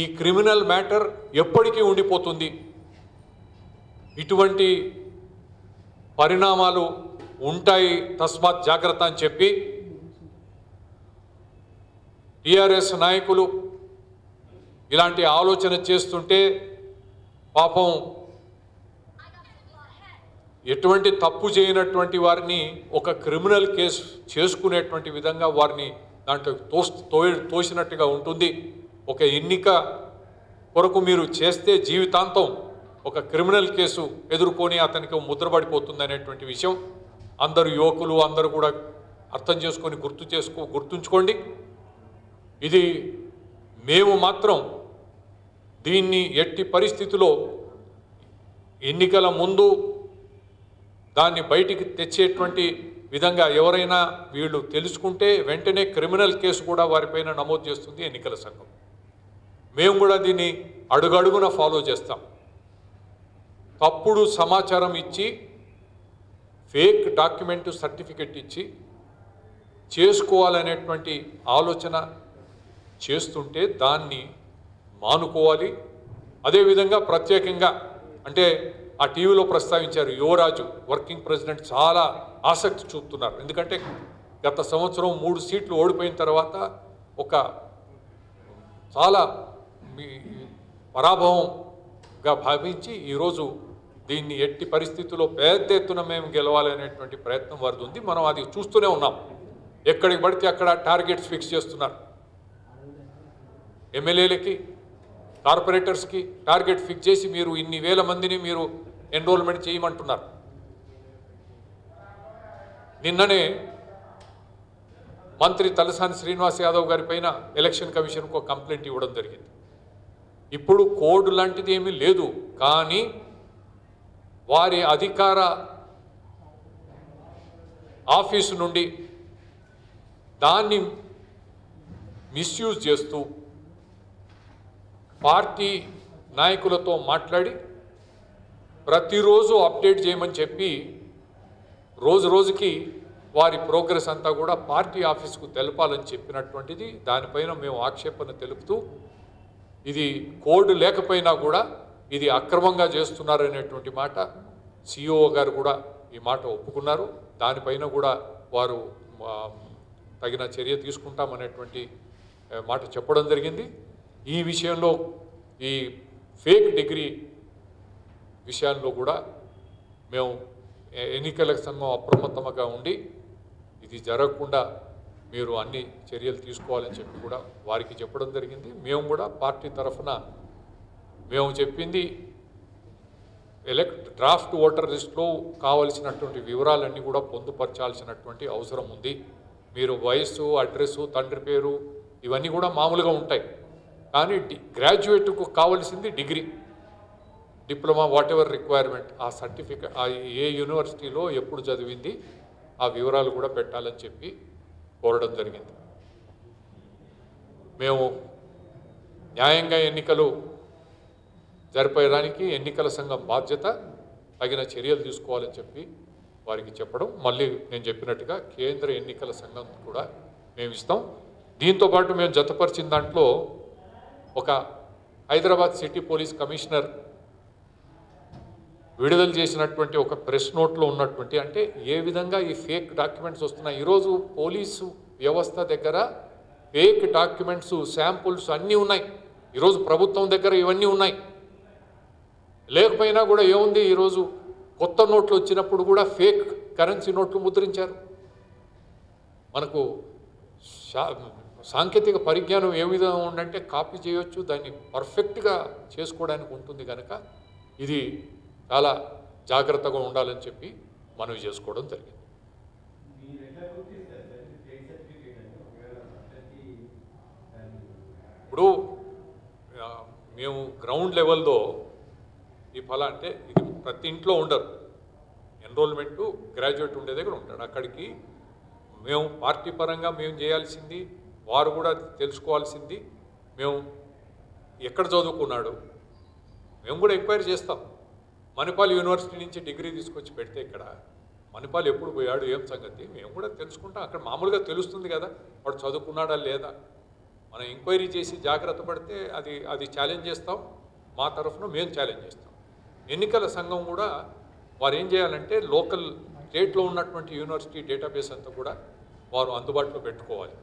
ఈ criminal matter ఎప్పటికీ ఉండిపోతుంది. ఇటువంటి పరిణామాలు ఉంటాయి తస్మాత్ జాగ్రత్త అని చెప్పి టిఆర్ఎస్ నాయకులు ఇలాంటి ఆలోచన చేస్తుంటే పాపం ఎటువంటి తప్పు చేయనటువంటి వారిని ఒక క్రిమినల్ కేసు చేసుకునేటువంటి విధంగా వారిని దాంట్లో తోసి తో తోసినట్టుగా ఉంటుంది. ఒక ఎన్నిక కొరకు మీరు చేస్తే జీవితాంతం ఒక క్రిమినల్ కేసు ఎదుర్కొని అతనికి ముద్రపడిపోతుంది అనేటువంటి విషయం అందరు యువకులు అందరూ కూడా అర్థం చేసుకొని గుర్తు చేసుకో గుర్తుంచుకోండి. ఇది మేము మాత్రం దీన్ని ఎట్టి పరిస్థితిలో ఎన్నికల ముందు దాన్ని బయటికి తెచ్చేటువంటి విధంగా ఎవరైనా వీళ్ళు తెలుసుకుంటే వెంటనే క్రిమినల్ కేసు కూడా వారిపైన నమోదు చేస్తుంది ఎన్నికల సంఘం. మేము కూడా దీన్ని అడుగడుగున ఫాలో చేస్తాం. తప్పుడు సమాచారం ఇచ్చి ఫేక్ డాక్యుమెంట్ సర్టిఫికెట్ ఇచ్చి చేసుకోవాలనేటువంటి ఆలోచన చేస్తుంటే దాన్ని మానుకోవాలి. అదేవిధంగా ప్రత్యేకంగా అంటే ఆ టీవీలో ప్రస్తావించారు యువరాజు వర్కింగ్ ప్రెసిడెంట్ చాలా ఆసక్తి చూపుతున్నారు. ఎందుకంటే గత సంవత్సరం మూడు సీట్లు ఓడిపోయిన తర్వాత ఒక చాలా మీ పరాభవంగా భావించి ఈరోజు దీన్ని ఎట్టి పరిస్థితుల్లో పెద్ద ఎత్తున మేము గెలవాలి అనేటువంటి ప్రయత్నం వారిది ఉంది మనం అది చూస్తూనే ఉన్నాం. ఎక్కడికి పడితే అక్కడ టార్గెట్స్ ఫిక్స్ చేస్తున్నారు. ఎమ్మెల్యేలకి కార్పొరేటర్స్కి టార్గెట్ ఫిక్స్ చేసి మీరు ఇన్ని వేల మందిని మీరు ఎన్రోల్మెంట్ చేయమంటున్నారు. నిన్ననే మంత్రి తలసాని శ్రీనివాస్ యాదవ్ గారి పైన ఎలక్షన్ కమిషన్కు ఒక కంప్లైంట్ ఇవ్వడం జరిగింది. ఇప్పుడు కోడ్ లాంటిది ఏమీ లేదు కానీ వారి అధికార ఆఫీసు నుండి దాన్ని మిస్యూజ్ చేస్తూ పార్టీ నాయకులతో మాట్లాడి ప్రతిరోజు అప్డేట్ చేయమని చెప్పి రోజు రోజుకి వారి ప్రోగ్రెస్ అంతా కూడా పార్టీ ఆఫీస్కు తెలపాలని చెప్పినటువంటిది దానిపైన మేము ఆక్షేపణ తెలుపుతూ ఇది కోడ్ లేకపోయినా కూడా ఇది అక్రమంగా చేస్తున్నారనేటువంటి మాట సిఇఓ గారు కూడా ఈ మాట ఒప్పుకున్నారు. దానిపైన కూడా వారు తగిన చర్య తీసుకుంటామనేటువంటి మాట చెప్పడం జరిగింది. ఈ విషయంలో ఈ ఫేక్ డిగ్రీ విషయాల్లో కూడా మేము ఎన్నికల సంఘం అప్రమత్తముగా ఉండి ఇది జరగకుండా మీరు అన్ని చర్యలు తీసుకోవాలని చెప్పి కూడా వారికి చెప్పడం జరిగింది. మేము కూడా పార్టీ తరఫున మేము చెప్పింది ఎలక్ట్ డ్రాఫ్ట్ ఓటర్ లిస్ట్లో కావలసినటువంటి వివరాలన్నీ కూడా పొందుపరచాల్సినటువంటి అవసరం ఉంది. మీరు వయస్సు అడ్రస్సు తండ్రి పేరు ఇవన్నీ కూడా మామూలుగా ఉంటాయి. కానీ డి గ్రాడ్యుయేట్కు కావలసింది degree. Diploma whatever requirement ఆ సర్టిఫికేట్ ఆ ఏ యూనివర్సిటీలో ఎప్పుడు చదివింది ఆ వివరాలు కూడా పెట్టాలని చెప్పి కోరడం జరిగింది. మేము న్యాయంగా ఎన్నికలు జరిపేయడానికి ఎన్నికల సంఘం బాధ్యత తగిన చర్యలు తీసుకోవాలని చెప్పి వారికి చెప్పడం మళ్ళీ నేను చెప్పినట్టుగా కేంద్ర ఎన్నికల సంఘం కూడా మేము ఇస్తాం. దీంతో పాటు మేము జతపరిచిన దాంట్లో ఒక హైదరాబాద్ సిటీ పోలీస్ కమిషనర్ విడుదల చేసినటువంటి ఒక ప్రెస్ నోట్లో ఉన్నటువంటి అంటే ఏ విధంగా ఈ ఫేక్ డాక్యుమెంట్స్ వస్తున్నాయి? ఈరోజు పోలీసు వ్యవస్థ దగ్గర ఫేక్ డాక్యుమెంట్స్ శాంపుల్స్ అన్నీ ఉన్నాయి. ఈరోజు ప్రభుత్వం దగ్గర ఇవన్నీ ఉన్నాయి. లేకపోయినా కూడా ఏముంది? ఈరోజు కొత్త నోట్లు వచ్చినప్పుడు కూడా ఫేక్ కరెన్సీ నోట్లు ముద్రించారు. మనకు సాంకేతిక పరిజ్ఞానం ఏ విధంగా ఉందంటే కాపీ చేయొచ్చు దాన్ని పర్ఫెక్ట్గా చేసుకోవడానికి ఉంటుంది కనుక ఇది చాలా జాగ్రత్తగా ఉండాలని చెప్పి మనవి చేసుకోవడం జరిగింది. ఇప్పుడు మేము గ్రౌండ్ లెవెల్లో ఈ ఫలా అంటే ఇది ప్రతి ఇంట్లో ఉండరు. ఎన్రోల్మెంట్ గ్రాడ్యుయేట్ ఉండే దగ్గర ఉంటాడు అక్కడికి మేము పార్టీ పరంగా మేము చేయాల్సింది వారు కూడా తెలుసుకోవాల్సింది మేము ఎక్కడ చదువుకున్నాడు మేము కూడా ఎంక్వైరీ చేస్తాం. మణిపాల్ యూనివర్సిటీ నుంచి డిగ్రీ తీసుకొచ్చి పెడితే ఇక్కడ మణిపాల్ ఎప్పుడు పోయాడు ఏం సంగతి? మేము కూడా తెలుసుకుంటాం. అక్కడ మామూలుగా తెలుస్తుంది కదా వాడు చదువుకున్నాడా లేదా? మనం ఎంక్వైరీ చేసి జాగ్రత్త పడితే అది అది ఛాలెంజ్ చేస్తాం. మా తరఫున మేము ఛాలెంజ్ చేస్తాం. ఎన్నికల సంఘం కూడా వారు ఏం చేయాలంటే లోకల్ స్టేట్లో ఉన్నటువంటి యూనివర్సిటీ డేటాబేస్ అంతా కూడా వారు అందుబాటులో పెట్టుకోవాలి.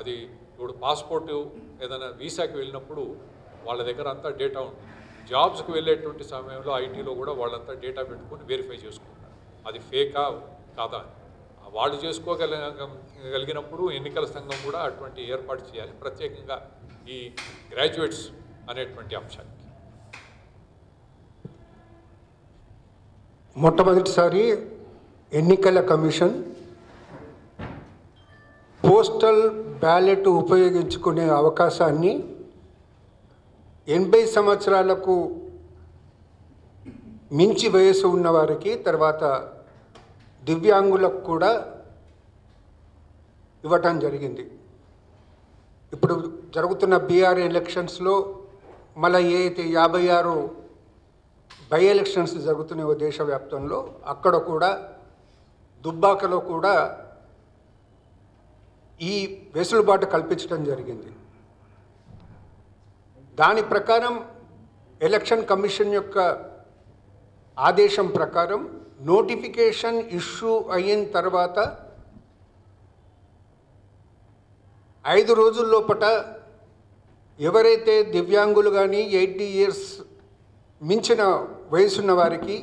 అది ఇప్పుడు పాస్పోర్టు ఏదైనా వీసాకి వెళ్ళినప్పుడు వాళ్ళ దగ్గర అంతా డేటా ఉంటుంది. జాబ్స్కి వెళ్ళేటువంటి సమయంలో ఐటీలో కూడా వాళ్ళంతా డేటా పెట్టుకొని వెరిఫై చేసుకుంటారు. అది ఫేకా కాదా? వాళ్ళు చేసుకోగల గలిగినప్పుడు ఎన్నికల సంఘం కూడా అటువంటి ఏర్పాటు చేయాలి. ప్రత్యేకంగా ఈ గ్రాడ్యుయేట్స్ అనేటువంటి అంశానికి. మొట్టమొదటిసారి ఎన్నికల కమిషన్ పోస్టల్ బ్యాలెట్ ఉపయోగించుకునే అవకాశాన్ని ఎనభై సంవత్సరాలకు మించి వయసు ఉన్నవారికి తర్వాత దివ్యాంగులకు కూడా ఇవ్వటం జరిగింది. ఇప్పుడు జరుగుతున్న బీఆర్ ఎలక్షన్స్లో మళ్ళీ ఏదైతే అయితే యాభై ఆరు బై ఎలక్షన్స్ జరుగుతున్నాయో దేశవ్యాప్తంలో అక్కడ కూడా దుబ్బాకలో కూడా ఈ వెసులుబాటు కల్పించడం జరిగింది. దాని ప్రకారం ఎలక్షన్ కమిషన్ యొక్క ఆదేశం ప్రకారం నోటిఫికేషన్ ఇష్యూ అయిన తర్వాత ఐదు రోజుల లోపట ఎవరైతే దివ్యాంగులు కానీ ఎయిటీ ఇయర్స్ మించిన వయసున్న వారికి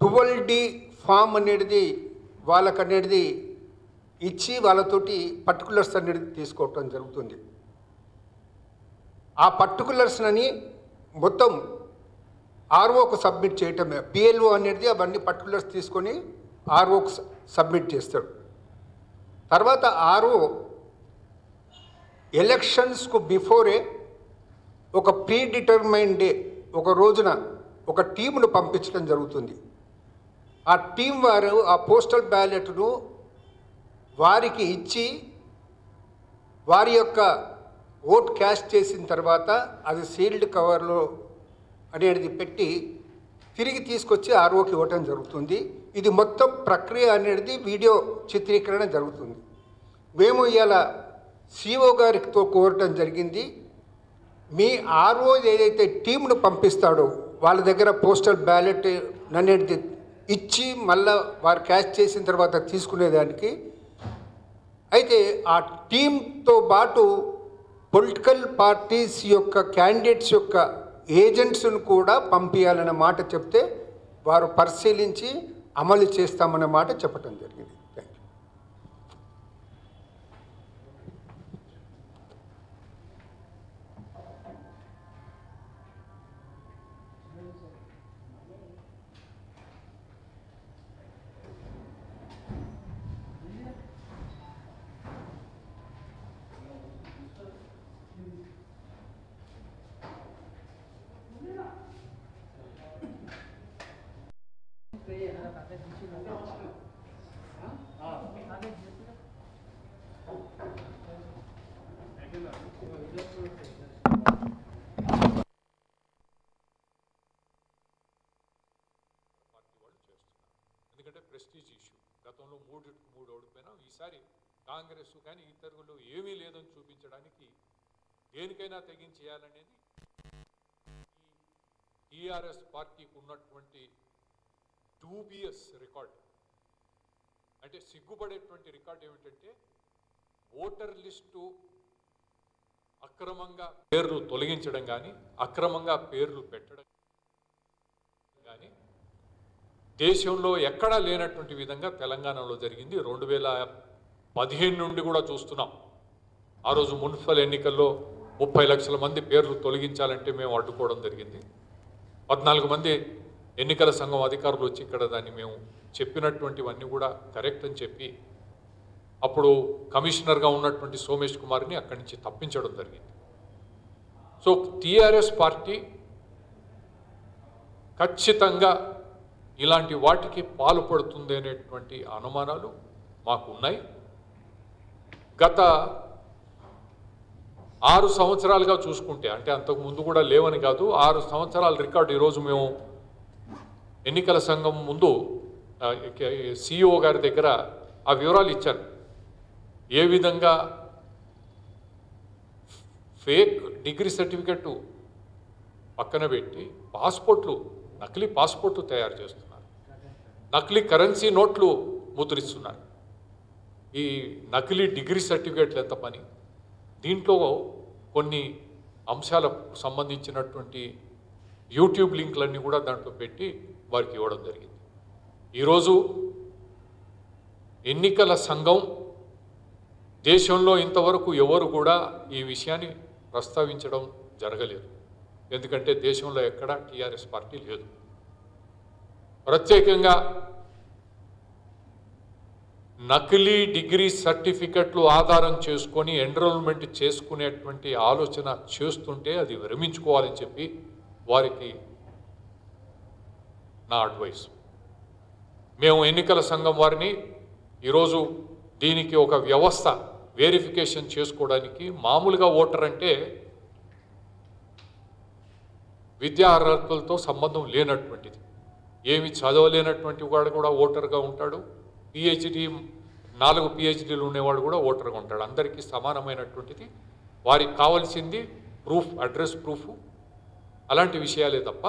ట్వెల్వ్ డి ఫామ్ అనేది వాళ్ళకనేది ఇచ్చి వాళ్ళతోటి పర్టికులర్స్ అనేది తీసుకోవటం జరుగుతుంది. ఆ పర్టికులర్స్ని మొత్తం ఆర్ఓకు సబ్మిట్ చేయటమే. పిఎల్ఓ అనేది అవన్నీ పర్టికులర్స్ తీసుకొని ఆర్ఓకు సబ్మిట్ చేస్తాడు. తర్వాత ఆర్ఓ ఎలక్షన్స్కు బిఫోరే ఒక ప్రీ డిటర్మైన్ డే ఒక రోజున ఒక టీమును పంపించడం జరుగుతుంది. ఆ టీం వారు ఆ పోస్టల్ బ్యాలెట్ను వారికి ఇచ్చి వారి యొక్క ఓట్ క్యాస్ట్ చేసిన తర్వాత అది సీల్డ్ కవర్లో అనేది పెట్టి తిరిగి తీసుకొచ్చి ఆర్ఓకి ఇవ్వటం జరుగుతుంది. ఇది మొత్తం ప్రక్రియ అనేది వీడియో చిత్రీకరణ జరుగుతుంది. మేము ఇలా సిఓ గారితో కోరటం జరిగింది. మీ ఆర్ఓ ఏదైతే టీంను పంపిస్తాడో వాళ్ళ దగ్గర పోస్టల్ బ్యాలెట్ అనేది ఇచ్చి మళ్ళా వారు క్యాష్ చేసిన తర్వాత తీసుకునేదానికి. అయితే ఆ టీంతో పాటు పొలిటికల్ పార్టీస్ యొక్క క్యాండిడేట్స్ యొక్క ఏజెంట్స్ను కూడా పంపించాలన్న మాట చెప్తే వారు పరిశీలించి అమలు చేస్తామన్న మాట చెప్పడం జరిగింది. ఎందుకంటే ప్రెస్టీజ్ ఇష్యూ గతంలో మూడింటికి మూడు ఓడిపోయినాం ఈసారి కాంగ్రెస్ కానీ ఇతరులు ఏమీ లేదని చూపించడానికి దేనికైనా తెగించేయాలనేది ఈ టీఆర్ఎస్ పార్టీకి ఉన్నటువంటి డూబియస్ రికార్డ్ అంటే సిగ్గుపడేటువంటి రికార్డ్ ఏమిటంటే ఓటర్ లిస్టు అక్రమంగా పేర్లు తొలగించడం కానీ అక్రమంగా పేర్లు పెట్టడం కానీ దేశంలో ఎక్కడా లేనటువంటి విధంగా తెలంగాణలో జరిగింది. రెండు వేల పదిహేను నుండి కూడా చూస్తున్నాం. ఆ రోజు మున్సిపల్ ఎన్నికల్లో ముప్పై లక్షల మంది పేర్లు తొలగించాలంటే మేము అడ్డుకోవడం జరిగింది. పద్నాలుగు మంది ఎన్నికల సంఘం అధికారులు వచ్చి ఇక్కడ దాన్ని మేము చెప్పినటువంటివన్నీ కూడా కరెక్ట్ అని చెప్పి అప్పుడు కమిషనర్గా ఉన్నటువంటి సోమేష్ కుమార్ని అక్కడి నుంచి తప్పించడం జరిగింది. సో టీఆర్ఎస్ పార్టీ ఖచ్చితంగా ఇలాంటి వాటికి పాల్పడుతుంది అనేటువంటి అనుమానాలు మాకు ఉన్నాయి గత ఆరు సంవత్సరాలుగా చూసుకుంటే అంటే అంతకు ముందు కూడా లేవని కాదు ఆరు సంవత్సరాల రికార్డు ఈరోజు మేము ఎన్నికల సంఘం ముందు సిఇఓ గారి దగ్గర ఆ వివరాలు ఇచ్చాను ఏ విధంగా ఫేక్ డిగ్రీ సర్టిఫికెట్ పక్కన పెట్టి పాస్పోర్ట్లు నకిలీ పాస్పోర్ట్లు తయారు చేస్తున్నారు. నకిలీ కరెన్సీ నోట్లు ముద్రిస్తున్నారు. ఈ నకిలీ డిగ్రీ సర్టిఫికేట్లు ఎంత పని? దీంట్లో కొన్ని అంశాలకు సంబంధించినటువంటి యూట్యూబ్ లింక్లన్నీ కూడా దాంట్లో పెట్టి వారికి ఇవ్వడం జరిగింది. ఈరోజు ఎన్నికల సంఘం దేశంలో ఇంతవరకు ఎవరు కూడా ఈ విషయాన్ని ప్రస్తావించడం జరగలేదు. ఎందుకంటే దేశంలో ఎక్కడా టీఆర్ఎస్ పార్టీ లేదు. ప్రత్యేకంగా నకిలీ డిగ్రీ సర్టిఫికెట్లు ఆధారం చేసుకొని ఎన్రోల్మెంట్ చేసుకునేటువంటి ఆలోచన చేస్తుంటే అది విరమించుకోవాలని చెప్పి వారికి నా అడ్వైస్. మేము ఎన్నికల సంఘం వారిని ఈరోజు దీనికి ఒక వ్యవస్థ వెరిఫికేషన్ చేసుకోవడానికి మామూలుగా ఓటర్ అంటే విద్యా అర్హతలతో సంబంధం లేనటువంటిది. ఏమి చదవలేనటువంటి వాడు కూడా ఓటర్గా ఉంటాడు. పిహెచ్డి నాలుగు పిహెచ్డీలు ఉండేవాడు కూడా ఓటర్గా ఉంటాడు. అందరికీ సమానమైనటువంటిది. వారికి కావాల్సింది ప్రూఫ్ అడ్రస్ ప్రూఫ్ అలాంటి విషయాలే తప్ప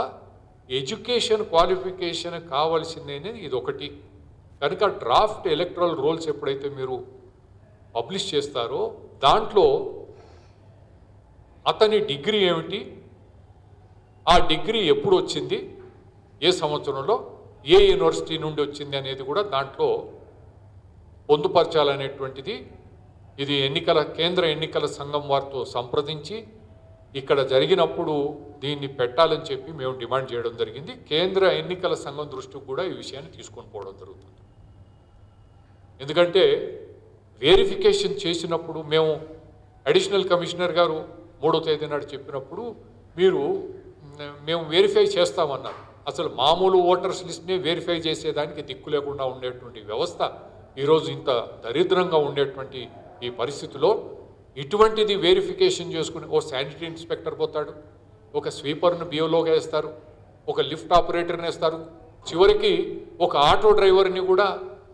ఎడ్యుకేషన్ క్వాలిఫికేషన్ కావాల్సిందేనే ఇది ఒకటి కనుక డ్రాఫ్ట్ ఎలక్ట్రల్ రోల్స్ ఎప్పుడైతే మీరు పబ్లిష్ చేస్తారో దాంట్లో అతని డిగ్రీ ఏమిటి? ఆ డిగ్రీ ఎప్పుడు వచ్చింది ఏ సంవత్సరంలో? ఏ యూనివర్సిటీ నుండి వచ్చింది అనేది కూడా దాంట్లో పొందుపరచాలనేటువంటిది ఇది ఎన్నికల కేంద్ర ఎన్నికల సంఘం వారితో సంప్రదించి ఇక్కడ జరిగినప్పుడు దీన్ని పెట్టాలని చెప్పి మేము డిమాండ్ చేయడం జరిగింది. కేంద్ర ఎన్నికల సంఘం దృష్టికి కూడా ఈ విషయాన్ని తీసుకొని పోవడం జరుగుతుంది. ఎందుకంటే వెరిఫికేషన్ చేసినప్పుడు మేము అడిషనల్ కమిషనర్ గారు మూడో తేదీ నాడు చెప్పినప్పుడు మీరు మేము వెరిఫై చేస్తామన్నారు. అసలు మామూలు ఓటర్స్ లిస్ట్నే వెరిఫై చేసేదానికి దిక్కు లేకుండా ఉండేటువంటి వ్యవస్థ ఈరోజు ఇంత దరిద్రంగా ఉండేటువంటి ఈ పరిస్థితిలో ఇటువంటిది వెరిఫికేషన్ చేసుకుని ఓ శానిటరీ ఇన్స్పెక్టర్ పోతాడు ఒక స్వీపర్ను బియోలోగా వేస్తారు ఒక లిఫ్ట్ ఆపరేటర్ని వేస్తారు చివరికి ఒక ఆటో డ్రైవర్ని కూడా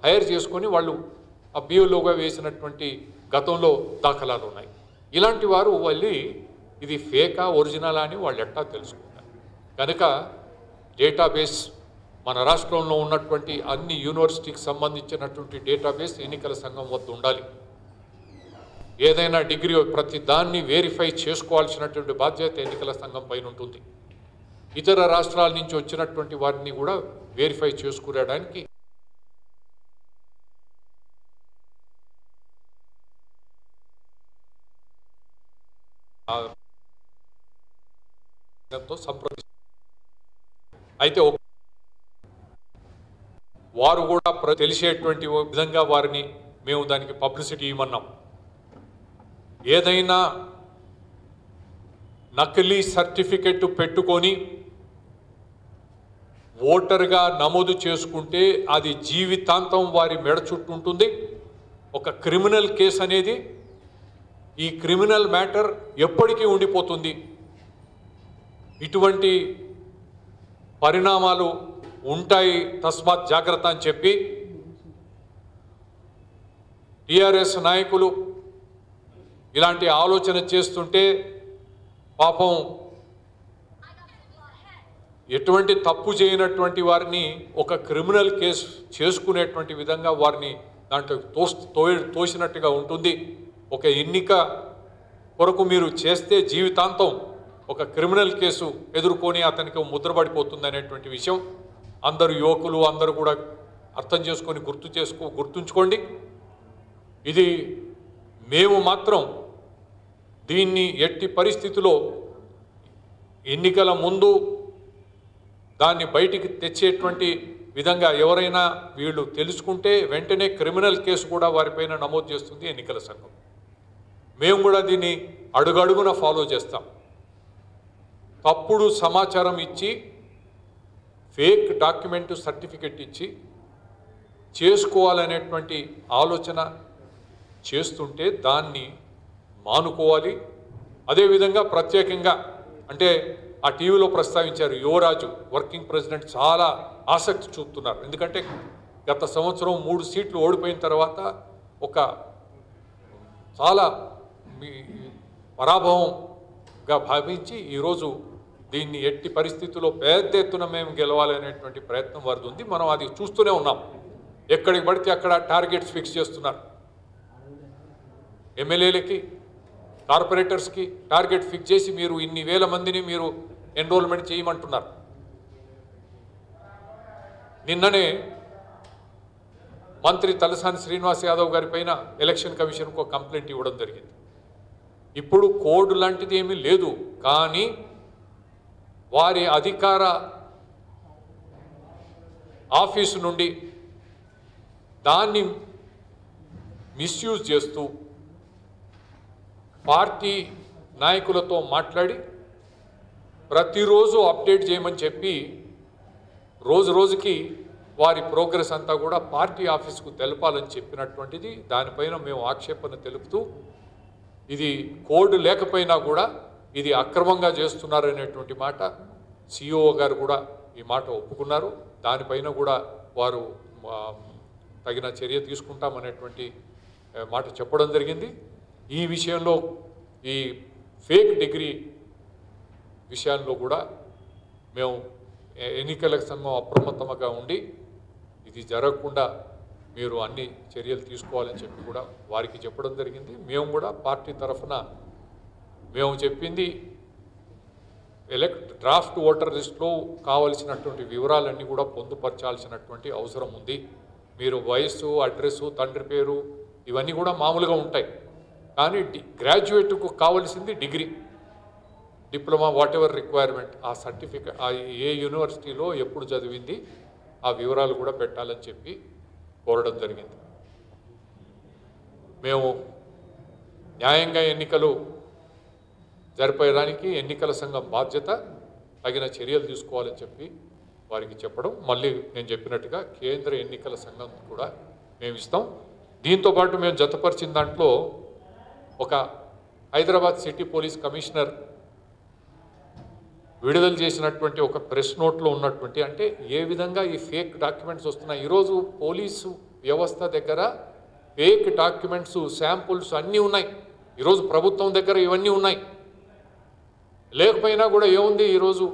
హైర్ చేసుకొని వాళ్ళు ఆ బియోలోగా వేసినటువంటి గతంలో దాఖలాలు ఉన్నాయి. ఇలాంటి వారు వెళ్ళి ఇది ఫేకా ఒరిజినల్ అని వాళ్ళు ఎట్టా తెలుసుకుంటారు. కనుక డేటాబేస్ మన రాష్ట్రంలో ఉన్నటువంటి అన్ని యూనివర్సిటీకి సంబంధించినటువంటి డేటాబేస్ ఎన్నికల సంఘం వద్ద ఉండాలి. ఏదైనా డిగ్రీ ప్రతి దాన్ని వెరిఫై చేసుకోవాల్సినటువంటి బాధ్యత ఎన్నికల సంఘం పైన ఉంటుంది. ఇతర రాష్ట్రాల నుంచి వచ్చినటువంటి వారిని కూడా వెరిఫై చేసుకునేడానికి ఆ అయితే వారు కూడా ప్ర- తెలిసేటువంటి విధంగా వారిని మేము దానికి పబ్లిసిటీ ఇవ్వమన్నాం ఏదైనా నకిలీ సర్టిఫికెట్ పెట్టుకొని ఓటర్గా నమోదు చేసుకుంటే అది జీవితాంతం వారి మెడ చుట్టుంటుంది ఒక క్రిమినల్ కేసు అనేది ఈ క్రిమినల్ మ్యాటర్ ఎప్పటికీ ఉండిపోతుంది. ఇటువంటి పరిణామాలు ఉంటాయి తస్మాత్ జాగ్రత్త అని చెప్పి టిఆర్ఎస్ నాయకులు ఇలాంటి ఆలోచన చేస్తుంటే పాపం ఎటువంటి తప్పు చేయనటువంటి వారిని ఒక క్రిమినల్ కేసు చేసుకునేటువంటి విధంగా వారిని దాంట్లో తోస్తో తోసినట్టుగా ఉంటుంది. ఒక ఎన్నిక కొరకు మీరు చేస్తే జీవితాంతం ఒక క్రిమినల్ కేసు ఎదుర్కొని అతనికి ముద్రపడిపోతుంది అనేటువంటి విషయం అందరు యువకులు అందరూ కూడా అర్థం చేసుకొని గుర్తు చేసుకో గుర్తుంచుకోండి. ఇది మేము మాత్రం దీన్ని ఎట్టి పరిస్థితిలో ఎన్నికల ముందు దాన్ని బయటికి తెచ్చేటువంటి విధంగా ఎవరైనా వీళ్ళు తెలుసుకుంటే వెంటనే క్రిమినల్ కేసు కూడా వారిపైన నమోదు చేస్తుంది ఎన్నికల సంఘం. మేము కూడా దీన్ని అడుగడుగున ఫాలో చేస్తాం. తప్పుడు సమాచారం ఇచ్చి ఫేక్ డాక్యుమెంట్ సర్టిఫికెట్ ఇచ్చి చేసుకోవాలనేటువంటి ఆలోచన చేస్తుంటే దాన్ని మానుకోవాలి. అదేవిధంగా ప్రత్యేకంగా అంటే ఆ టీవీలో ప్రస్తావించారు యువరాజు వర్కింగ్ ప్రెసిడెంట్ చాలా ఆసక్తి చూపుతున్నారు. ఎందుకంటే గత సంవత్సరం మూడు సీట్లు ఓడిపోయిన తర్వాత ఒక చాలా మీ భావించి ఈరోజు దీన్ని ఎట్టి పరిస్థితుల్లో పెద్ద ఎత్తున మేము గెలవాలనేటువంటి ప్రయత్నం వారిది ఉంది మనం అది చూస్తూనే ఉన్నాం. ఎక్కడికి పడితే అక్కడ టార్గెట్స్ ఫిక్స్ చేస్తున్నారు. ఎమ్మెల్యేలకి కార్పొరేటర్స్కి టార్గెట్ ఫిక్స్ చేసి మీరు ఇన్ని వేల మందిని మీరు ఎన్రోల్మెంట్ చేయమంటున్నారు. నిన్ననే మంత్రి తలసాని శ్రీనివాస్ యాదవ్ గారి పైన ఎలక్షన్ కమిషన్కు ఒక కంప్లైంట్ ఇవ్వడం జరిగింది. ఇప్పుడు కోడ్ లాంటిది ఏమీ లేదు కానీ వారి అధికార ఆఫీసు నుండి దాన్ని మిస్యూజ్ చేస్తూ పార్టీ నాయకులతో మాట్లాడి ప్రతిరోజు అప్డేట్ చేయమని చెప్పి రోజు రోజుకి వారి ప్రోగ్రెస్ అంతా కూడా పార్టీ ఆఫీస్కు తెలపాలని చెప్పినటువంటిది. దానిపైన మేము ఆక్షేపణ తెలుపుతూ ఇది కోడ్ లేకపోయినా కూడా ఇది అక్రమంగా చేస్తున్నారనేటువంటి మాట సిఇఓ గారు కూడా ఈ మాట ఒప్పుకున్నారు. దానిపైన కూడా వారు తగిన చర్య తీసుకుంటామనేటువంటి మాట చెప్పడం జరిగింది. ఈ విషయంలో ఈ ఫేక్ డిగ్రీ విషయాల్లో కూడా మేము ఎ- ఎన్నికల సంఘం అప్రమత్తముగా ఉండి ఇది జరగకుండా మీరు అన్ని చర్యలు తీసుకోవాలని చెప్పి కూడా వారికి చెప్పడం జరిగింది. మేము కూడా పార్టీ తరఫున మేము చెప్పింది ఎలక్ట్ డ్రాఫ్ట్ ఓటర్ లిస్ట్లో కావలసినటువంటి వివరాలన్నీ కూడా పొందుపరచాల్సినటువంటి అవసరం ఉంది. మీరు వయస్సు అడ్రస్సు తండ్రి పేరు ఇవన్నీ కూడా మామూలుగా ఉంటాయి. కానీ డి గ్రాడ్యుయేట్కు కావలసింది degree. Diploma whatever requirement ఆ సర్టిఫికేట్ ఆ ఏ యూనివర్సిటీలో ఎప్పుడు చదివింది ఆ వివరాలు కూడా పెట్టాలని చెప్పి కోరడం జరిగింది. మేము న్యాయంగా ఎన్నికలు జరిపేయడానికి ఎన్నికల సంఘం బాధ్యత తగిన చర్యలు తీసుకోవాలని చెప్పి వారికి చెప్పడం. మళ్ళీ నేను చెప్పినట్టుగా కేంద్ర ఎన్నికల సంఘం కూడా మేము ఇస్తాం దీంతోపాటు మేము జతపరిచిన దాంట్లో ఒక హైదరాబాద్ సిటీ పోలీస్ కమిషనర్ విడుదల చేసినటువంటి ఒక ప్రెస్ నోట్లో ఉన్నటువంటి అంటే ఏ విధంగా ఈ ఫేక్ డాక్యుమెంట్స్ వస్తున్నాయి? ఈరోజు పోలీసు వ్యవస్థ దగ్గర ఫేక్ డాక్యుమెంట్స్ శాంపుల్స్ అన్నీ ఉన్నాయి. ఈరోజు ప్రభుత్వం దగ్గర ఇవన్నీ ఉన్నాయి. లేకపోయినా కూడా ఏముంది? ఈరోజు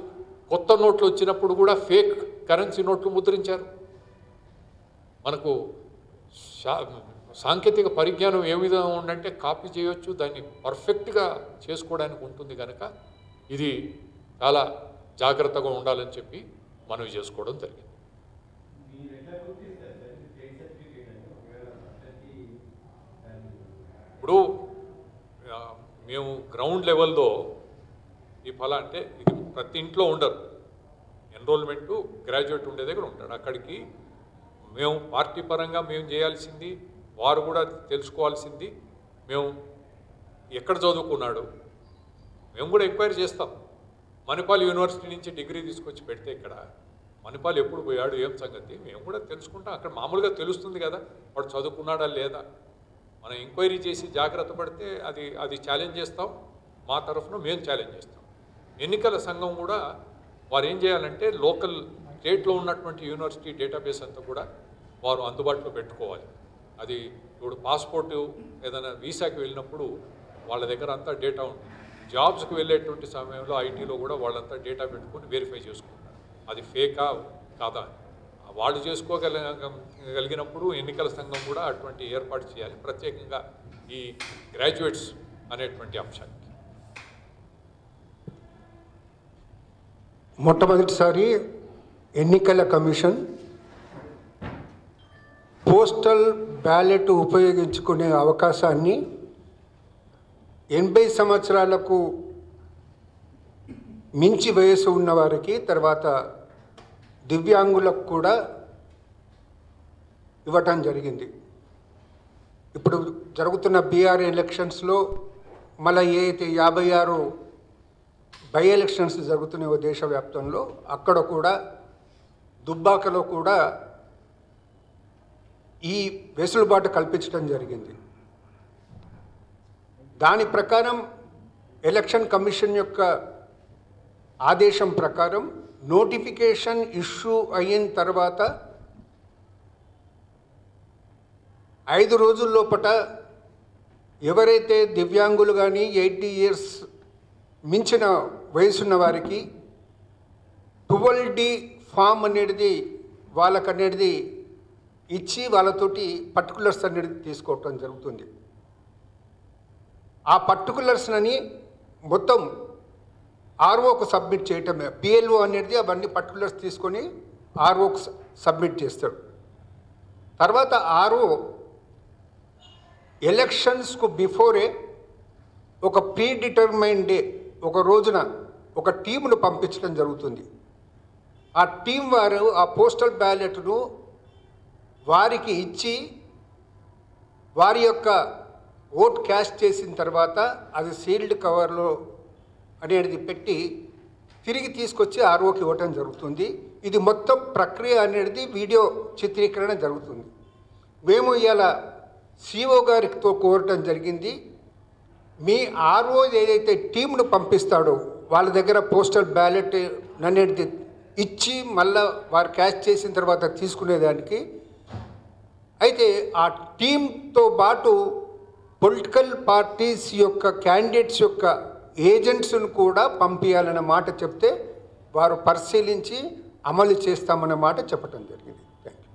కొత్త నోట్లు వచ్చినప్పుడు కూడా ఫేక్ కరెన్సీ నోట్లు ముద్రించారు. మనకు సాంకేతిక పరిజ్ఞానం ఏ విధంగా ఉందంటే కాపీ చేయొచ్చు దాన్ని పర్ఫెక్ట్గా చేసుకోవడానికి ఉంటుంది కనుక ఇది చాలా జాగ్రత్తగా ఉండాలని చెప్పి మనవి చేసుకోవడం జరిగింది. ఇప్పుడు మేము గ్రౌండ్ లెవెల్లో ఈ ఫలా అంటే ఇది ప్రతి ఇంట్లో ఉండరు. ఎన్రోల్మెంటు గ్రాడ్యుయేట్ ఉండే దగ్గర ఉంటాడు అక్కడికి మేము పార్టీ పరంగా మేము చేయాల్సింది వారు కూడా తెలుసుకోవాల్సింది మేము ఎక్కడ చదువుకున్నాడు? మేము కూడా ఎంక్వైరీ చేస్తాం. మణిపాల్ యూనివర్సిటీ నుంచి డిగ్రీ తీసుకొచ్చి పెడితే ఇక్కడ మణిపాల్ ఎప్పుడు పోయాడు ఏం సంగతి? మేము కూడా తెలుసుకుంటాం. అక్కడ మామూలుగా తెలుస్తుంది కదా వాడు చదువుకున్నాడా లేదా? మనం ఎంక్వైరీ చేసి జాగ్రత్త పడితే అది అది ఛాలెంజ్ చేస్తాం. మా తరఫున మేము ఛాలెంజ్ చేస్తాం. ఎన్నికల సంఘం కూడా వారు ఏం చేయాలంటే లోకల్ స్టేట్లో ఉన్నటువంటి యూనివర్సిటీ డేటాబేస్ అంతా కూడా వారు అందుబాటులో పెట్టుకోవాలి. అది ఇప్పుడు పాస్పోర్ట్ ఏదైనా వీసాకి వెళ్ళినప్పుడు వాళ్ళ దగ్గర అంతా డేటా ఉంటుంది. జాబ్స్కి వెళ్ళేటువంటి సమయంలో ఐటీలో కూడా వాళ్ళంతా డేటా పెట్టుకొని వెరిఫై చేసుకుంటారు. అది ఫేకా కాదా అని. వాళ్ళు చేసుకోగలిగలిగినప్పుడు ఎన్నికల సంఘం కూడా అటువంటి ఏర్పాటు చేయాలి. ప్రత్యేకంగా ఈ గ్రాడ్యుయేట్స్ అనేటువంటి అంశానికి. మొట్టమొదటిసారి ఎన్నికల కమిషన్ పోస్టల్ బ్యాలెట్ ఉపయోగించుకునే అవకాశాన్ని ఎనభై సంవత్సరాలకు మించి వయసు ఉన్నవారికి తర్వాత దివ్యాంగులకు కూడా ఇవ్వటం జరిగింది. ఇప్పుడు జరుగుతున్న బీఆర్ ఎలక్షన్స్లో మళ్ళీ ఏ అయితే యాభై ఆరు బై ఎలక్షన్స్ జరుగుతున్నాయో దేశవ్యాప్తంలో అక్కడ కూడా దుబ్బాకలో కూడా ఈ వెసులుబాటు కల్పించడం జరిగింది. దాని ప్రకారం ఎలక్షన్ కమిషన్ యొక్క ఆదేశం ప్రకారం నోటిఫికేషన్ ఇష్యూ అయిన తర్వాత ఐదు రోజుల్లోపట ఎవరైతే దివ్యాంగులు కానీ ఎయిటీ ఇయర్స్ మించిన వయసున్న వారికి ట్వెల్వ్ డి ఫామ్ అనేది వాళ్ళకనేది ఇచ్చి వాళ్ళతోటి పర్టికులర్స్ అనేది తీసుకోవటం జరుగుతుంది. ఆ పర్టికులర్స్ని మొత్తం ఆర్ఓకు సబ్మిట్ చేయటమే. పిఎల్ఓ అనేది అవన్నీ పర్టికులర్స్ తీసుకొని ఆర్ఓకు సబ్మిట్ చేస్తాడు. తర్వాత ఆర్ఓ ఎలక్షన్స్కు బిఫోరే ఒక ప్రీ డిటర్మైన్ డే ఒక రోజున ఒక టీమును పంపించడం జరుగుతుంది. ఆ టీం వారు ఆ పోస్టల్ బ్యాలెట్ను వారికి ఇచ్చి వారి యొక్క ఓట్ క్యాష్ చేసిన తర్వాత అది సీల్డ్ కవర్లో అనేది పెట్టి తిరిగి తీసుకొచ్చి ఆర్ఓకి ఇవ్వటం జరుగుతుంది. ఇది మొత్తం ప్రక్రియ అనేది వీడియో చిత్రీకరణ జరుగుతుంది. మేము ఇలా సిఓ గారితో కోరటం జరిగింది. మీ ఆర్ఓ ఏదైతే టీంను పంపిస్తాడో వాళ్ళ దగ్గర పోస్టల్ బ్యాలెట్ అనేది ఇచ్చి మళ్ళా వారు క్యాష్ చేసిన తర్వాత తీసుకునేదానికి అయితే ఆ టీంతో పాటు పొలిటికల్ పార్టీస్ యొక్క క్యాండిడేట్స్ యొక్క ఏజెంట్స్ను కూడా పంపించాలన్న మాట చెప్తే వారు పరిశీలించి అమలు చేస్తామన్న మాట చెప్పటం జరిగింది థ్యాంక్ యూ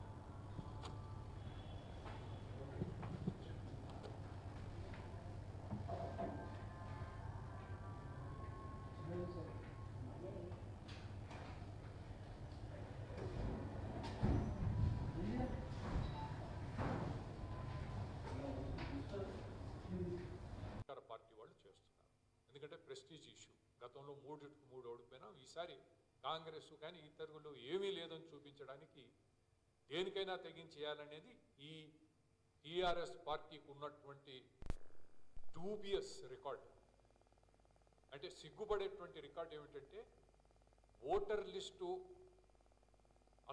అధికార పార్టీ వాళ్ళు చేస్తున్నారు ఎందుకంటే ప్రెస్టీజ్ ఇష్యూ గతంలో మూడు మూడు ఓడిపోయినా ఈసారి కాంగ్రెస్ కానీ ఇతరులు ఏమీ లేదని చూపించడానికి దేనికైనా తెగించేయాలనేది ఈ టీఆర్ఎస్ పార్టీకి ఉన్నటువంటి డూబియస్ రికార్డ్. అంటే సిగ్గుపడేటువంటి రికార్డ్ ఏమిటంటే ఓటర్ లిస్టు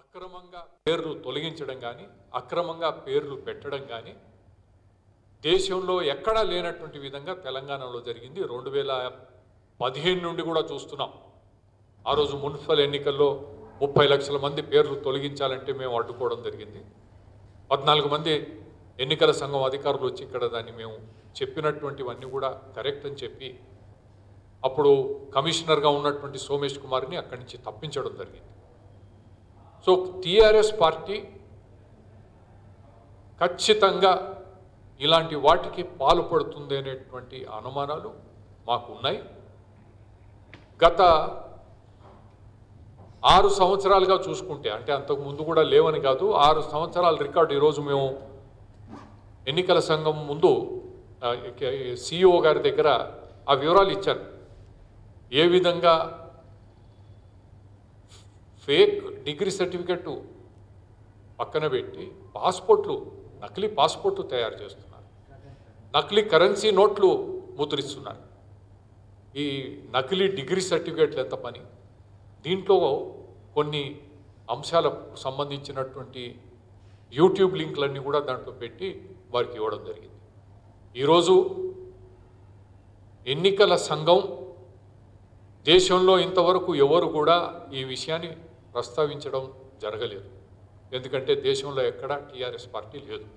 అక్రమంగా పేర్లు తొలగించడం కానీ అక్రమంగా పేర్లు పెట్టడం కానీ దేశంలో ఎక్కడా లేనటువంటి విధంగా తెలంగాణలో జరిగింది. రెండు వేల పదిహేను నుండి కూడా చూస్తున్నాం. ఆ రోజు మున్సిపల్ ఎన్నికల్లో ముప్పై లక్షల మంది పేర్లు తొలగించాలంటే మేము అడ్డుకోవడం జరిగింది. పద్నాలుగు మంది ఎన్నికల సంఘం అధికారులు వచ్చి ఇక్కడ దాన్ని మేము చెప్పినటువంటివన్నీ కూడా కరెక్ట్ అని చెప్పి అప్పుడు కమిషనర్గా ఉన్నటువంటి సోమేష్ కుమార్ని అక్కడి నుంచి తప్పించడం జరిగింది. సో టీఆర్ఎస్ పార్టీ ఖచ్చితంగా ఇలాంటి వాటికి పాల్పడుతుంది అనేటువంటి అనుమానాలు మాకు ఉన్నాయి గత ఆరు సంవత్సరాలుగా చూసుకుంటే అంటే అంతకు ముందు కూడా లేవని కాదు ఆరు సంవత్సరాల రికార్డు ఈరోజు మేము ఎన్నికల సంఘం ముందు సిఇఓ గారి దగ్గర ఆ వివరాలు ఇచ్చాను. ఏ విధంగా ఫేక్ డిగ్రీ సర్టిఫికెట్ పక్కన పెట్టి పాస్పోర్ట్లు నకిలీ పాస్పోర్ట్లు తయారు చేస్తున్నారు. నకిలీ కరెన్సీ నోట్లు ముద్రిస్తున్నారు. ఈ నకిలీ డిగ్రీ సర్టిఫికెట్లు ఎంత పని? దీంట్లో కొన్ని అంశాలకు సంబంధించినటువంటి యూట్యూబ్ లింక్లన్నీ కూడా దాంట్లో పెట్టి వారికి ఇవ్వడం జరిగింది. ఈరోజు ఎన్నికల సంఘం దేశంలో ఇంతవరకు ఎవరు కూడా ఈ విషయాన్ని ప్రస్తావించడం జరగలేదు. ఎందుకంటే దేశంలో ఎక్కడా టీఆర్ఎస్ పార్టీ లేదు.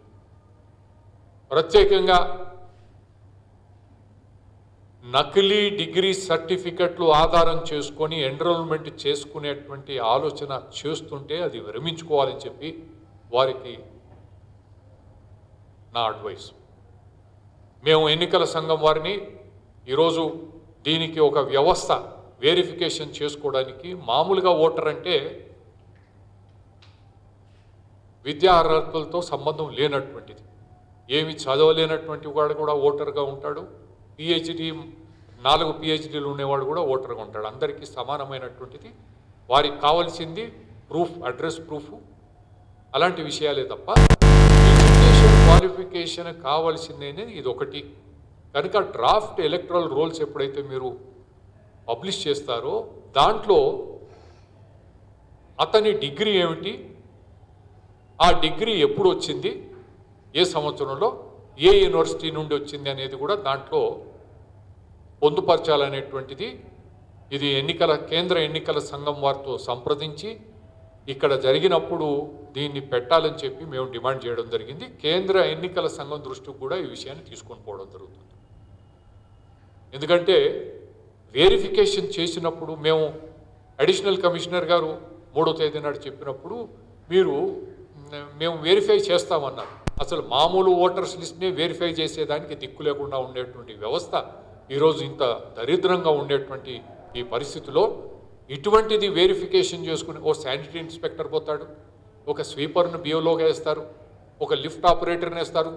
ప్రత్యేకంగా నకిలీ డిగ్రీ సర్టిఫికెట్లు ఆధారం చేసుకొని ఎన్రోల్మెంట్ చేసుకునేటువంటి ఆలోచన చేస్తుంటే అది విరమించుకోవాలని చెప్పి వారికి నా అడ్వైస్. మేము ఎన్నికల సంఘం వారిని ఈరోజు దీనికి ఒక వ్యవస్థ వెరిఫికేషన్ చేసుకోవడానికి మామూలుగా ఓటర్ అంటే విద్యా అర్హతలతో సంబంధం లేనటువంటిది. ఏమి చదవలేనటువంటి వాడు కూడా ఓటర్గా ఉంటాడు. పిహెచ్డి నాలుగు పిహెచ్డీలు ఉండేవాడు కూడా ఓటర్గా ఉంటాడు. అందరికీ సమానమైనటువంటిది. వారికి కావాల్సింది ప్రూఫ్ అడ్రస్ ప్రూఫ్. అలాంటి విషయాలే తప్ప ఎడ్యుకేషన్ క్వాలిఫికేషన్ కావాల్సింది అనేది ఇది ఒకటి. కనుక డ్రాఫ్ట్ ఎలక్ట్రల్ రోల్స్ ఎప్పుడైతే మీరు పబ్లిష్ చేస్తారో దాంట్లో అతని డిగ్రీ ఏమిటి? ఆ డిగ్రీ ఎప్పుడు వచ్చింది? ఏ సంవత్సరంలో? ఏ యూనివర్సిటీ నుండి వచ్చింది అనేది కూడా దాంట్లో పొందుపరచాలనేటువంటిది ఇది ఎన్నికల కేంద్ర ఎన్నికల సంఘం వారితో సంప్రదించి ఇక్కడ జరిగినప్పుడు దీన్ని పెట్టాలని చెప్పి మేము డిమాండ్ చేయడం జరిగింది. కేంద్ర ఎన్నికల సంఘం దృష్టికి కూడా ఈ విషయాన్ని తీసుకొని పోవడం జరుగుతుంది. ఎందుకంటే వెరిఫికేషన్ చేసినప్పుడు మేము అడిషనల్ కమిషనర్ గారు మూడో తేదీ నాడు చెప్పినప్పుడు మీరు మేము వెరిఫై చేస్తామన్నారు. అసలు మామూలు ఓటర్స్ లిస్ట్నే వెరిఫై చేసేదానికి దిక్కు లేకుండా ఉండేటువంటి వ్యవస్థ ఈరోజు ఇంత దరిద్రంగా ఉండేటువంటి ఈ పరిస్థితిలో ఇటువంటిది వెరిఫికేషన్ చేసుకుని ఓ శానిటరీ ఇన్స్పెక్టర్ పోతాడు ఒక స్వీపర్ను బియోలోగా వేస్తారు ఒక లిఫ్ట్ ఆపరేటర్ని వేస్తారు.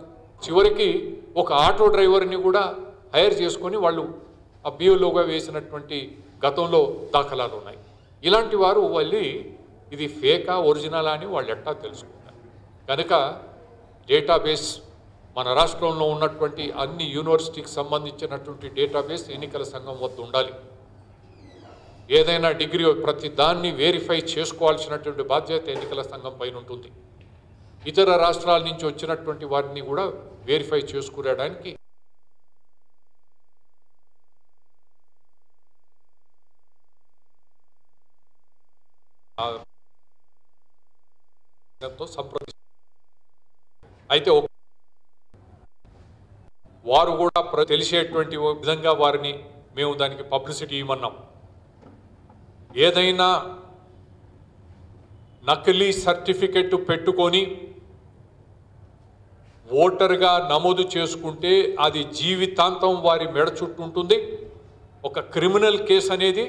చివరికి ఒక ఆటో డ్రైవర్ని కూడా హైర్ చేసుకొని వాళ్ళు ఆ బియోలోగా వేసినటువంటి గతంలో దాఖలాలు ఉన్నాయి. ఇలాంటి వారు వెళ్ళి ఇది ఫేకా ఒరిజినల్ అని వాళ్ళు ఎట్టా తెలుసుకుంటారు. కనుక డేటాబేస్ మన రాష్ట్రంలో ఉన్నటువంటి అన్ని యూనివర్సిటీకి సంబంధించినటువంటి డేటాబేస్ ఎన్నికల సంఘం వద్ద ఉండాలి. ఏదైనా డిగ్రీ ప్రతి దాన్ని వెరిఫై చేసుకోవాల్సినటువంటి బాధ్యత ఎన్నికల సంఘం పైన ఉంటుంది. ఇతర రాష్ట్రాల నుంచి వచ్చినటువంటి వారిని కూడా వెరిఫై చేసుకునేడానికి ఆ సంప్రది అయితే ఒక- వారు కూడా తెలిసేటువంటి విధంగా వారిని మేము దానికి పబ్లిసిటీ ఇవ్వన్నాం. ఏదైనా నకిలీ సర్టిఫికెట్ పెట్టుకొని ఓటర్గా నమోదు చేసుకుంటే అది జీవితాంతం వారి మెడ చుట్టుంటుంది ఒక క్రిమినల్ కేసు అనేది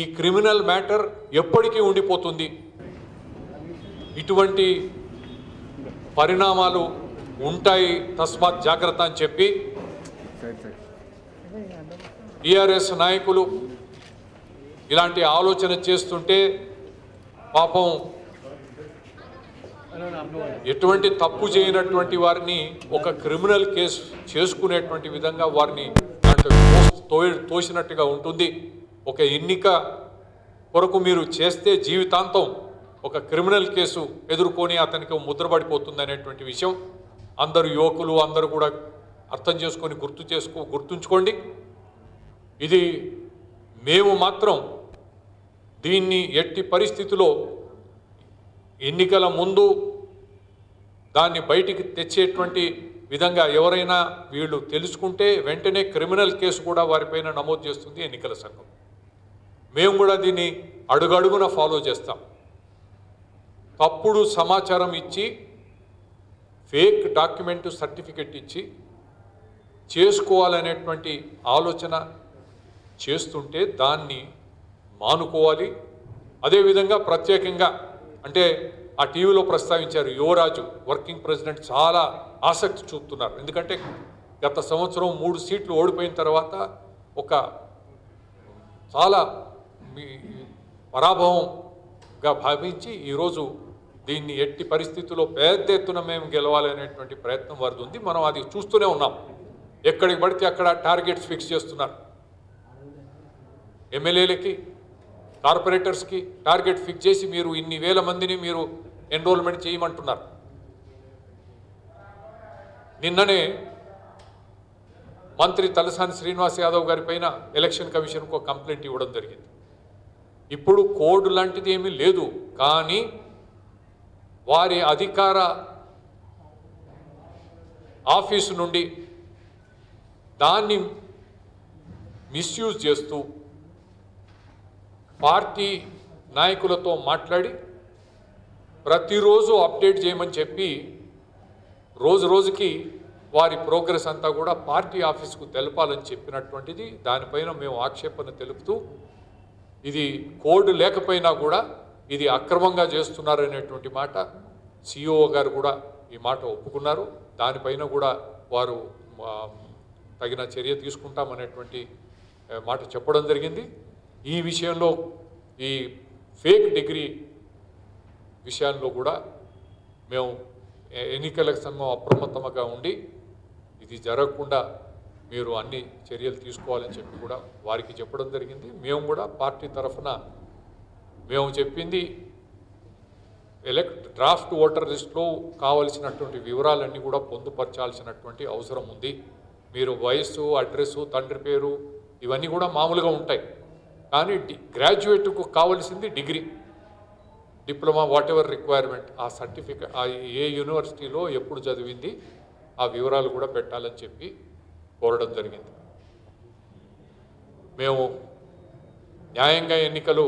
ఈ క్రిమినల్ మ్యాటర్ ఎప్పటికీ ఉండిపోతుంది. ఇటువంటి పరిణామాలు ఉంటాయి తస్మాత్ జాగ్రత్త అని చెప్పి టిఆర్ఎస్ నాయకులు ఇలాంటి ఆలోచన చేస్తుంటే పాపం ఎటువంటి తప్పు చేయనటువంటి వారిని ఒక క్రిమినల్ కేసు చేసుకునేటువంటి విధంగా వారిని దాంట్లో తోసినట్టుగా ఉంటుంది. ఒక ఎన్నిక కొరకు మీరు చేస్తే జీవితాంతం ఒక క్రిమినల్ కేసు ఎదుర్కొని అతనికి ముద్రపడిపోతుంది అనేటువంటి విషయం. అందరు యువకులు అందరూ కూడా అర్థం చేసుకొని గుర్తు చేసుకో గుర్తుంచుకోండి. ఇది మేము మాత్రం దీన్ని ఎట్టి పరిస్థితిలో ఎన్నికల ముందు దాన్ని బయటికి తెచ్చేటువంటి విధంగా ఎవరైనా వీళ్ళు తెలుసుకుంటే వెంటనే క్రిమినల్ కేసు కూడా వారిపైన నమోదు చేస్తుంది ఎన్నికల సంఘం. మేము కూడా దీన్ని అడుగడుగున ఫాలో చేస్తాం. తప్పుడు సమాచారం ఇచ్చి ఫేక్ డాక్యుమెంట్ సర్టిఫికెట్ ఇచ్చి చేసుకోవాలనేటువంటి ఆలోచన చేస్తుంటే దాన్ని మానుకోవాలి. అదేవిధంగా ప్రత్యేకంగా అంటే ఆ టీవీలో ప్రస్తావించారు యువరాజు వర్కింగ్ ప్రెసిడెంట్ చాలా ఆసక్తి చూపుతున్నారు. ఎందుకంటే గత సంవత్సరం మూడు సీట్లు ఓడిపోయిన తర్వాత ఒక చాలా మీ పరాభవంగా భావించి ఈరోజు దీన్ని ఎట్టి పరిస్థితుల్లో పెద్ద ఎత్తున మేము గెలవాలి అనేటువంటి ప్రయత్నం వారిది ఉంది. మనం అది చూస్తూనే ఉన్నాం. ఎక్కడికి పడితే అక్కడ టార్గెట్స్ ఫిక్స్ చేస్తున్నారు. ఎమ్మెల్యేలకి కార్పొరేటర్స్కి టార్గెట్ ఫిక్స్ చేసి మీరు ఇన్ని వేల మందిని మీరు ఎన్రోల్మెంట్ చేయమంటున్నారు. నిన్ననే మంత్రి తలసాని శ్రీనివాస్ యాదవ్ గారి పైన ఎలక్షన్ కమిషన్కు ఒక కంప్లైంట్ ఇవ్వడం జరిగింది. ఇప్పుడు కోడ్ లాంటిది ఏమీ లేదు. కానీ వారి అధికార ఆఫీసు నుండి దాన్ని మిస్యూజ్ చేస్తూ పార్టీ నాయకులతో మాట్లాడి ప్రతిరోజు అప్డేట్ చేయమని చెప్పి రోజు రోజుకి వారి ప్రోగ్రెస్ అంతా కూడా పార్టీ ఆఫీస్కు తెలపాలని చెప్పినటువంటిది. దానిపైన మేము ఆక్షేపణ తెలుపుతూ ఇది కోడ్ లేకపోయినా కూడా ఇది అక్రమంగా చేస్తున్నారనేటువంటి మాట సిఇఓ గారు కూడా ఈ మాట ఒప్పుకున్నారు. దానిపైన కూడా వారు తగిన చర్య తీసుకుంటామనేటువంటి మాట చెప్పడం జరిగింది. ఈ విషయంలో ఈ ఫేక్ డిగ్రీ విషయాల్లో కూడా మేము ఎన్నికల సంఘం అప్రమత్తముగా ఉండి ఇది జరగకుండా మీరు అన్ని చర్యలు తీసుకోవాలని చెప్పి కూడా వారికి చెప్పడం జరిగింది. మేము కూడా పార్టీ తరఫున మేము చెప్పింది ఎలక్ట్ డ్రాఫ్ట్ ఓటర్ లిస్ట్లో కావలసినటువంటి వివరాలన్నీ కూడా పొందుపరచాల్సినటువంటి అవసరం ఉంది. మీరు వయస్సు అడ్రస్సు తండ్రి పేరు ఇవన్నీ కూడా మామూలుగా ఉంటాయి. కానీ డి గ్రాడ్యుయేట్కు కావలసింది degree. Diploma whatever requirement ఆ సర్టిఫికేట్ ఆ ఏ యూనివర్సిటీలో ఎప్పుడు చదివింది ఆ వివరాలు కూడా పెట్టాలని చెప్పి కోరడం జరిగింది. మేము న్యాయంగా ఎన్నికలు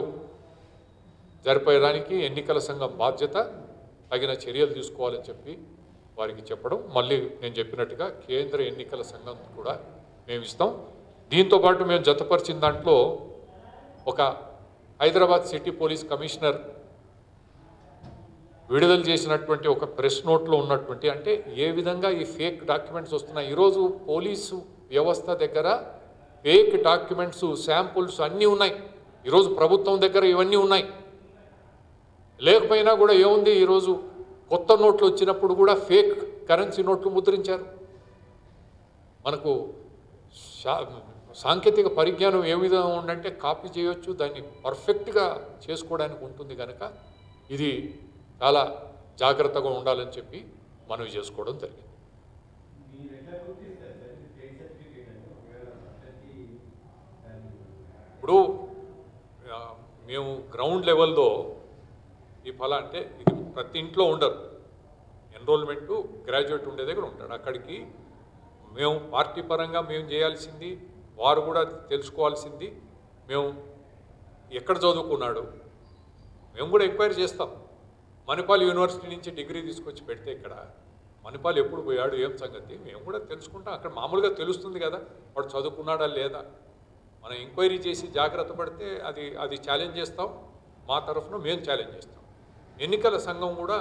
జరిపేయడానికి ఎన్నికల సంఘం బాధ్యత తగిన చర్యలు తీసుకోవాలని చెప్పి వారికి చెప్పడం మళ్ళీ నేను చెప్పినట్టుగా కేంద్ర ఎన్నికల సంఘం కూడా మేము ఇస్తాం. దీంతో పాటు మేము జతపరిచిన దాంట్లో ఒక హైదరాబాద్ సిటీ పోలీస్ కమిషనర్ విడుదల చేసినటువంటి ఒక ప్రెస్ నోట్లో ఉన్నటువంటి అంటే ఏ విధంగా ఈ ఫేక్ డాక్యుమెంట్స్ వస్తున్నాయి? ఈరోజు పోలీసు వ్యవస్థ దగ్గర ఫేక్ డాక్యుమెంట్స్ శాంపుల్స్ అన్నీ ఉన్నాయి. ఈరోజు ప్రభుత్వం దగ్గర ఇవన్నీ ఉన్నాయి. లేకపోయినా కూడా ఏముంది? ఈరోజు కొత్త నోట్లు వచ్చినప్పుడు కూడా ఫేక్ కరెన్సీ నోట్లు ముద్రించారు. మనకు సాంకేతిక పరిజ్ఞానం ఏ విధంగా ఉందంటే కాపీ చేయొచ్చు దాన్ని పర్ఫెక్ట్గా చేసుకోవడానికి ఉంటుంది కనుక ఇది చాలా జాగ్రత్తగా ఉండాలని చెప్పి మనవి చేసుకోవడం జరిగింది. ఇప్పుడు మేము గ్రౌండ్ లెవెల్లో ఈ ఫల అంటే ఇది ప్రతి ఇంట్లో ఉండరు. ఎన్రోల్మెంట్ గ్రాడ్యుయేట్ ఉండే దగ్గర ఉంటాడు. అక్కడికి మేము పార్టీ పరంగా మేము చేయాల్సింది వారు కూడా తెలుసుకోవాల్సింది మేము ఎక్కడ చదువుకున్నాడు మేము కూడా ఎంక్వైరీ చేస్తాం. మణిపాల్ యూనివర్సిటీ నుంచి డిగ్రీ తీసుకొచ్చి పెడితే ఇక్కడ మణిపాల్ ఎప్పుడు పోయాడు ఏం సంగతి మేము కూడా తెలుసుకుంటాం. అక్కడ మామూలుగా తెలుస్తుంది కదా వాడు చదువుకున్నాడా లేదా? మనం ఎంక్వైరీ చేసి జాగ్రత్త పడితే అది అది ఛాలెంజ్ చేస్తాం. మా తరఫున మేము ఛాలెంజ్ చేస్తాం. ఎన్నికల సంఘం కూడా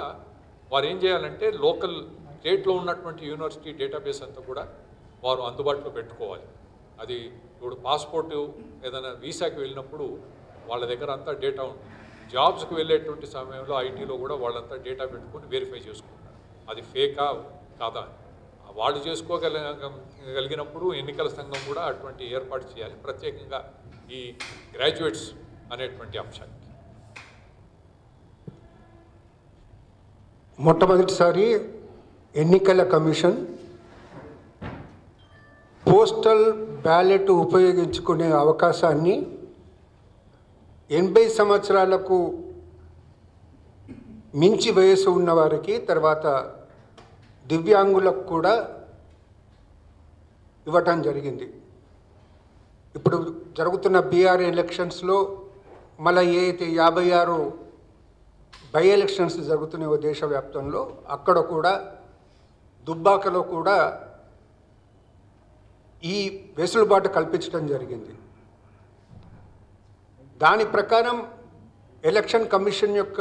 వారు ఏం చేయాలంటే లోకల్ స్టేట్లో ఉన్నటువంటి యూనివర్సిటీ డేటాబేస్ అంతా కూడా వారు అందుబాటులో పెట్టుకోవాలి. అది ఇప్పుడు పాస్పోర్టు ఏదైనా వీసాకి వెళ్ళినప్పుడు వాళ్ళ దగ్గర అంతా డేటా ఉంటుంది. జాబ్స్కి వెళ్ళేటువంటి సమయంలో ఐటీలో కూడా వాళ్ళంతా డేటా పెట్టుకొని వెరిఫై చేసుకుంటారు. అది ఫేకా కాదా వాళ్ళు చేసుకోగలిగలిగినప్పుడు ఎన్నికల సంఘం కూడా అటువంటి ఏర్పాటు చేయాలి. ప్రత్యేకంగా ఈ గ్రాడ్యుయేట్స్ అనేటువంటి అంశానికి. మొట్టమొదటిసారి ఎన్నికల కమిషన్ పోస్టల్ బ్యాలెట్ ఉపయోగించుకునే అవకాశాన్ని ఎనభై సంవత్సరాలకు మించి వయసు ఉన్నవారికి తర్వాత దివ్యాంగులకు కూడా ఇవ్వటం జరిగింది. ఇప్పుడు జరుగుతున్న బీఆర్ ఎలక్షన్స్లో మళ్ళీ ఏ అయితే యాభై ఆరు బై ఎలక్షన్స్ జరుగుతున్నాయో దేశవ్యాప్తంలో అక్కడ కూడా దుబ్బాకలో కూడా ఈ వెసులుబాటు కల్పించడం జరిగింది. దాని ప్రకారం ఎలక్షన్ కమిషన్ యొక్క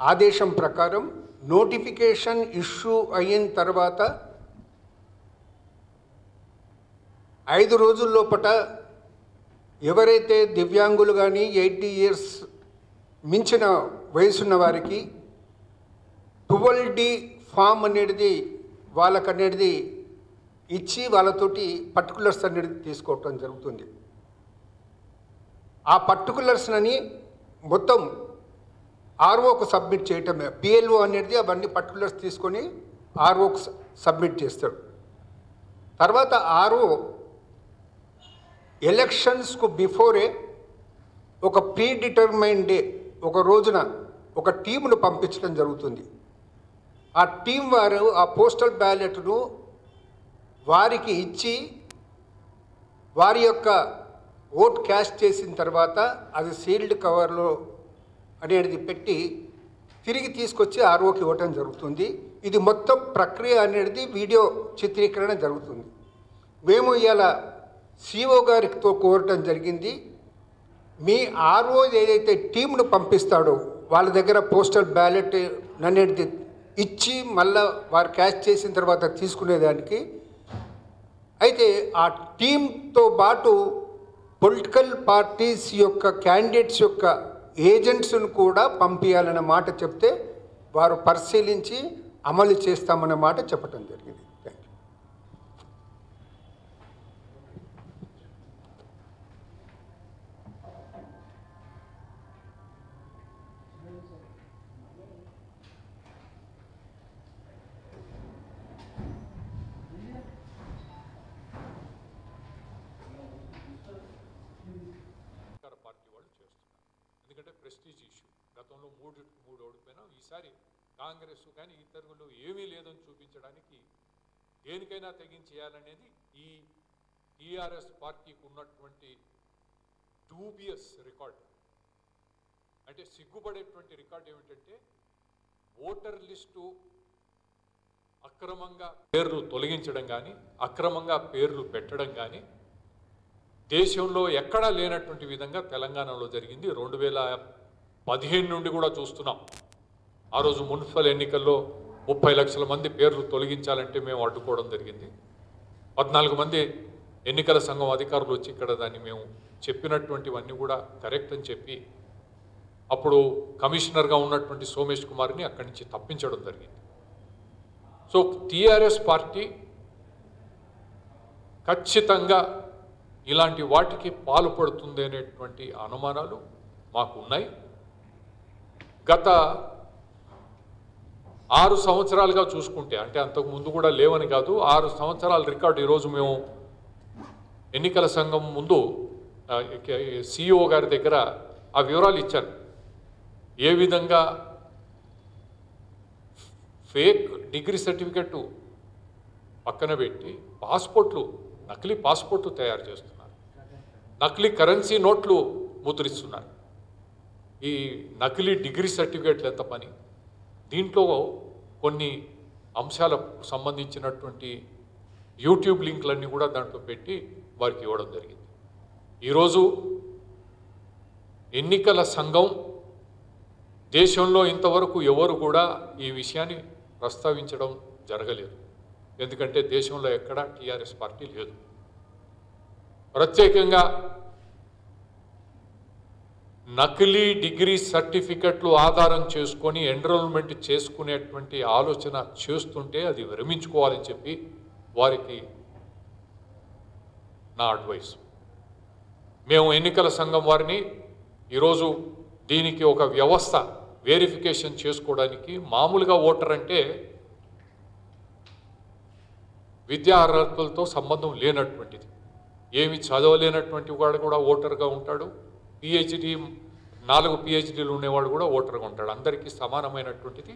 ఆదేశం ప్రకారం నోటిఫికేషన్ ఇష్యూ అయిన తర్వాత ఐదు రోజుల లోపట ఎవరైతే దివ్యాంగులు కానీ ఎయిటీ ఇయర్స్ మించిన వయసున్న వారికి టువల్ డి ఫామ్ అనేది వాళ్ళకనేది ఇచ్చి వాళ్ళతోటి పర్టికులర్స్ అనేది తీసుకోవటం జరుగుతుంది. ఆ పర్టికులర్స్ అని మొత్తం ఆర్ఓకు సబ్మిట్ చేయటమే పిఎల్ఓ అనేది అవన్నీ పర్టికులర్స్ తీసుకొని ఆర్ఓకు సబ్మిట్ చేస్తాడు తర్వాత ఆర్ఓ ఎలక్షన్స్కు బిఫోరే ఒక ప్రీ డిటర్మైన్ డే ఒక రోజున ఒక టీమును పంపించడం జరుగుతుంది. ఆ టీం వారు ఆ పోస్టల్ బ్యాలెట్ను వారికి ఇచ్చి వారి యొక్క ఓట్ క్యాష్ చేసిన తర్వాత అది సీల్డ్ కవర్లో అనేది పెట్టి తిరిగి తీసుకొచ్చి ఆర్ఓకి ఇవ్వటం జరుగుతుంది. ఇది మొత్తం ప్రక్రియ అనేది వీడియో చిత్రీకరణ జరుగుతుంది. మేము ఇలా సిఓ గారితో కోరటం జరిగింది. మీ ఆర్ఓ ఏదైతే టీంను పంపిస్తాడో వాళ్ళ దగ్గర పోస్టల్ బ్యాలెట్ అనేది ఇచ్చి మళ్ళా వారు క్యాష్ చేసిన తర్వాత తీసుకునేదానికి. అయితే ఆ టీంతో పాటు పొలిటికల్ పార్టీస్ యొక్క క్యాండిడేట్స్ యొక్క ఏజెంట్స్ను కూడా పంపించాలన్న మాట చెప్తే వారు పరిశీలించి అమలు చేస్తామన్న మాట చెప్పడం జరిగింది థ్యాంక్ యూ అధికార పార్టీ వాళ్ళు చేస్తున్నారు ఎందుకంటే ప్రెస్టీజ్ ఇష్యూ గతంలో మూడు మూడు ఓడిపోయినాం ఈసారి కాంగ్రెస్ కానీ ఇతరులు ఏమీ లేదని చూపించడానికి దేనికైనా తెగించేయాలనేది ఈ టీఆర్ఎస్ పార్టీకి ఉన్నటువంటి డూబియస్ రికార్డ్. అంటే సిగ్గుపడేటువంటి రికార్డ్ ఏమిటంటే ఓటర్ లిస్టు అక్రమంగా పేర్లు తొలగించడం కానీ అక్రమంగా పేర్లు పెట్టడం కానీ దేశంలో ఎక్కడా లేనటువంటి విధంగా తెలంగాణలో జరిగింది. రెండు వేల పదిహేను నుండి కూడా చూస్తున్నాం. ఆ రోజు మున్సిపల్ ఎన్నికల్లో ముప్పై లక్షల మంది పేర్లు తొలగించాలంటే మేము అడ్డుకోవడం జరిగింది. పద్నాలుగు మంది ఎన్నికల సంఘం అధికారులు వచ్చి ఇక్కడ దాన్ని మేము చెప్పినటువంటివన్నీ కూడా కరెక్ట్ అని చెప్పి అప్పుడు కమిషనర్గా ఉన్నటువంటి సోమేష్ కుమార్ని అక్కడి నుంచి తప్పించడం జరిగింది. సో టీఆర్ఎస్ పార్టీ ఖచ్చితంగా ఇలాంటి వాటికి పాల్పడుతుంది అనేటువంటి అనుమానాలు మాకు ఉన్నాయి గత ఆరు సంవత్సరాలుగా చూసుకుంటే అంటే అంతకు ముందు కూడా లేవని కాదు ఆరు సంవత్సరాల రికార్డు ఈరోజు మేము ఎన్నికల సంఘం ముందు సిఇఓ గారి దగ్గర ఆ వివరాలు ఇచ్చాను ఏ విధంగా ఫేక్ డిగ్రీ సర్టిఫికెట్ పక్కన పెట్టి పాస్పోర్ట్లు నకిలీ పాస్పోర్ట్లు తయారు చేస్తున్నారు. నకిలీ కరెన్సీ నోట్లు ముద్రిస్తున్నారు. ఈ నకిలీ డిగ్రీ సర్టిఫికెట్లు ఎంత పని? దీంట్లో కొన్ని అంశాలకు సంబంధించినటువంటి యూట్యూబ్ లింక్లన్నీ కూడా దాంట్లో పెట్టి వారికి ఇవ్వడం జరిగింది. ఈరోజు ఎన్నికల సంఘం దేశంలో ఇంతవరకు ఎవరు కూడా ఈ విషయాన్ని ప్రస్తావించడం జరగలేదు. ఎందుకంటే దేశంలో ఎక్కడా టీఆర్ఎస్ పార్టీ లేదు. ప్రత్యేకంగా నకిలీ డిగ్రీ సర్టిఫికెట్లు ఆధారం చేసుకొని ఎన్రోల్మెంట్ చేసుకునేటువంటి ఆలోచన చేస్తుంటే అది విరమించుకోవాలని చెప్పి వారికి నా అడ్వైస్. మేము ఎన్నికల సంఘం వారిని ఈరోజు దీనికి ఒక వ్యవస్థ వెరిఫికేషన్ చేసుకోవడానికి మామూలుగా ఓటర్ అంటే విద్యా అర్హతలతో సంబంధం లేనటువంటిది. ఏమి చదవలేనటువంటి వాడు కూడా ఓటర్గా ఉంటాడు. పిహెచ్డి నాలుగు పిహెచ్డీలు ఉండేవాడు కూడా ఓటర్గా ఉంటాడు అందరికీ సమానమైనటువంటిది.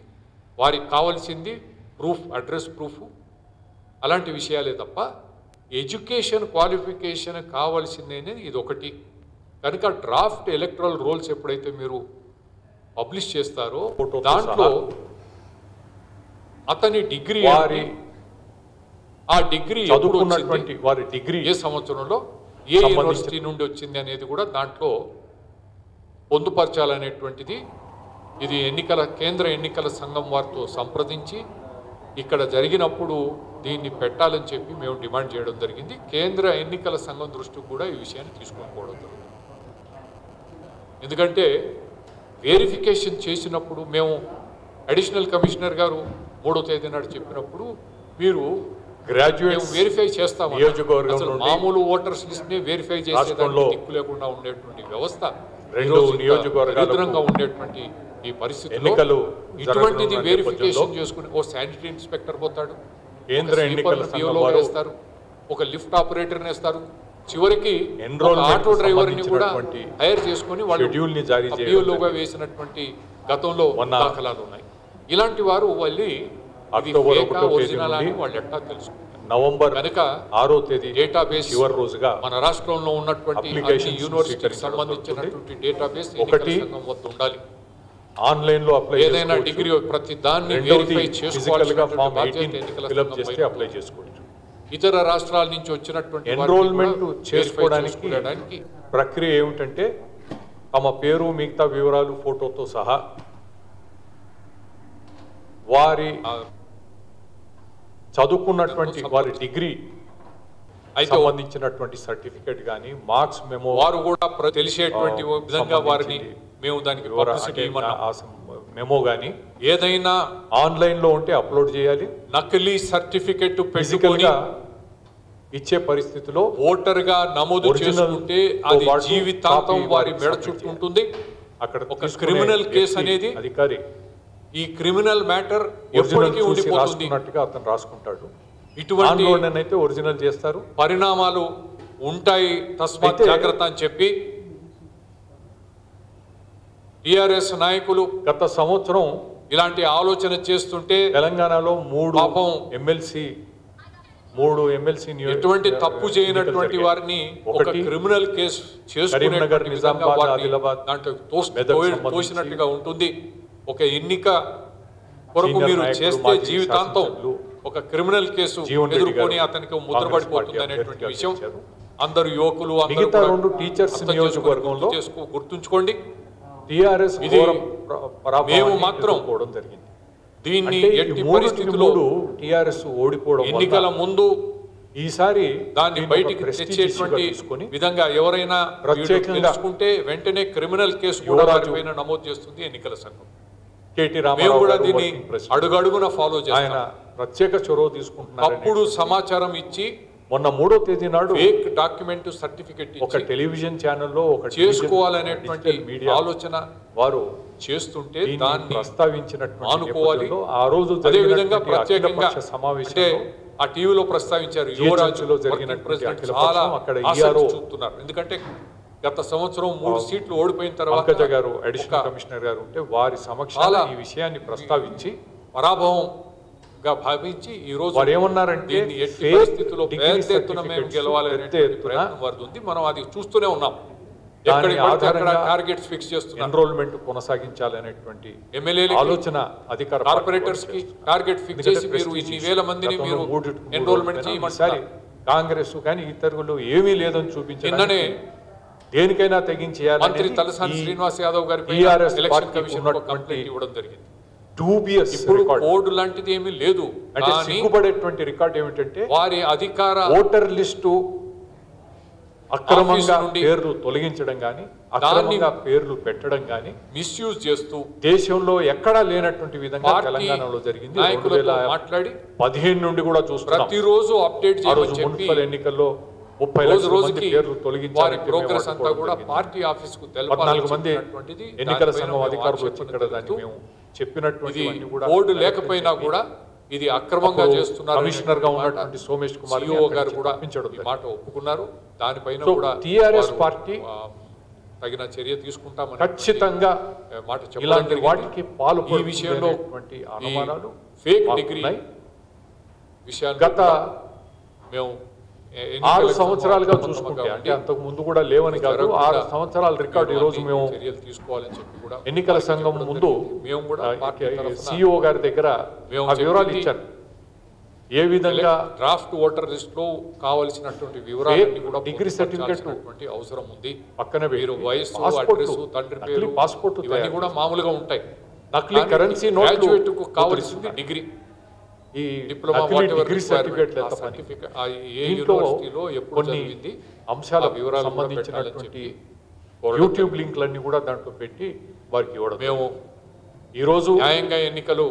వారికి కావాల్సింది ప్రూఫ్ అడ్రస్ ప్రూఫ్. అలాంటి విషయాలే తప్ప ఎడ్యుకేషన్ క్వాలిఫికేషన్ కావాల్సింది అనేది ఇది ఒకటి. కనుక డ్రాఫ్ట్ ఎలక్ట్రల్ రోల్స్ ఎప్పుడైతే మీరు పబ్లిష్ చేస్తారో దాంట్లో అతని డిగ్రీ? ఆ డిగ్రీ చదువుకున్నటువంటి? వారి డిగ్రీ. ఏ సంవత్సరంలో? ఏ యూనివర్సిటీ నుండి వచ్చింది అనేది కూడా దాంట్లో పొందుపరచాలనేటువంటిది ఇది ఎన్నికల కేంద్ర ఎన్నికల సంఘం వారితో సంప్రదించి ఇక్కడ జరిగినప్పుడు దీన్ని పెట్టాలని చెప్పి మేము డిమాండ్ చేయడం జరిగింది. కేంద్ర ఎన్నికల సంఘం దృష్టికి కూడా ఈ విషయాన్ని తీసుకొని పోవడం జరుగుతుంది ఎందుకంటే వెరిఫికేషన్ చేసినప్పుడు మేము అడిషనల్ కమిషనర్ గారు మూడో తేదీ నాడు చెప్పినప్పుడు మీరు గ్రాడ్యుయేట్స్ వెరిఫై చేస్తాం నియోజకవర్గం మామూలు ఓటర్స్ లిస్ట్ వెరిఫై దిక్కు లేకుండా ఉండేటువంటి వ్యవస్థ. రెండు దరిద్రంగా ఉండేటువంటి ఈ పరిస్థితిలో ఎన్నికలు ఇటువంటిది వెరిఫికేషన్ చేసుకుని ఓ శానిటరీ ఇన్స్పెక్టర్ పోతాడు. కేంద్ర ఎన్నికల వేస్తారు. ఒక లిఫ్ట్ ఆపరేటర్ వేస్తారు. చివరికి Enrollment ఆటో డ్రైవర్ని కూడా హైర్ చేసుకొని వాళ్ళు schedule ని జారీ జరిగింది. వేసినటువంటి గతంలో దాఖలాలు ఉన్నాయి. ఇలాంటి వారు వెళ్ళి అక్టోబర్ ఒకటో తేదీ నుండి వాళ్ళు ఎట్లా తెలుసుకుంటారు. నవంబర్ కనుక ఆరో తేదీ డేటాబేస్ చివరి రోజుగా మన రాష్ట్రంలో ఉన్నటువంటి యూనివర్సిటీకి సంబంధించినటువంటి డేటాబేస్ ఒకటి, వద్ద ఉండాలి. ఆన్లైన్లో అప్లై ఏదైనా. డిగ్రీ ప్రతి దాన్ని వెరిఫై పైన అప్లై చేసుకోవచ్చు. ఇతర రాష్ట్రాల నుంచి వచ్చినటువంటి ఎన్రోల్మెంట్ చేసుకోవడానికి ప్రక్రియ ఏమిటంటే తమ పేరు మిగతా వివరాలు ఫోటోతో సహా వారి చదువుకున్నటువంటి వారి డిగ్రీ అయితే సంబంధించినటువంటి సర్టిఫికేట్ కానీ మార్క్స్ మెమో వారు కూడా తెలిసేటువంటి విధంగా వారిని. మేము దానికి మెమో కానీ ఏదైనా ఆన్లైన్లో ఉంటే అప్లోడ్ చేయాలి నకిలీ సర్టిఫికెట్ ఫిజికల్ ఇచ్చే పరిస్థితిలో ఓటర్గా నమోదు చేసుకుంటే అది జీవితాంతం వారి మెడ submit చుట్టూ చేయాలి. ఉంటుంది అక్కడ ఒక case వ్యక్తి, అనేది అధికారి ఈ క్రిమినల్ మ్యాటర్ ఎప్పటికీ ఉండిపోతుంది. అతను రాసుకుంటాడు. ఇటువంటి ఒరిజినల్ చేస్తారు. పరిణామాలు ఉంటాయి తస్మాత్ జాగ్రత్త అని చెప్పి టిఆర్ఎస్ నాయకులు గత సంవత్సరం ఇలాంటి ఆలోచన చేస్తుంటే తెలంగాణలో మూడు పాపం ఎమ్మెల్సీ మూడు ఎమ్మెల్సీ ఎటువంటి తప్పు చేయనటువంటి వారిని ఒక క్రిమినల్ కేసు చేసుకునేటువంటి దాంట్లో తోసినట్టుగా ఉంటుంది. ఒక ఎన్నిక కొరకు మీరు చేస్తే జీవితాంతం ఒక క్రిమినల్ కేసు ఎదుర్కొని అతనికి ముద్రపడిపోతుంది అనేటువంటి విషయం. అందరు యువకులు మిగతా రెండు టీచర్స్ నియోజకవర్గంలో గుర్తుంచుకోండి. టిఆర్ఎస్ ఇది మేము మాత్రం జరిగింది. దీన్ని ఎట్టి పరిస్థితుల్లో టిఆర్ఎస్ ఓడిపోవడం ఎన్నికల ముందు ఈసారి దాన్ని బయటికి తెచ్చేటువంటి విధంగా ఎవరైనా ప్రత్యేకంగా తెలుసుకుంటే వెంటనే క్రిమినల్ కేసు కూడా నమోదు చేస్తుంది ఎన్నికల సంఘం. కేటీ రామారావు కూడా దీన్ని. అడుగడుగున ఫాలో ఆయన ప్రత్యేక చొరవ తీసుకుంటున్నారు తప్పుడు సమాచారం ఇచ్చి మొన్న మూడో తేదీ నాడు ఫేక్ డాక్యుమెంట్ సర్టిఫికెట్ ఒక టెలివిజన్ ఛానల్లో ఒక చేసుకోవాలనేటువంటి మీడియా ఆలోచన వారు చేస్తుంటే దీన్ని మానుకోవాలి నేపథ్యంలో ఆ రోజు అదే విధంగా ప్రత్యేకంగా సమావేశంలో ఆ టీవీలో ప్రస్తావించారు. యువరాజు GHMC లో వర్కింగ్ జరిగినటువంటి ప్రెసిడెంట్. అఖిల చాలా పక్షం అక్కడ చూపుతున్నారు. ఎందుకంటే గత సంవత్సరం మూడు సీట్లు ఓడిపోయిన తర్వాత గారు అడిషనల్ కమిషనర్ గారు ఉంటే వారి సమక్షంలో ఈ విషయాన్ని ప్రస్తావించి పరాభవంగా భావించి ఈ రోజు వారు ఏమన్నారంటే ఎట్టి పరిస్థితుల్లో పెద్ద ఎత్తున మేము certificates గెలవాలనే పెద్ద ఎత్తున ప్రయత్నం వారిది ఉంది మనం అది చూస్తూనే ఉన్నాం. టార్గెట్స్ ఫిక్స్ చేస్తున్నారు? ఎన్రోల్మెంట్ కొనసాగించాలనేటువంటి ఎమ్మెల్యేలకి ఆలోచన అధికార పార్టీ కార్పొరేటర్స్కి. టార్గెట్ ఫిక్స్ చేసి మీరు ఇన్ని వేల మందిని మీరు ఎన్రోల్మెంట్ చేయమంటారు కాంగ్రెస్ కానీ ఇతరులు ఏమీ లేదని చూపించారు నిన్ననే దేనికైనా తెగించేయాలని మంత్రి తలసాని శ్రీనివాస్ యాదవ్ గారి ఎలక్షన్ కమిషన్ కంప్లైంట్ ఇవ్వడం జరిగింది. డూబియస్ ఇప్పుడు కోడ్ లాంటిది ఏమీ లేదు. అంటే సిగ్గుపడేటువంటి రికార్డ్ ఏమిటంటే వారి అధికార ఓటర్ లిస్టు అక్రమంగా పేర్లు తొలగించడం కానీ అక్రమంగా పేర్లు పెట్టడం కానీ మిస్యూజ్ చేస్తూ దేశంలో ఎక్కడా లేనటువంటి విధంగా తెలంగాణలో జరిగింది. మాట్లాడి పదిహేను నుండి కూడా చూస్తున్నాం. ప్రతిరోజు అప్డేట్ మున్సిపల్ ఎన్నికల్లో ముప్పై రోజు రోజుకి పేర్లు మేము ప్రోగ్రెస్ అంతా కూడా. పార్టీ ఆఫీస్కు పద్నాలుగు మంది ఎన్నికల సంఘం అధికారులు మేము చెప్పినటువంటి బోర్డు లేకపోయినా కూడా ఇది అక్రమంగా చేస్తున్నారు కమిషనర్గా ఉన్నటువంటి సోమేష్ కుమార్ గారు కూడా మాట ఒప్పుకున్నారు దానిపైన కూడా వారు, పార్టీ తగిన చర్య తీసుకుంటామని ఖచ్చితంగా మాట ఇలాంటి. వాటికి పాలు ఈ విషయంలో అనుమానాలు ఫేక్ డిగ్రీ. విషయాన్ని గత మేము ఆరు సంవత్సరాలుగా చూసుకుంటే అంటే అంతకు ముందు కూడా లేవని కాదు ఆరు సంవత్సరాల రికార్డు ఈ రోజు అన్ని మేము తీసుకోవాలని చెప్పి కూడా ఎన్నికల సంఘం ముందు. మేము కూడా సిఇఓ గారి దగ్గర వివరాలు ఇచ్చారు. ఏ విధంగా డ్రాఫ్ట్ ఓటర్ లిస్ట్లో కావలసినటువంటి వివరాలన్నీ కూడా డిగ్రీ సర్టిఫికెట్ అవసరం ఉంది. పక్కన మీరు వయసు అడ్రస్ తండ్రి పేరు పాస్పోర్ట్ ఇవన్నీ కూడా మామూలుగా ఉంటాయి. నకిలీ కరెన్సీ కావాల్సింది ముద్రిస్తున్నారు. డిగ్రీ. ఈ డిప్లొమా డిగ్రీ సర్టిఫికేట్ యూనివర్సిటీలో ఎప్పుడు జరిగింది అంశాల వివరాలు సంబంధించినటువంటి యూట్యూబ్ లింక్లన్నీ కూడా దాంట్లో పెట్టి వారికి ఇవ్వడం మేము ఈ రోజు న్యాయంగా ఎన్నికలు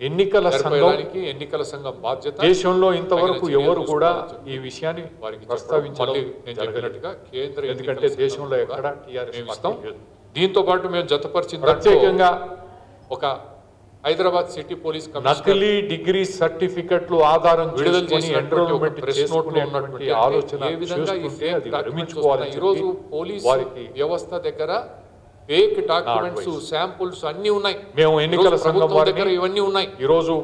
ఎన్నికల సంఘం జరపడానికి ఎన్నికల సంఘం బాధ్యత దేశంలో ఇంతవరకు ఎవరు కూడా ఈ విషయాన్ని వారికి. చెప్పినట్టుగా కేంద్ర ఎందుకంటే దేశంలో కూడా ఎక్కడ టీఆర్ఎస్. దీంతో పాటు మేము జతపరిచిన ప్రత్యేకంగా ఒక హైదరాబాద్ సిటీ పోలీస్ నకిలీ డిగ్రీ సర్టిఫికెట్లు ఆధారం విడుదల ఒక ఎన్రోల్మెంట్ ఉన్నటువంటి ఆలోచన ఏ విధంగా ఈ రోజు పోలీస్ వారికి వ్యవస్థ దగ్గర ఫేక్ డాక్యుమెంట్స్. శాంపుల్స్ అన్ని ఉన్నాయి. మేము ఎన్నికల సంఘం దగ్గర ఇవన్నీ ఉన్నాయి. ఈ రోజు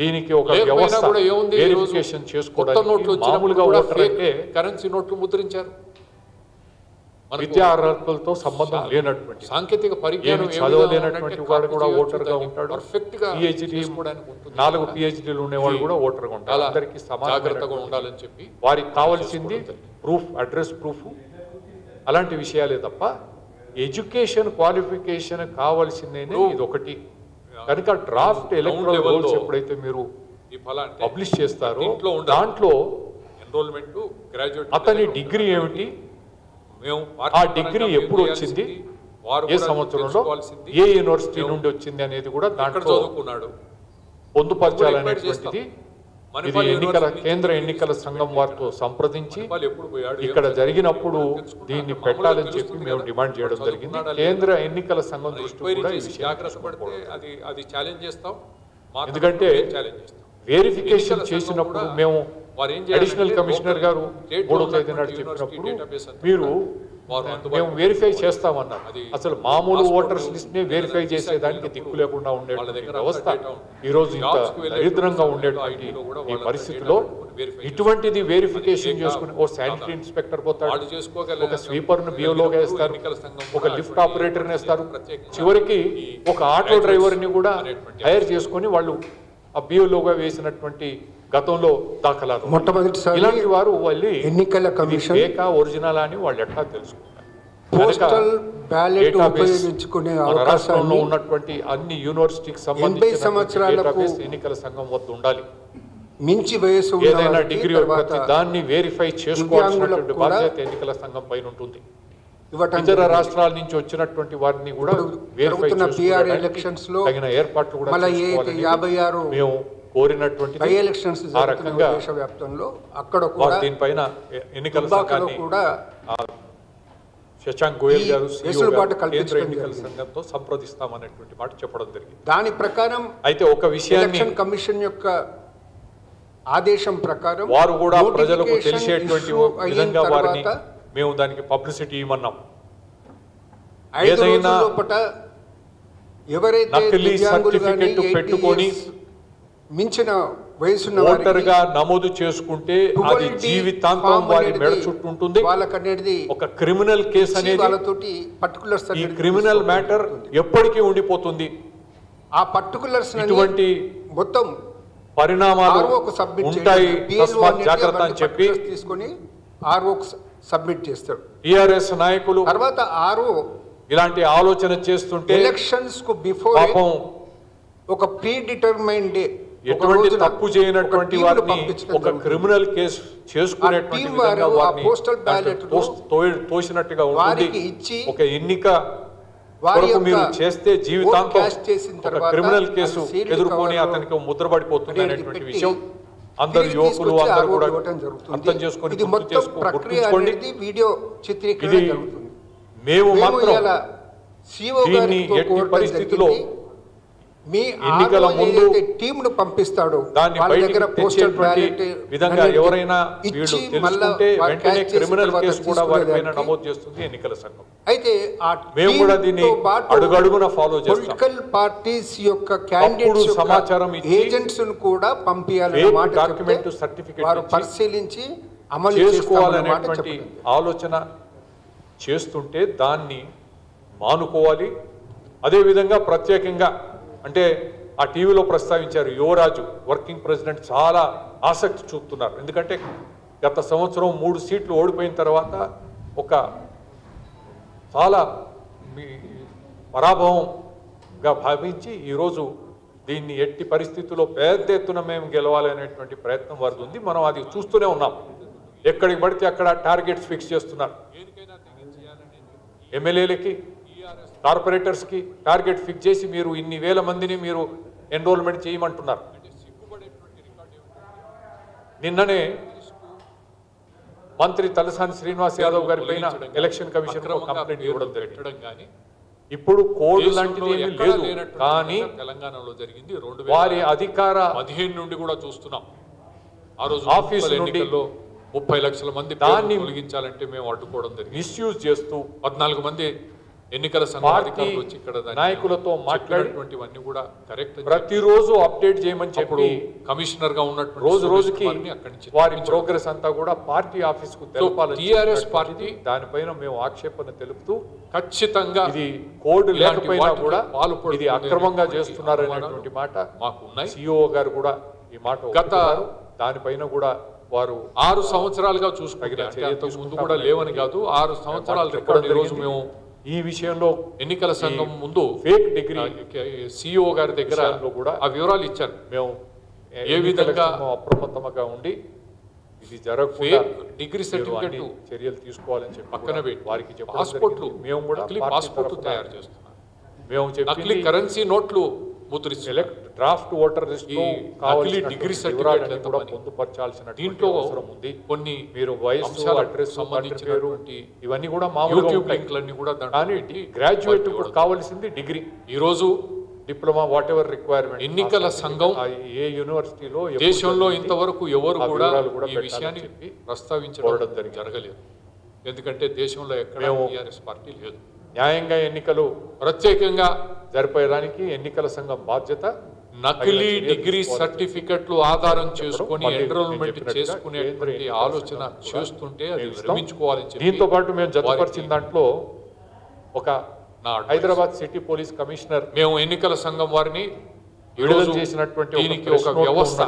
దీనికి ఒక వ్యవస్థ కూడా ఏముంది? వెరిఫికేషన్ కొత్త చేసుకోవడానికి మామూలుగా కరెన్సీ నోట్లు ముద్రించారు. విద్యా అర్హతలతో సంబంధం లేనటువంటి సాంకేతిక పరిజ్ఞానం చదవలేనటువంటి వాడు కూడా ఉందంటే ఓటర్గా దాన్ని ఉంటాడు. perfect గా పిహెచ్డి నాలుగు. పిహెచ్డీలు ఉండేవాళ్ళు కూడా ఓటర్గా ఉంటారు. అందరికీ జాగ్రత్తగా సమానం ఉండాలని చెప్పి వారికి కావాల్సింది ప్రూఫ్ అడ్రస్ ప్రూఫ్ అలాంటి విషయాలే తప్ప ఎడ్యుకేషన్ క్వాలిఫికేషన్ కావాల్సిందేనే ఇది ఒకటి. కనుక డ్రాఫ్ట్ ఎలక్ట్రల్ రూల్స్ ఎప్పుడైతే మీరు పబ్లిష్ చేస్తారో. దాంట్లో ఎన్రోల్మెంట్ గ్రాడ్యుయేట్ అతని డిగ్రీ ఏమిటి? మేము ఆ డిగ్రీ ఎప్పుడు వచ్చింది? ఏ సంవత్సరంలో? ఏ యూనివర్సిటీ నుండి వచ్చింది అనేది కూడా దాంట్లో చదువుకున్నాడు. పొందుపరచాలనేటువంటిది ఇది ఎన్నికల కేంద్ర ఎన్నికల సంఘం వారితో సంప్రదించి ఇక్కడ? జరిగినప్పుడు దీన్ని పెట్టాలని చెప్పి మేము. డిమాండ్ చేయడం జరిగింది. కేంద్ర? ఎన్నికల సంఘం దృష్టి కూడా ఎందుకంటే మేము ఛాలెంజ్ చేస్తాం? వెరిఫికేషన్ చేసినప్పుడు మేము అడిషనల్ కమిషనర్ గారు మూడో తేదీ నాడు చెప్పినప్పుడు మీరు మేము వెరిఫై చేస్తామన్నారు. అది అసలు మామూలు ఓటర్స్ లిస్ట్ని వెరిఫై చేసేదానికి దిక్కు లేకుండా దగ్గర వ్యవస్థ అంతా data ఉంది. ఈ రోజు ఇంత దరిద్రంగా ఉండేటువంటి ఈ పరిస్థితిలో ఇటువంటిది. వెరిఫికేషన్ చేసుకుని ఓ శానిటరీ ఇన్స్పెక్టర్ పోతాడు. ఒక స్వీపర్ను బియోలోగా వేస్తారు. ఒక లిఫ్ట్ ఆపరేటర్ వేస్తారు. చివరికి ఒక ఆటో డ్రైవర్ని కూడా హైర్ చేసుకొని వాళ్ళు ఆ బియోలోగా వేసినటువంటి గతంలో దాఖలాలు మొట్టమొదటిసారి ఇలాంటి వారు వెళ్ళి ఎన్నికల కమిషన్ ఫేకా ఒరిజినల్ అని వాళ్ళు ఎట్లా తెలుసుకుంటారు? పోస్టల్ బ్యాలెట్ ఉపయోగించుకునే ఉన్నటువంటి అన్ని యూనివర్సిటీకి సంబంధించిన సంవత్సరాలకు ఎన్నికల సంఘం వద్ద ఉండాలి. మించి వయసు ఏదైనా డిగ్రీ దాన్ని వెరిఫై చేసుకోవాల్సినటువంటి బాధ్యత ఎన్నికల సంఘం పైన ఉంటుంది. ఇతర. రాష్ట్రాల నుంచి వచ్చినటువంటి వారిని కూడా వెరిఫై ఎలక్షన్స్లో తగిన ఏర్పాట్లు కూడా యాభై ఆరు మేము కోరినటువంటి బై ఎలక్షన్స్ ఆ జరుగుతున్న రకంగా దేశవ్యాప్తంలో అక్కడ కూడా దీనిపైన ఎన్నికల సంఘాన్ని కూడా శశాంక్ గోయల్ గారు ఎన్నికల. సంఘంతో సంప్రదిస్తామనేటువంటి మాట చెప్పడం జరిగింది దాని ప్రకారం అయితే ఒక విషయాన్ని కమిషన్ యొక్క ఆదేశం ప్రకారం వారు కూడా ప్రజలకు తెలిసేటువంటి విధంగా వారిని మేము దానికి పబ్లిసిటీ ఇవ్వమన్నాం ఏదైనా ఎవరైతే నకిలీ దివ్యాంగులు గాని, certificate 80 పెట్టుకొని మించిన వయసున్న ఓటర్గా వారికి నమోదు చేసుకుంటే అది 12D జీవితాంతం వారి మెడ చుట్టూ ఉంటుంది. వాళ్ళకనేది ఒక క్రిమినల్ కేసు అనేది వాళ్ళతోటి పర్టికులర్స్ ఈ క్రిమినల్ మ్యాటర్ ఎప్పటికీ ఉండిపోతుంది. ఆ పర్టికులర్స్ ఇటువంటి మొత్తం పరిణామాలు ఉంటాయి జాగ్రత్త అని చెప్పి తీసుకొని ఆర్ఓకు సబ్మిట్ చేస్తాడు టిఆర్ఎస్ నాయకులు తర్వాత ఆర్ఓ ఇలాంటి ఆలోచన చేస్తుంటే ఎలక్షన్స్కు బిఫోర్ పాపం ఒక ప్రీ డిటర్మైన్ డే ఎటువంటి తప్పు చేయనటువంటి వారిని ఒక క్రిమినల్ కేసు చేసుకునేటువంటి విధంగా వారిని తోసినట్టుగా ఉంటుంది వారికి ఇచ్చి ఒక ఎన్నిక వారి కొరకు మీరు చేస్తే జీవితాంతం ఒక క్రిమినల్ కేసు ఎదుర్కొని అతనికి ముద్రపడిపోతుంది అనేటువంటి విషయం అందరు యువకులు అందరూ కూడా. అర్థం చేసుకొని గుర్తు చేసుకో గుర్తుంచుకోండి వీడియో చిత్రీకరణ మేము మాత్రం దీన్ని ఎట్టి పరిస్థితిలో. మీ ఎన్నికల ముందు టీంను పంపిస్తాడో దాన్ని దగ్గర పోస్టల్ విధంగా ఎవరైనా వీళ్ళు తెలుసుకుంటే వెంటనే క్రిమినల్ కేసు కూడా వారిపైన నమోదు చేస్తుంది ఎన్నికల సంఘం. అయితే మేము కూడా దీన్ని అడుగడుగున follow చేస్తాం. పొలిటికల్ పార్టీస్ యొక్క క్యాండిడేట్స్ యొక్క సమాచారం ఏజెంట్స్ కూడా fake పంపించాలన్న మాట వారు ఇచ్చి పరిశీలించి అమలు చేసుకోవాలనేటువంటి ఆలోచన చేస్తుంటే దాన్ని మానుకోవాలి. అదేవిధంగా ప్రత్యేకంగా అంటే ఆ టీవీలో ప్రస్తావించారు యువరాజు వర్కింగ్ ప్రెసిడెంట్ చాలా ఆసక్తి చూపుతున్నారు. ఎందుకంటే గత సంవత్సరం మూడు సీట్లు ఓడిపోయిన తర్వాత ఒక చాలా మీ పరాభవంగా భావించి ఈరోజు దీన్ని ఎట్టి పరిస్థితుల్లో పెద్ద ఎత్తున మేము గెలవాలనేటువంటి ప్రయత్నం వారిది ఉంది మనం అది చూస్తూనే ఉన్నాం. ఎక్కడికి పడితే అక్కడ టార్గెట్స్ ఫిక్స్ చేస్తున్నారు. ఎమ్మెల్యేలకి కార్పొరేటర్స్కి టార్గెట్ ఫిక్స్ చేసి మీరు ఇన్ని వేల మందిని మీరు ఎన్రోల్మెంట్ చేయమంటున్నారు. నిన్ననే మంత్రి తలసాని శ్రీనివాస్ యాదవ్ గారి పైన ఎలక్షన్ కమిషన్ కంప్లైంట్ ఇవ్వడం జరిగింది. ఇప్పుడు కోడ్ లాంటిది ఏమీ లేదు కానీ తెలంగాణలో జరిగింది. రెండు వారి అధికార పదిహేను నుండి కూడా చూస్తున్నాం. ఆ రోజు ఆఫీసు నుండి ఎన్నికల్లో ముప్పై లక్షల మంది దాన్ని పేర్లు తొలగించాలంటే మేము అడ్డుకోవడం జరిగింది. మిస్యూజ్ చేస్తూ పద్నాలుగు మంది ఎన్నికల నాయకులతో మాట్లాడి చెప్పినటువంటివన్నీ కూడా కరెక్ట్ ప్రతిరోజు అప్డేట్ చేయమని చెప్పి కమిషనర్గా ఉన్నటువంటి రోజు రోజుకి వారి. ప్రోగ్రెస్ అంతా కూడా పార్టీ ఆఫీస్కు TRS చెప్పినటువంటిది. పార్టీ దానిపైన మేము ఆక్షేపణ తెలుపుతూ ఖచ్చితంగా ఇది కోడ్ లేకపోయినా కూడా ఇది అక్రమంగా చేస్తున్నారు అనేటువంటి మాట మాకు ఉన్నాయి సిఇఓ గారు కూడా ఈ మాట గత-. దానిపైన కూడా వారు ఆరు సంవత్సరాలుగా చూసుకుంటే ముందు కూడా లేవని కాదు ఆరు సంవత్సరాల రికార్డు జరిగింది. మేము ఈ విషయంలో ఎన్నికల సంఘం ముందు ఫేక్ డిగ్రీ సిఇఓ గారి దగ్గర కూడా ఆ వివరాలు ఇచ్చారు. మేము ఏ విధంగా సంఘం అప్రమత్తముగా ఉండి ఇది జరగకుండా డిగ్రీ సర్టిఫికెట్ చర్యలు తీసుకోవాలని చెప్పి పక్కన పెట్టి వారికి పాస్పోర్ట్లు. మేము కూడా పాస్పోర్ట్లు తయారు చేస్తున్నాం మేము నకిలీ కరెన్సీ నోట్లు సెలెక్ట్ డ్రాఫ్ట్ ఓటర్ లిస్ట్ ఈ డిగ్రీ సర్టిఫికెట్లు కూడా? పొందుపరచాల్సిన దీంట్లో అవసరం ఉంది. కొన్ని మీరు వయసు అడ్రస్ సంబంధించినటువంటి ఇవన్నీ కూడా ఉంటాయి. లింక్లన్నీ కూడా కానీ పెట్టి గ్రాడ్యుయేట్ కూడా- కావాల్సింది డిగ్రీ. ఈరోజు డిప్లొమా వాట్ ఎవర్ రిక్వైర్మెంట్ ఎన్నికల సంఘం ఏ యూనివర్సిటీలో దేశంలో ఇంతవరకు ఎవరు కూడా ఈ విషయాన్ని ప్రస్తావించడం. జరగలేదు. ఎందుకంటే దేశంలో ఎక్కడ టీఆర్ఎస్ పార్టీ లేదు. న్యాయంగా ఎన్నికలు ప్రత్యేకంగా జరిపేయడానికి ఎన్నికల సంఘం బాధ్యత నకిలీ డిగ్రీ. సర్టిఫికెట్లు ఆధారం చేసుకొని ఎన్రోల్మెంట్ చేసుకునేటువంటి ఆలోచన చేస్తుంటే అది. విరమించుకోవాలని దీంతో పాటు మేము జతపరిచిన దాంట్లో ఒక. హైదరాబాద్ సిటీ పోలీస్ కమిషనర్ మేము ఎన్నికల సంఘం వారిని విడుదల చేసినటువంటి దీనికి ఒక వ్యవస్థ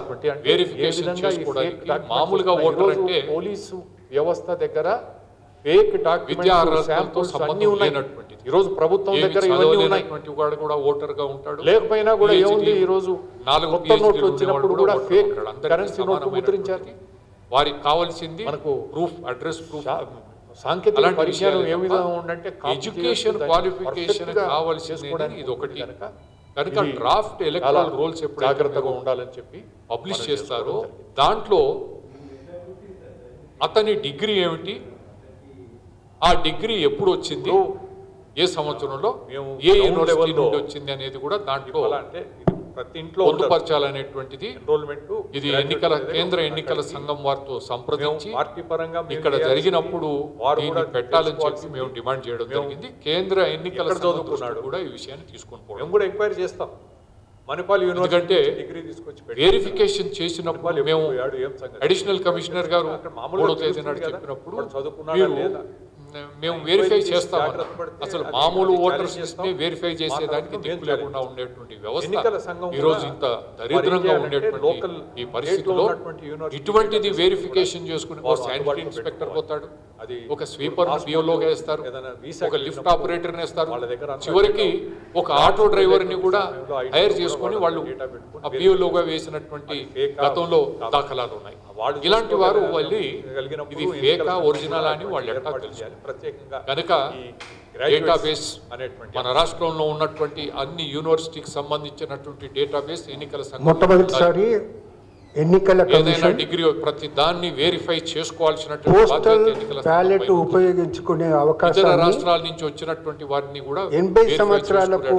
వెరిఫికేషన్ చేసుకోవడానికి మామూలుగా. ఓటర్ అంటే పోలీసు వ్యవస్థ దగ్గర ఫేక్ విద్యా డాక్యుమెంట్స్ అర్హతలతో శాంపుల్స్ సంబంధం అన్ని ఉన్నాయి. లేనటువంటిది. ఈ రోజు ప్రభుత్వం దగ్గర ఇవన్నీ ఉన్నాయి. చదవలేనటువంటి వాడు కూడా ఓటర్గా ఉంటాడు. లేకపోయినా కూడా ఏముంది? ఈ రోజు నాలుగు కొత్త నోట్లు వచ్చినప్పుడు కూడా ఫేక్ కరెన్సీ నోట్లు ముద్రించారు. వారికి కావాల్సింది మనకు ప్రూఫ్ అడ్రస్ ప్రూఫ్ సాంకేతిక పరిజ్ఞానం ఏ విధంగా ఎడ్యుకేషన్ క్వాలిఫికేషన్ కావాల్సింది ఇది ఒకటి కనుక డ్రాఫ్ట్ చాలా ఎలక్ట్రల్ రోల్స్ ఎప్పుడు జాగ్రత్తగా ఉండాలని చెప్పి పబ్లిష్ చేస్తారో. దాంట్లో అతని డిగ్రీ ఏమిటి? ఆ డిగ్రీ ఎప్పుడు వచ్చింది? ఏ సంవత్సరంలో? మేము ఏ యూనివర్సిటీ నుండి వచ్చింది అనేది కూడా దాంట్లో అలా అంటే ప్రతి ఇంట్లో పొందుపరచాలనేటువంటిది ఎన్రోల్మెంట్ ఇది ఎన్నికల కేంద్ర ఎన్నికల సంఘం వారితో సంప్రదించి పార్టీ పరంగా ఇక్కడ జరిగినప్పుడు వారు దీన్ని పెట్టాలని చెప్పి. మేము డిమాండ్ చేయడం జరిగింది. కేంద్ర ఎన్నికల చదువుకున్నాడు? కూడా ఈ విషయాన్ని తీసుకొని పోవడం. మేము కూడా ఎంక్వైరీ చేస్తాం. మణిపాల్ యూనివర్సిటీ డిగ్రీ తీసుకొచ్చి వెరిఫికేషన్ చేసినప్పుడు మేము? అడిషనల్ కమిషనర్ గారు మూడో తేదీ నాడు కదా, చెప్పినప్పుడు చదువుకున్నాడా? మేము వెరిఫై చేసి చేస్తాం అసలు మామూలు ఓటర్స్. వెరిఫై చేసేదానికి దిక్కు లేకుండా ఉండేటువంటి వ్యవస్థ. సంఘం ఈ రోజు కూడా ఇంత దరిద్రంగా ఉండేటువంటి ఈ పరిస్థితిలో ఇటువంటిది వెరిఫికేషన్ చేసుకుని ఒక శానిటరీ ఇన్స్పెక్టర్. పోతాడు. అది ఒక స్వీపర్ బియోలోగా వేస్తారు. ఒక లిఫ్ట్ ఆపరేటర్ వేస్తారు. వాళ్ళ దగ్గర అంతా చివరికి ఒక ఆటో డ్రైవర్ని కూడా హైర్ చేసుకొని వాళ్ళ ఆ బియోలోగా వేసినటువంటి గతంలో? దాఖలాలు ఉన్నాయి. ఇలాంటి వారు వెళ్ళి ఇది ఫేకా ఒరిజినల్ అని వాళ్ళు ఎట్లా ఏర్పాటు తెలుసు చేయాలి. ప్రత్యేకంగా కనుక డేటాబేస్ అనేటువంటి మన రాష్ట్రంలో ఉన్నటువంటి అన్ని యూనివర్సిటీకి సంబంధించినటువంటి డేటాబేస్ ఎన్నికల సంఘం మొట్టమొదటిసారి ఎన్నికల ఏదైనా డిగ్రీ ప్రతి దాన్ని వెరిఫై చేసుకోవాల్సినటువంటి బ్యాలెట్. ఉపయోగించుకునే ఇతర అవకాశాన్ని రాష్ట్రాల నుంచి వచ్చినటువంటి వారిని కూడా ఎనభై సంవత్సరాలకు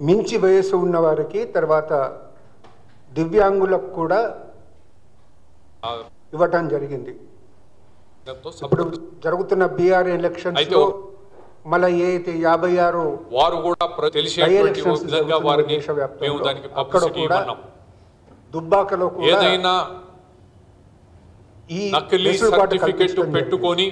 మించి వయసు ఉన్న వారికి తర్వాత దివ్యాంగులకు కూడా ఇవ్వటం జరిగింది దాంతో ఇప్పుడు జరుగుతున్న బీఆర్లో మళ్ళీ ఏ అయితే యాభై ఆరు వారు కూడా తెలిసేటువంటి విధంగా జరుగుతున్న వారిని దేశవ్యాప్తంలో మేము దానికి అక్కడ పబ్లిసిటీ కూడా ఇవ్వన్నాం దుబ్బాకలో ఏదైనా ఈ నకిలీ సర్టిఫికెట్ పెట్టుకొని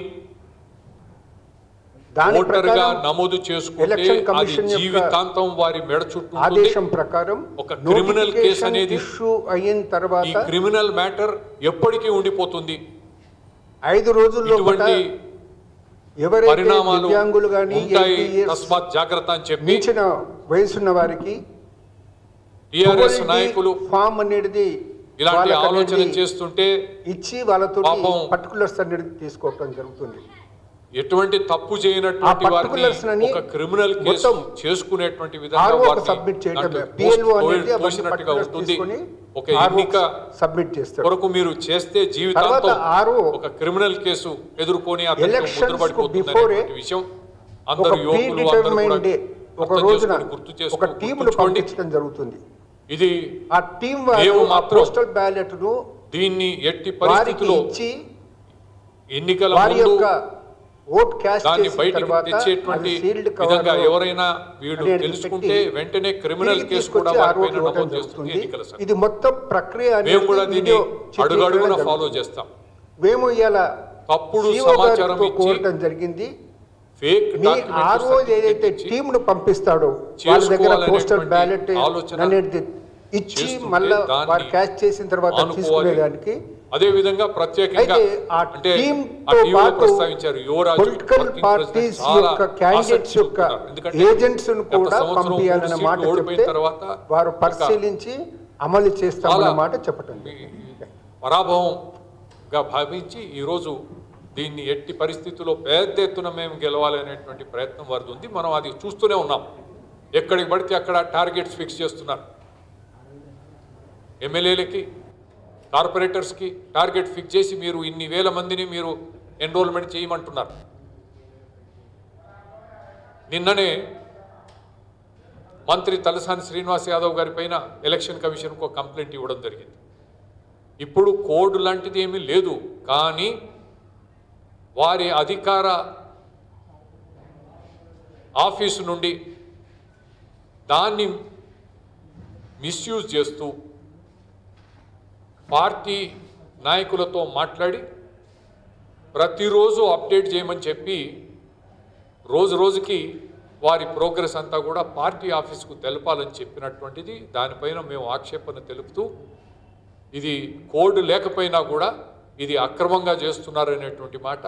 నమోదు చేసుకుంటే ఎలక్షన్ అది జీవితాంతం వారి మెడ చుట్టూ. ఆదేశం ప్రకారం ఒక క్రిమినల్ కేసు అనేది ఇష్యూ అయిన ఈ తర్వాత క్రిమినల్ మ్యాటర్ ఎప్పటికీ ఉండిపోతుంది. ఐదు రోజుల్లో ఎవరైతే దివ్యాంగులు కానీ జాగ్రత్త అని చెప్పి మించిన వయసున్న వారికి టిఆర్ఎస్ నాయకులు ఫామ్ అనేది ఇలాంటి ఆలోచన చేస్తుంటే ఇచ్చి వాళ్ళతో పర్టికులర్స్ అనేది తీసుకోవటం జరుగుతుంది. ఎటువంటి తప్పు చేయనటువంటి వారిని ఒక క్రిమినల్ కేసు చేసుకునేటువంటి విధంగా ఉంటుంది. ఒక ఎన్నిక సబ్మిట్ చేస్తారు కొరకు మీరు చేస్తే జీవితాంతం ఒక క్రిమినల్ కేసు ఎదుర్కొని విషయం అందరు యువకులు అందరూ ఒక రోజున ఒక టీమును పంపించడం జరుగుతుంది. ఇది ఆ టీం మేము మాత్రం పోస్టల్ బ్యాలెట్ను దీన్ని ఎట్టి పరిస్థితుల్లో ఎన్నికల వారి యొక్క ఓట్ దాన్ని బయటికి తెచ్చేటువంటి విధంగా ఎవరైనా అనేది తెలుసుకుంటే వెంటనే క్రిమినల్ కేసు కూడా వారిపైన నమోదు చేస్తుంది. ఎన్నికల ఇది మొత్తం ప్రక్రియ మేము కూడా దీన్ని అడుగడుగున ఫాలో. చేస్తాం మేము ఇవాళ తప్పుడు సమాచారం కోరటం జరిగింది ఫేక్ మీ ఆ రోజు ఏదైతే టీమ్ను పంపిస్తాడో వాళ్ళ దగ్గర పోస్టల్ బ్యాలెట్ అనేది ఇచ్చి మళ్ళా వారు క్యాచ్ చేసిన తర్వాత. తీసుకునేదానికి అదే విధంగా ప్రత్యేకంగా అంటే ప్రస్తావించారు యువరాజు పార్టీస్ యొక్క క్యాండిడేట్స్ ఏజెంట్స్ కూడా పంపించాలన్న మాట చెప్తే తర్వాత వారు పరిశీలించి అమలు చేస్తామన్న చాలా మాట చెప్పటం ఈ పరాభవంగా భావించి ఈరోజు దీన్ని ఎట్టి పరిస్థితుల్లో పెద్ద ఎత్తున మేము గెలవాలి అనేటువంటి ప్రయత్నం వారిది ఉంది మనం అది చూస్తూనే ఉన్నాం. ఎక్కడికి పడితే అక్కడ టార్గెట్స్ ఫిక్స్ చేస్తున్నారు. ఎమ్మెల్యేలకి కార్పొరేటర్స్కి టార్గెట్ ఫిక్స్ చేసి మీరు ఇన్ని వేల మందిని మీరు ఎన్రోల్మెంట్ చేయమంటున్నారు. నిన్ననే మంత్రి తలసాని శ్రీనివాస్ యాదవ్ గారి పైన ఎలక్షన్ కమిషన్కు ఒక కంప్లైంట్ ఇవ్వడం జరిగింది. ఇప్పుడు కోడ్ లాంటిది ఏమీ లేదు కానీ వారి అధికార ఆఫీసు నుండి దాన్ని మిస్యూజ్ చేస్తూ పార్టీ నాయకులతో మాట్లాడి ప్రతిరోజు అప్డేట్ చేయమని చెప్పి రోజు రోజుకి వారి ప్రోగ్రెస్ అంతా కూడా పార్టీ ఆఫీస్కు తెలపాలని చెప్పినటువంటిది. దానిపైన మేము ఆక్షేపణ తెలుపుతూ ఇది కోడ్ లేకపోయినా కూడా ఇది అక్రమంగా చేస్తున్నారనేటువంటి మాట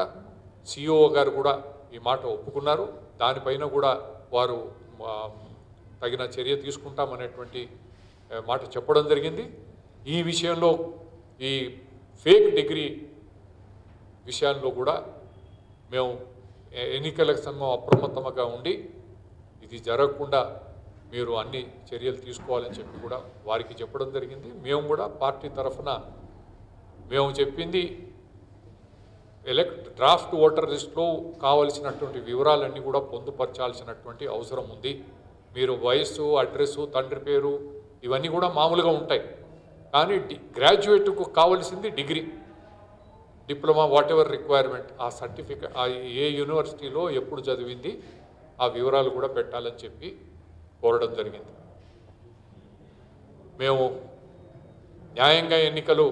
సిఇఓ గారు కూడా ఈ మాట ఒప్పుకున్నారు. దానిపైన కూడా వారు తగిన చర్య తీసుకుంటామనేటువంటి మాట చెప్పడం జరిగింది. ఈ విషయంలో ఈ ఫేక్ డిగ్రీ విషయాల్లో కూడా మేము ఎన్నికల సంఘం అప్రమత్తముగా ఉండి ఇది జరగకుండా మీరు అన్ని చర్యలు తీసుకోవాలని చెప్పి కూడా వారికి చెప్పడం జరిగింది. మేము కూడా పార్టీ తరఫున మేము చెప్పింది ఎలక్ట్ డ్రాఫ్ట్ ఓటర్ లిస్ట్లో కావలసినటువంటి వివరాలన్నీ కూడా పొందుపరచాల్సినటువంటి అవసరం ఉంది. మీరు వయస్సు అడ్రస్సు తండ్రి పేరు ఇవన్నీ కూడా మామూలుగా ఉంటాయి. కానీ డి గ్రాడ్యుయేట్కు కావలసింది degree. Diploma whatever requirement ఆ సర్టిఫికేట్ ఆ ఏ యూనివర్సిటీలో ఎప్పుడు చదివింది ఆ వివరాలు కూడా పెట్టాలని చెప్పి కోరడం జరిగింది. మేము న్యాయంగా ఎన్నికలు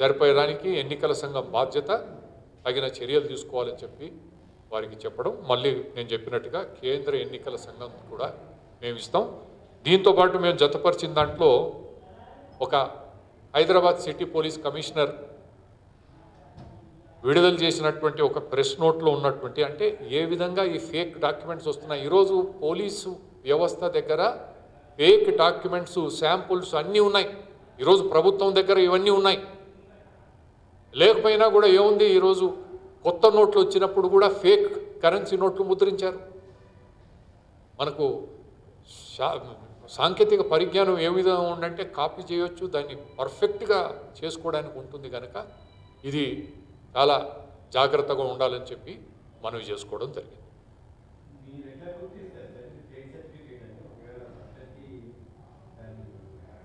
జరిపేయడానికి ఎన్నికల సంఘం బాధ్యత తగిన చర్యలు తీసుకోవాలని చెప్పి వారికి చెప్పడం. మళ్ళీ నేను చెప్పినట్టుగా కేంద్ర ఎన్నికల సంఘం కూడా మేము ఇస్తాం దీంతోపాటు మేము జతపరిచిన దాంట్లో ఒక హైదరాబాద్ సిటీ పోలీస్ కమిషనర్ విడుదల చేసినటువంటి ఒక ప్రెస్ నోట్లో ఉన్నటువంటి అంటే ఏ విధంగా ఈ ఫేక్ డాక్యుమెంట్స్ వస్తున్నాయి? ఈరోజు పోలీసు వ్యవస్థ దగ్గర ఫేక్ డాక్యుమెంట్స్ శాంపుల్స్ అన్నీ ఉన్నాయి. ఈరోజు ప్రభుత్వం దగ్గర ఇవన్నీ ఉన్నాయి. లేకపోయినా కూడా ఏముంది? ఈరోజు కొత్త నోట్లు వచ్చినప్పుడు కూడా ఫేక్ కరెన్సీ నోట్లు ముద్రించారు. మనకు సాంకేతిక పరిజ్ఞానం ఏ విధంగా ఉందంటే కాపీ చేయొచ్చు దాన్ని పర్ఫెక్ట్గా చేసుకోవడానికి ఉంటుంది కనుక ఇది చాలా జాగ్రత్తగా ఉండాలని చెప్పి మనవి చేసుకోవడం జరిగింది.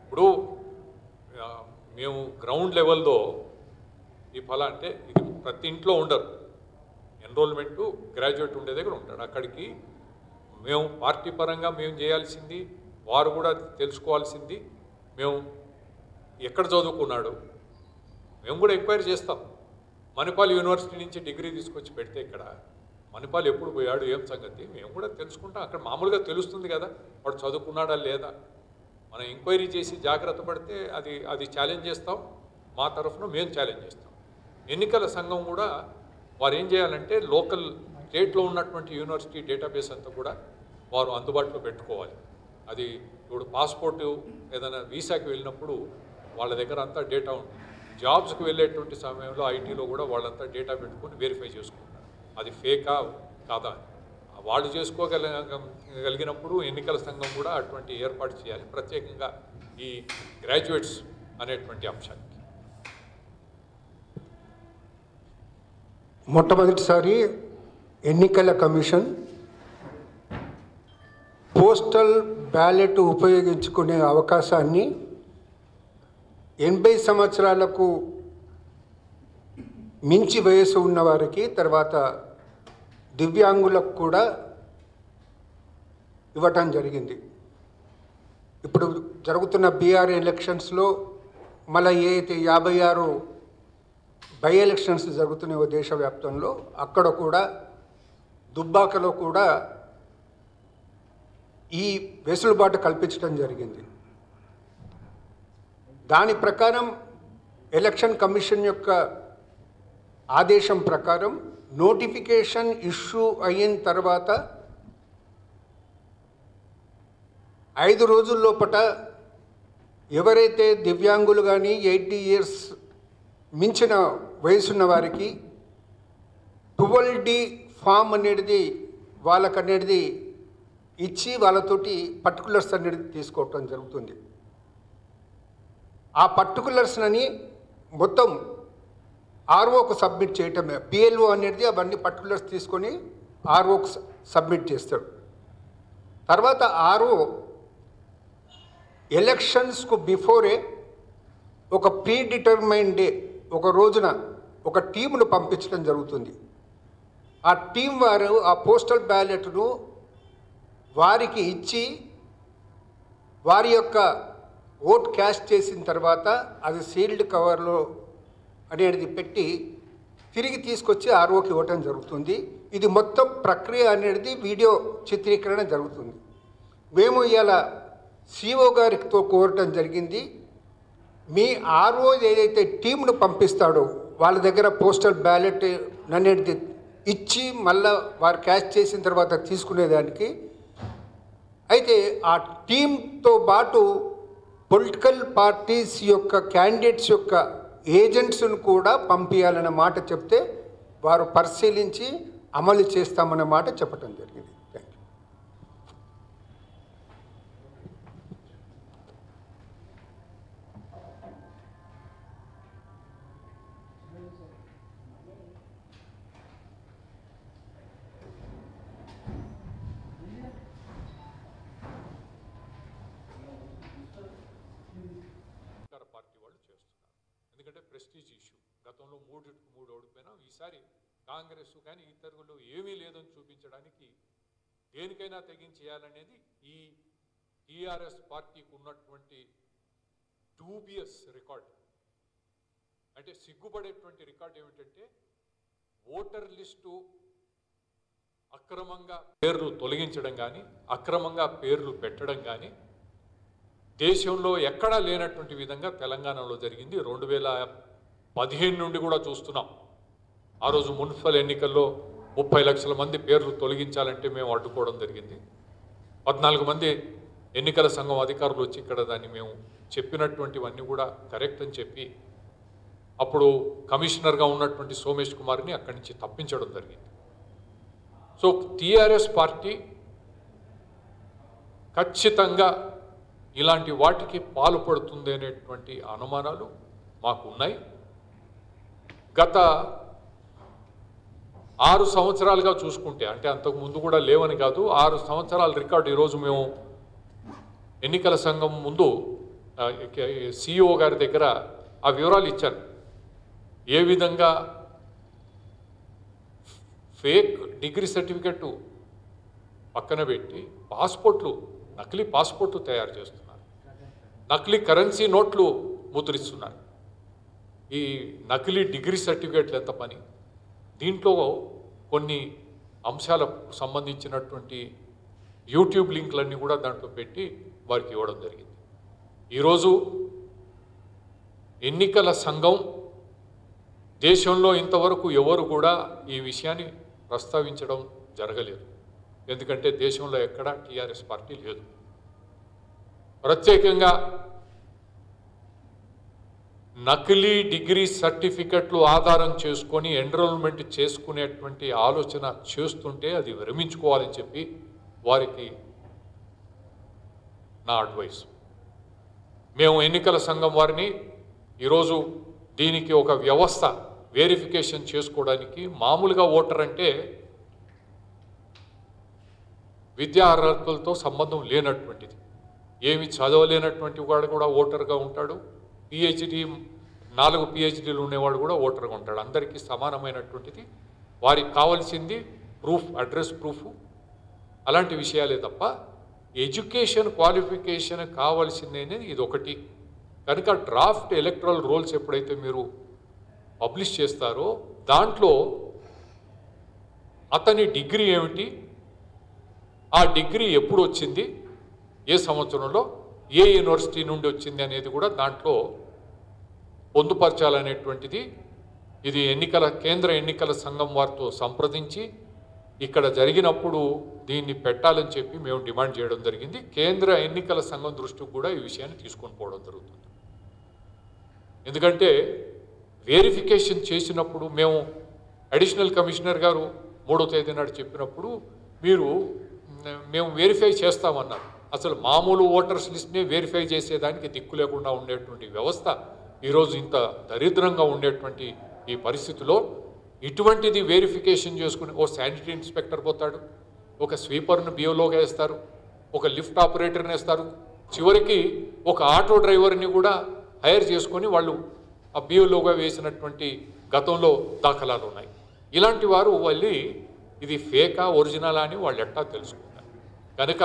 ఇప్పుడు మేము గ్రౌండ్ లెవెల్లో ఈ ఫలా అంటే ఇది ప్రతి ఇంట్లో ఉండరు. ఎన్రోల్మెంటు గ్రాడ్యుయేట్ ఉండే దగ్గర ఉంటాడు అక్కడికి మేము పార్టీ పరంగా మేము చేయాల్సింది వారు కూడా తెలుసుకోవాల్సింది మేము ఎక్కడ చదువుకున్నాడు? మేము కూడా ఎంక్వైరీ చేస్తాం. మణిపాల్ యూనివర్సిటీ నుంచి డిగ్రీ తీసుకొచ్చి పెడితే ఇక్కడ మణిపాల్ ఎప్పుడు పోయాడు? ఏం సంగతి? మేము కూడా తెలుసుకుంటాం. అక్కడ మామూలుగా తెలుస్తుంది కదా వాడు చదువుకున్నాడా లేదా? మనం ఎంక్వైరీ చేసి జాగ్రత్త పడితే అది అది ఛాలెంజ్ చేస్తాం. మా తరఫున మేము ఛాలెంజ్ చేస్తాం. ఎన్నికల సంఘం కూడా వారు ఏం చేయాలంటే లోకల్ స్టేట్లో ఉన్నటువంటి యూనివర్సిటీ డేటాబేస్ అంతా కూడా వారు అందుబాటులో పెట్టుకోవాలి. అది ఇప్పుడు పాస్పోర్టు ఏదైనా వీసాకి వెళ్ళినప్పుడు వాళ్ళ దగ్గర అంతా డేటా ఉంటుంది. జాబ్స్కి వెళ్ళేటువంటి సమయంలో ఐటీలో కూడా వాళ్ళంతా డేటా పెట్టుకొని వెరిఫై చేసుకుంటారు. అది ఫేకా కాదా? వాళ్ళు చేసుకోగలిగలిగినప్పుడు ఎన్నికల సంఘం కూడా అటువంటి ఏర్పాటు చేయాలి. ప్రత్యేకంగా ఈ గ్రాడ్యుయేట్స్ అనేటువంటి అంశానికి. మొట్టమొదటిసారి ఎన్నికల కమిషన్ పోస్టల్ బ్యాలెట్ ఉపయోగించుకునే అవకాశాన్ని ఎనభై సంవత్సరాలకు మించి వయసు ఉన్నవారికి తర్వాత దివ్యాంగులకు కూడా ఇవ్వటం జరిగింది. ఇప్పుడు జరుగుతున్న బీఆర్ ఎలక్షన్స్లో మళ్ళీ ఏ అయితే యాభై ఆరు బై ఎలక్షన్స్ జరుగుతున్నాయో దేశవ్యాప్తంలో అక్కడ కూడా దుబ్బాకలో కూడా ఈ వెసులుబాటు కల్పించడం జరిగింది. దాని ప్రకారం ఎలక్షన్ కమిషన్ యొక్క ఆదేశం ప్రకారం నోటిఫికేషన్ ఇష్యూ అయిన తర్వాత ఐదు రోజుల్లోపట ఎవరైతే దివ్యాంగులు కానీ ఎయిటీ ఇయర్స్ మించిన వయసున్న వారికి ట్వెల్వ్ డి ఫామ్ అనేది వాళ్ళకనేది ఇచ్చి వాళ్ళతోటి పర్టికులర్స్ అనేది తీసుకోవటం జరుగుతుంది. ఆ పర్టికులర్స్ని మొత్తం ఆర్ఓకు సబ్మిట్ చేయటమే. పిఎల్ఓ అనేది అవన్నీ పర్టికులర్స్ తీసుకొని ఆర్ఓకు సబ్మిట్ చేస్తాడు. తర్వాత ఆర్ఓ ఎలక్షన్స్కు బిఫోరే ఒక ప్రీ డిటర్మైన్ డే ఒక రోజున ఒక టీమును పంపించడం జరుగుతుంది. ఆ టీం వారు ఆ పోస్టల్ బ్యాలెట్ను వారికి ఇచ్చి వారి యొక్క ఓట్ క్యాష్ చేసిన తర్వాత అది సీల్డ్ కవర్లో అనేది పెట్టి తిరిగి తీసుకొచ్చి ఆర్ఓకి ఇవ్వటం జరుగుతుంది. ఇది మొత్తం ప్రక్రియ అనేది వీడియో చిత్రీకరణ జరుగుతుంది. మేము ఇలా సిఓ గారితో కోరటం జరిగింది. మీ ఆర్ఓ ఏదైతే టీంను పంపిస్తాడో వాళ్ళ దగ్గర పోస్టల్ బ్యాలెట్ అనేది ఇచ్చి మళ్ళీ వారు క్యాష్ చేసిన తర్వాత తీసుకునేదానికి అయితే ఆ టీంతో పాటు పొలిటికల్ పార్టీస్ యొక్క క్యాండిడేట్స్ యొక్క ఏజెంట్స్ను కూడా పంపించాలన్న మాట చెప్తే వారు పరిశీలించి అమలు చేస్తామన్న మాట చెప్పటం జరిగింది థ్యాంక్ యూ అధికార పార్టీ వాళ్ళు చేస్తున్నారు ఎందుకంటే ప్రెస్టీజ్ ఇష్యూ గతంలో మూడు మూడు ఓడిపోయినా ఈసారి కాంగ్రెస్ కానీ ఇతరులు ఏమీ లేదని చూపించడానికి దేనికైనా తెగించేయాలనేది ఈ టీఆర్ఎస్ పార్టీకి ఉన్నటువంటి డూబియస్ రికార్డ్. అంటే సిగ్గుపడేటువంటి రికార్డ్ ఏమిటంటే ఓటర్ లిస్టు అక్రమంగా పేర్లు తొలగించడం కానీ అక్రమంగా పేర్లు పెట్టడం కానీ దేశంలో ఎక్కడా లేనటువంటి విధంగా తెలంగాణలో జరిగింది. రెండు వేల పదిహేను నుండి కూడా చూస్తున్నాం. ఆ రోజు మున్సిపల్ ఎన్నికల్లో ముప్పై లక్షల మంది పేర్లు తొలగించాలంటే మేము అడ్డుకోవడం జరిగింది. పద్నాలుగు మంది ఎన్నికల సంఘం అధికారులు వచ్చి ఇక్కడ దాన్ని మేము చెప్పినటువంటివన్నీ కూడా కరెక్ట్ అని చెప్పి అప్పుడు కమిషనర్గా ఉన్నటువంటి సోమేష్ కుమార్ని అక్కడి నుంచి తప్పించడం జరిగింది. సో టీఆర్ఎస్ పార్టీ ఖచ్చితంగా ఇలాంటి వాటికి పాల్పడుతుంది అనేటువంటి అనుమానాలు మాకు ఉన్నాయి గత ఆరు సంవత్సరాలుగా చూసుకుంటే అంటే అంతకు ముందు కూడా లేవని కాదు ఆరు సంవత్సరాల రికార్డు ఈరోజు మేము ఎన్నికల సంఘం ముందు సిఇఓ గారి దగ్గర ఆ వివరాలు ఇచ్చాను ఏ విధంగా ఫేక్ డిగ్రీ సర్టిఫికెట్ పక్కన పెట్టి పాస్పోర్ట్లు నకిలీ పాస్పోర్ట్లు తయారు చేస్తున్నారు. నకిలీ కరెన్సీ నోట్లు ముద్రిస్తున్నారు. ఈ నకిలీ డిగ్రీ సర్టిఫికెట్లు ఎంత పని? దీంట్లో కొన్ని అంశాలకు సంబంధించినటువంటి యూట్యూబ్ లింక్లన్నీ కూడా దాంట్లో పెట్టి వారికి ఇవ్వడం జరిగింది. ఈరోజు ఎన్నికల సంఘం దేశంలో ఇంతవరకు ఎవరు కూడా ఈ విషయాన్ని ప్రస్తావించడం జరగలేదు. ఎందుకంటే దేశంలో ఎక్కడా టీఆర్ఎస్ పార్టీ లేదు. ప్రత్యేకంగా నకిలీ డిగ్రీ సర్టిఫికెట్లు ఆధారం చేసుకొని ఎన్రోల్మెంట్ చేసుకునేటువంటి ఆలోచన చేస్తుంటే అది విరమించుకోవాలని చెప్పి వారికి నా అడ్వైస్. మేము ఎన్నికల సంఘం వారిని ఈరోజు దీనికి ఒక వ్యవస్థ వెరిఫికేషన్ చేసుకోవడానికి మామూలుగా ఓటర్ అంటే విద్యా అర్హతలతో సంబంధం లేనటువంటిది. ఏమి చదవలేనటువంటి వాడు కూడా ఓటర్గా ఉంటాడు. పిహెచ్డి నాలుగు పిహెచ్డీలు ఉండేవాడు కూడా ఓటర్గా ఉంటాడు అందరికీ సమానమైనటువంటిది. వారికి కావాల్సింది ప్రూఫ్ అడ్రస్ ప్రూఫ్ అలాంటి విషయాలే తప్ప ఎడ్యుకేషన్ క్వాలిఫికేషన్ కావాల్సింది అనేది ఇది ఒకటి. కనుక డ్రాఫ్ట్ ఎలక్ట్రల్ రోల్స్ ఎప్పుడైతే మీరు పబ్లిష్ చేస్తారో దాంట్లో అతని డిగ్రీ ఏమిటి? ఆ డిగ్రీ ఎప్పుడు వచ్చింది? ఏ సంవత్సరంలో? ఏ యూనివర్సిటీ నుండి వచ్చింది అనేది కూడా దాంట్లో పొందుపరచాలనేటువంటిది ఇది ఎన్నికల కేంద్ర ఎన్నికల సంఘం వారితో సంప్రదించి ఇక్కడ జరిగినప్పుడు దీన్ని పెట్టాలని చెప్పి మేము డిమాండ్ చేయడం జరిగింది. కేంద్ర ఎన్నికల సంఘం దృష్టికి కూడా ఈ విషయాన్ని తీసుకొని పోవడం జరుగుతుంది. ఎందుకంటే వెరిఫికేషన్ చేసినప్పుడు మేము అడిషనల్ కమిషనర్ గారు మూడో తేదీ నాడు చెప్పినప్పుడు మీరు మేము వెరిఫై చేస్తామన్నారు. అసలు మామూలు ఓటర్స్ లిస్ట్నే వెరిఫై చేసేదానికి దిక్కు లేకుండా ఉండేటువంటి వ్యవస్థ ఈరోజు ఇంత దరిద్రంగా ఉండేటువంటి ఈ పరిస్థితిలో ఇటువంటిది వెరిఫికేషన్ చేసుకుని ఓ శానిటరీ ఇన్స్పెక్టర్ పోతాడు ఒక స్వీపర్ను బియోలోగా వేస్తారు ఒక లిఫ్ట్ ఆపరేటర్ని వేస్తారు చివరికి ఒక ఆటో డ్రైవర్ని కూడా హైర్ చేసుకొని వాళ్ళు ఆ బియోలోగా వేసినటువంటి గతంలో దాఖలాలు ఉన్నాయి. ఇలాంటి వారు వెళ్ళి ఇది ఫేకా ఒరిజినల్ అని వాళ్ళు ఎట్టా తెలుసుకుంటారు. కనుక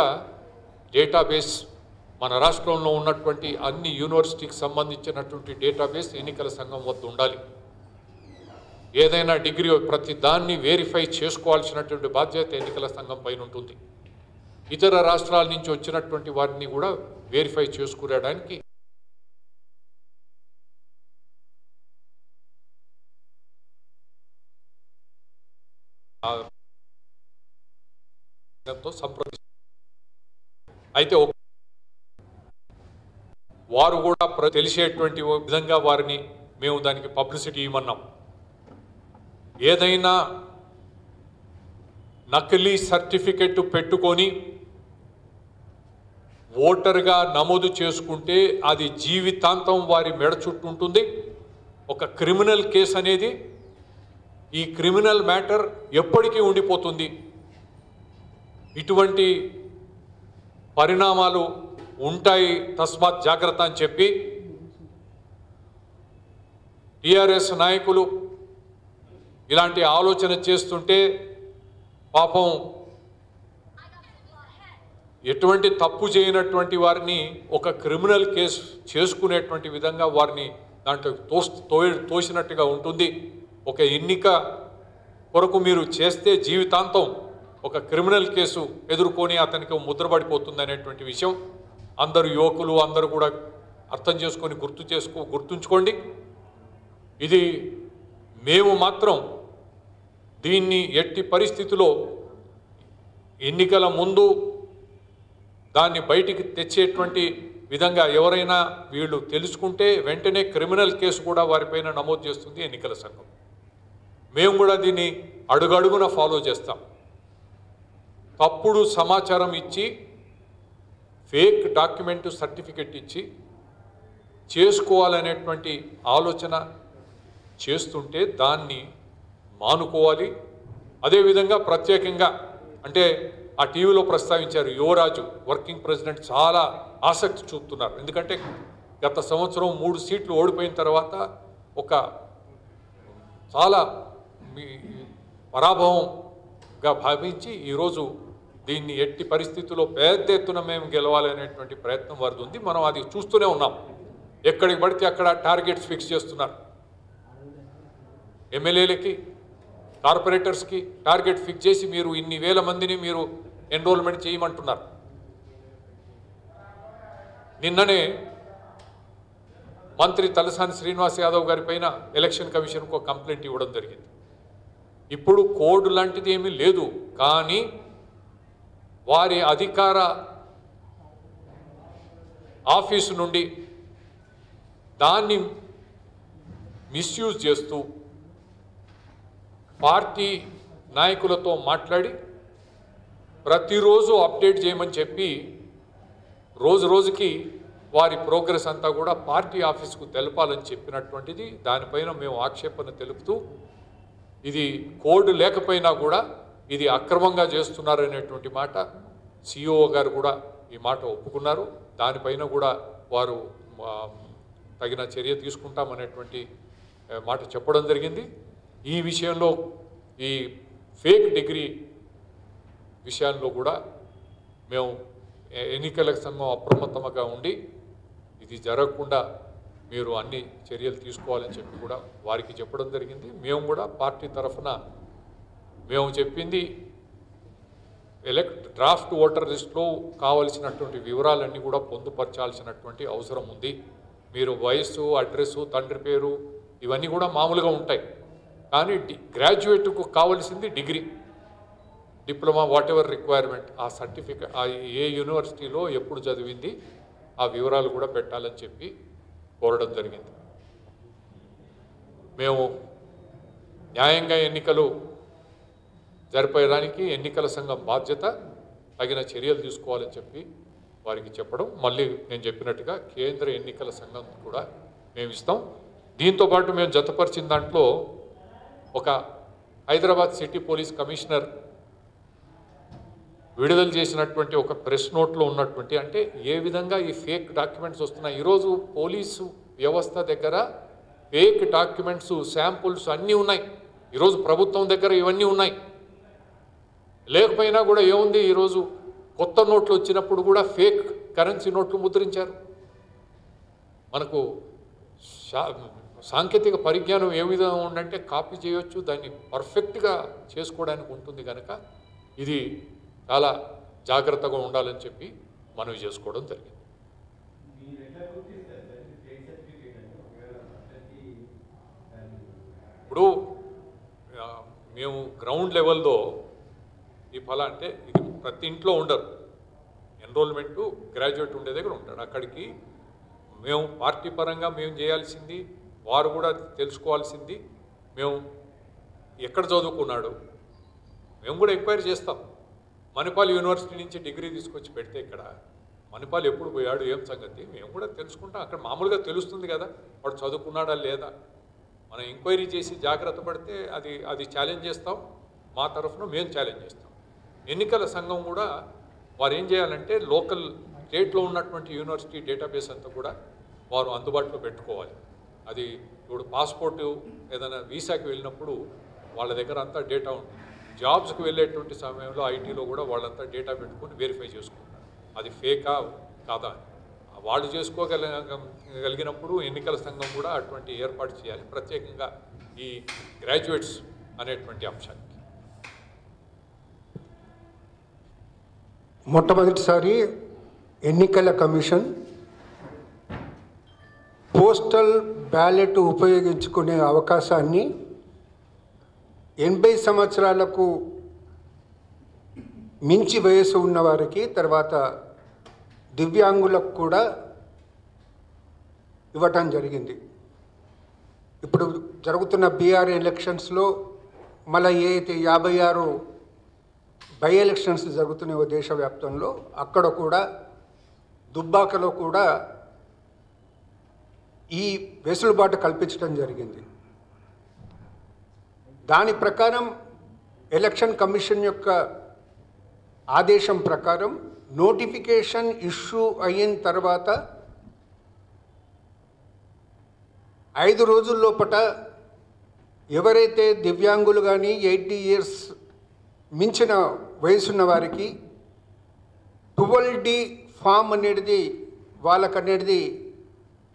డేటాబేస్ మన రాష్ట్రంలో ఉన్నటువంటి అన్ని యూనివర్సిటీకి సంబంధించినటువంటి డేటాబేస్ ఎన్నికల సంఘం వద్ద ఉండాలి. ఏదైనా డిగ్రీ ప్రతి దాన్ని వెరిఫై చేసుకోవాల్సినటువంటి బాధ్యత ఎన్నికల సంఘం పైన ఉంటుంది. ఇతర రాష్ట్రాల నుంచి వచ్చినటువంటి వారిని కూడా వెరిఫై చేసుకునేడానికి ఆ అయితే వారు కూడా తెలిసేటువంటి విధంగా వారిని మేము దానికి పబ్లిసిటీ ఇవ్వన్నాం ఏదైనా నకిలీ సర్టిఫికెట్ పెట్టుకొని ఓటర్గా నమోదు చేసుకుంటే అది జీవితాంతం వారి మెడ చుట్టుంటుంది ఒక క్రిమినల్ కేసు అనేది ఈ క్రిమినల్ మ్యాటర్ ఎప్పటికీ ఉండిపోతుంది. ఇటువంటి పరిణామాలు ఉంటాయి తస్మాత్ జాగ్రత్త అని చెప్పి టిఆర్ఎస్ నాయకులు ఇలాంటి ఆలోచన చేస్తుంటే పాపం ఎటువంటి తప్పు చేయనటువంటి వారిని ఒక క్రిమినల్ కేసు చేసుకునేటువంటి విధంగా వారిని దాంట్లో తోస్తో తోసినట్టుగా ఉంటుంది. ఒక ఎన్నిక కొరకు మీరు చేస్తే జీవితాంతం ఒక క్రిమినల్ కేసు ఎదుర్కొని అతనికి ముద్రపడిపోతుంది అనేటువంటి విషయం అందరు యువకులు అందరూ కూడా అర్థం చేసుకొని గుర్తు చేసుకో గుర్తుంచుకోండి. ఇది మేము మాత్రం దీన్ని ఎట్టి పరిస్థితిలో ఎన్నికల ముందు దాన్ని బయటికి తెచ్చేటువంటి విధంగా ఎవరైనా వీళ్ళు తెలుసుకుంటే వెంటనే క్రిమినల్ కేసు కూడా వారిపైన నమోదు చేస్తుంది ఎన్నికల సంఘం. మేము కూడా దీన్ని అడుగడుగున ఫాలో చేస్తాం. తప్పుడు సమాచారం ఇచ్చి ఫేక్ డాక్యుమెంట్ సర్టిఫికెట్ ఇచ్చి చేసుకోవాలనేటువంటి ఆలోచన చేస్తుంటే దాన్ని మానుకోవాలి. అదేవిధంగా ప్రత్యేకంగా అంటే ఆ టీవీలో ప్రస్తావించారు యువరాజు వర్కింగ్ ప్రెసిడెంట్ చాలా ఆసక్తి చూపుతున్నారు. ఎందుకంటే గత సంవత్సరం మూడు సీట్లు ఓడిపోయిన తర్వాత ఒక చాలా మీ పరాభవంగా భావించి ఈరోజు దీన్ని ఎట్టి పరిస్థితుల్లో పెద్ద ఎత్తున మేము గెలవాలనేటువంటి ప్రయత్నం వారిది ఉంది. మనం అది చూస్తూనే ఉన్నాం. ఎక్కడికి పడితే అక్కడ టార్గెట్స్ ఫిక్స్ చేస్తున్నారు. ఎమ్మెల్యేలకి కార్పొరేటర్స్కి టార్గెట్ ఫిక్స్ చేసి మీరు ఇన్ని వేల మందిని మీరు ఎన్రోల్మెంట్ చేయమంటున్నారు. నిన్ననే మంత్రి తలసాని శ్రీనివాస్ యాదవ్ గారి పైన ఎలక్షన్ కమిషన్కు ఒక కంప్లైంట్ ఇవ్వడం జరిగింది. ఇప్పుడు కోడ్ లాంటిది ఏమీ లేదు. కానీ వారి అధికార ఆఫీసు నుండి దాన్ని మిస్యూజ్ చేస్తూ పార్టీ నాయకులతో మాట్లాడి ప్రతిరోజు అప్డేట్ చేయమని చెప్పి రోజు రోజుకి వారి ప్రోగ్రెస్ అంతా కూడా పార్టీ ఆఫీస్కు తెలపాలని చెప్పినటువంటిది దానిపైన మేము ఆక్షేపణ తెలుపుతూ ఇది కోడ్ లేకపోయినా కూడా ఇది అక్రమంగా చేస్తున్నారనేటువంటి మాట సిఇఓ గారు కూడా ఈ మాట ఒప్పుకున్నారు. దానిపైన కూడా వారు తగిన చర్య తీసుకుంటామనేటువంటి మాట చెప్పడం జరిగింది. ఈ విషయంలో ఈ ఫేక్ డిగ్రీ విషయాల్లో కూడా మేము ఎ- ఎన్నికల సంఘం అప్రమత్తముగా ఉండి ఇది జరగకుండా మీరు అన్ని చర్యలు తీసుకోవాలని చెప్పి కూడా వారికి చెప్పడం జరిగింది. మేము కూడా పార్టీ తరఫున మేము చెప్పింది ఎలక్ట్ డ్రాఫ్ట్ ఓటర్ లిస్ట్లో కావలసినటువంటి వివరాలన్నీ కూడా పొందుపరచాల్సినటువంటి అవసరం ఉంది. మీరు వయస్సు అడ్రస్సు తండ్రి పేరు ఇవన్నీ కూడా మామూలుగా ఉంటాయి. కానీ డి గ్రాడ్యుయేట్కు కావలసింది degree. Diploma whatever requirement ఆ సర్టిఫికేట్ ఆ ఏ యూనివర్సిటీలో ఎప్పుడు చదివింది ఆ వివరాలు కూడా పెట్టాలని చెప్పి కోరడం జరిగింది. మేము న్యాయంగా ఎన్నికలు జరిపేయడానికి ఎన్నికల సంఘం బాధ్యత తగిన చర్యలు తీసుకోవాలని చెప్పి వారికి చెప్పడం మళ్ళీ నేను చెప్పినట్టుగా కేంద్ర ఎన్నికల సంఘం కూడా మేము ఇస్తాం. దీంతో పాటు మేము జతపరిచిన దాంట్లో ఒక హైదరాబాద్ సిటీ పోలీస్ కమిషనర్ విడుదల చేసినటువంటి ఒక ప్రెస్ నోట్లో ఉన్నటువంటి అంటే ఏ విధంగా ఈ ఫేక్ డాక్యుమెంట్స్ వస్తున్నాయి? ఈరోజు పోలీసు వ్యవస్థ దగ్గర ఫేక్ డాక్యుమెంట్స్ శాంపుల్స్ అన్నీ ఉన్నాయి. ఈరోజు ప్రభుత్వం దగ్గర ఇవన్నీ ఉన్నాయి. లేకపోయినా కూడా ఏముంది? ఈరోజు కొత్త నోట్లు వచ్చినప్పుడు కూడా ఫేక్ కరెన్సీ నోట్లు ముద్రించారు. మనకు సాంకేతిక పరిజ్ఞానం ఏ విధంగా ఉందంటే కాపీ చేయొచ్చు దాన్ని పర్ఫెక్ట్గా చేసుకోవడానికి ఉంటుంది కనుక ఇది చాలా జాగ్రత్తగా ఉండాలని చెప్పి మనవి చేసుకోవడం జరిగింది. ఇప్పుడు మేము గ్రౌండ్ లెవెల్లో ఈ ఫలా అంటే ఇది ప్రతి ఇంట్లో ఉండరు ఎన్రోల్మెంట్ గ్రాడ్యుయేట్ ఉండే దగ్గర ఉంటాడు. అక్కడికి మేము పార్టీ పరంగా మేము చేయాల్సింది వారు కూడా తెలుసుకోవాల్సింది మేము ఎక్కడ చదువుకున్నాడు మేము కూడా ఎంక్వైరీ చేస్తాం. మణిపాల్ యూనివర్సిటీ నుంచి డిగ్రీ తీసుకొచ్చి పెడితే ఇక్కడ మణిపాల్ ఎప్పుడు పోయాడు ఏం సంగతి మేము కూడా తెలుసుకుంటాం. అక్కడ మామూలుగా తెలుస్తుంది కదా వాడు చదువుకున్నాడా లేదా? మనం ఎంక్వైరీ చేసి జాగ్రత్త పడితే అది అది ఛాలెంజ్ చేస్తాం. మా తరఫున మేము ఛాలెంజ్ చేస్తాం. ఎన్నికల సంఘం కూడా వారు ఏం చేయాలంటే లోకల్ స్టేట్లో ఉన్నటువంటి యూనివర్సిటీ డేటాబేస్ అంతా కూడా వారు అందుబాటులో పెట్టుకోవాలి. అది ఇప్పుడు పాస్పోర్టు ఏదైనా వీసాకి వెళ్ళినప్పుడు వాళ్ళ దగ్గర అంతా డేటా ఉంటుంది. జాబ్స్కి వెళ్ళేటువంటి సమయంలో ఐటీలో కూడా వాళ్ళంతా డేటా పెట్టుకొని వెరిఫై చేసుకుంటారు. అది ఫేకా కాదా అని. వాళ్ళు చేసుకోగలిగలిగినప్పుడు ఎన్నికల సంఘం కూడా అటువంటి ఏర్పాటు చేయాలి. ప్రత్యేకంగా ఈ గ్రాడ్యుయేట్స్ అనేటువంటి అంశాన్ని. మొట్టమొదటిసారి ఎన్నికల కమిషన్ పోస్టల్ బ్యాలెట్ ఉపయోగించుకునే అవకాశాన్ని ఎనభై సంవత్సరాలకు మించి వయసు ఉన్నవారికి తర్వాత దివ్యాంగులకు కూడా ఇవ్వటం జరిగింది. ఇప్పుడు జరుగుతున్న బీఆర్ ఎలక్షన్స్లో మళ్ళీ ఏ అయితే యాభై ఆరు బై ఎలక్షన్స్ జరుగుతున్నాయో దేశవ్యాప్తంలో అక్కడ కూడా దుబ్బాకలో కూడా ఈ వెసులుబాటు కల్పించడం జరిగింది. దాని ప్రకారం ఎలక్షన్ కమిషన్ యొక్క ఆదేశం ప్రకారం నోటిఫికేషన్ ఇష్యూ అయిన తర్వాత ఐదు రోజుల్లోపట ఎవరైతే దివ్యాంగులు కానీ ఎయిటీ ఇయర్స్ మించిన వయసున్న వారికి ట్వెల్వ్ డి ఫామ్ అనేది వాళ్ళకనేది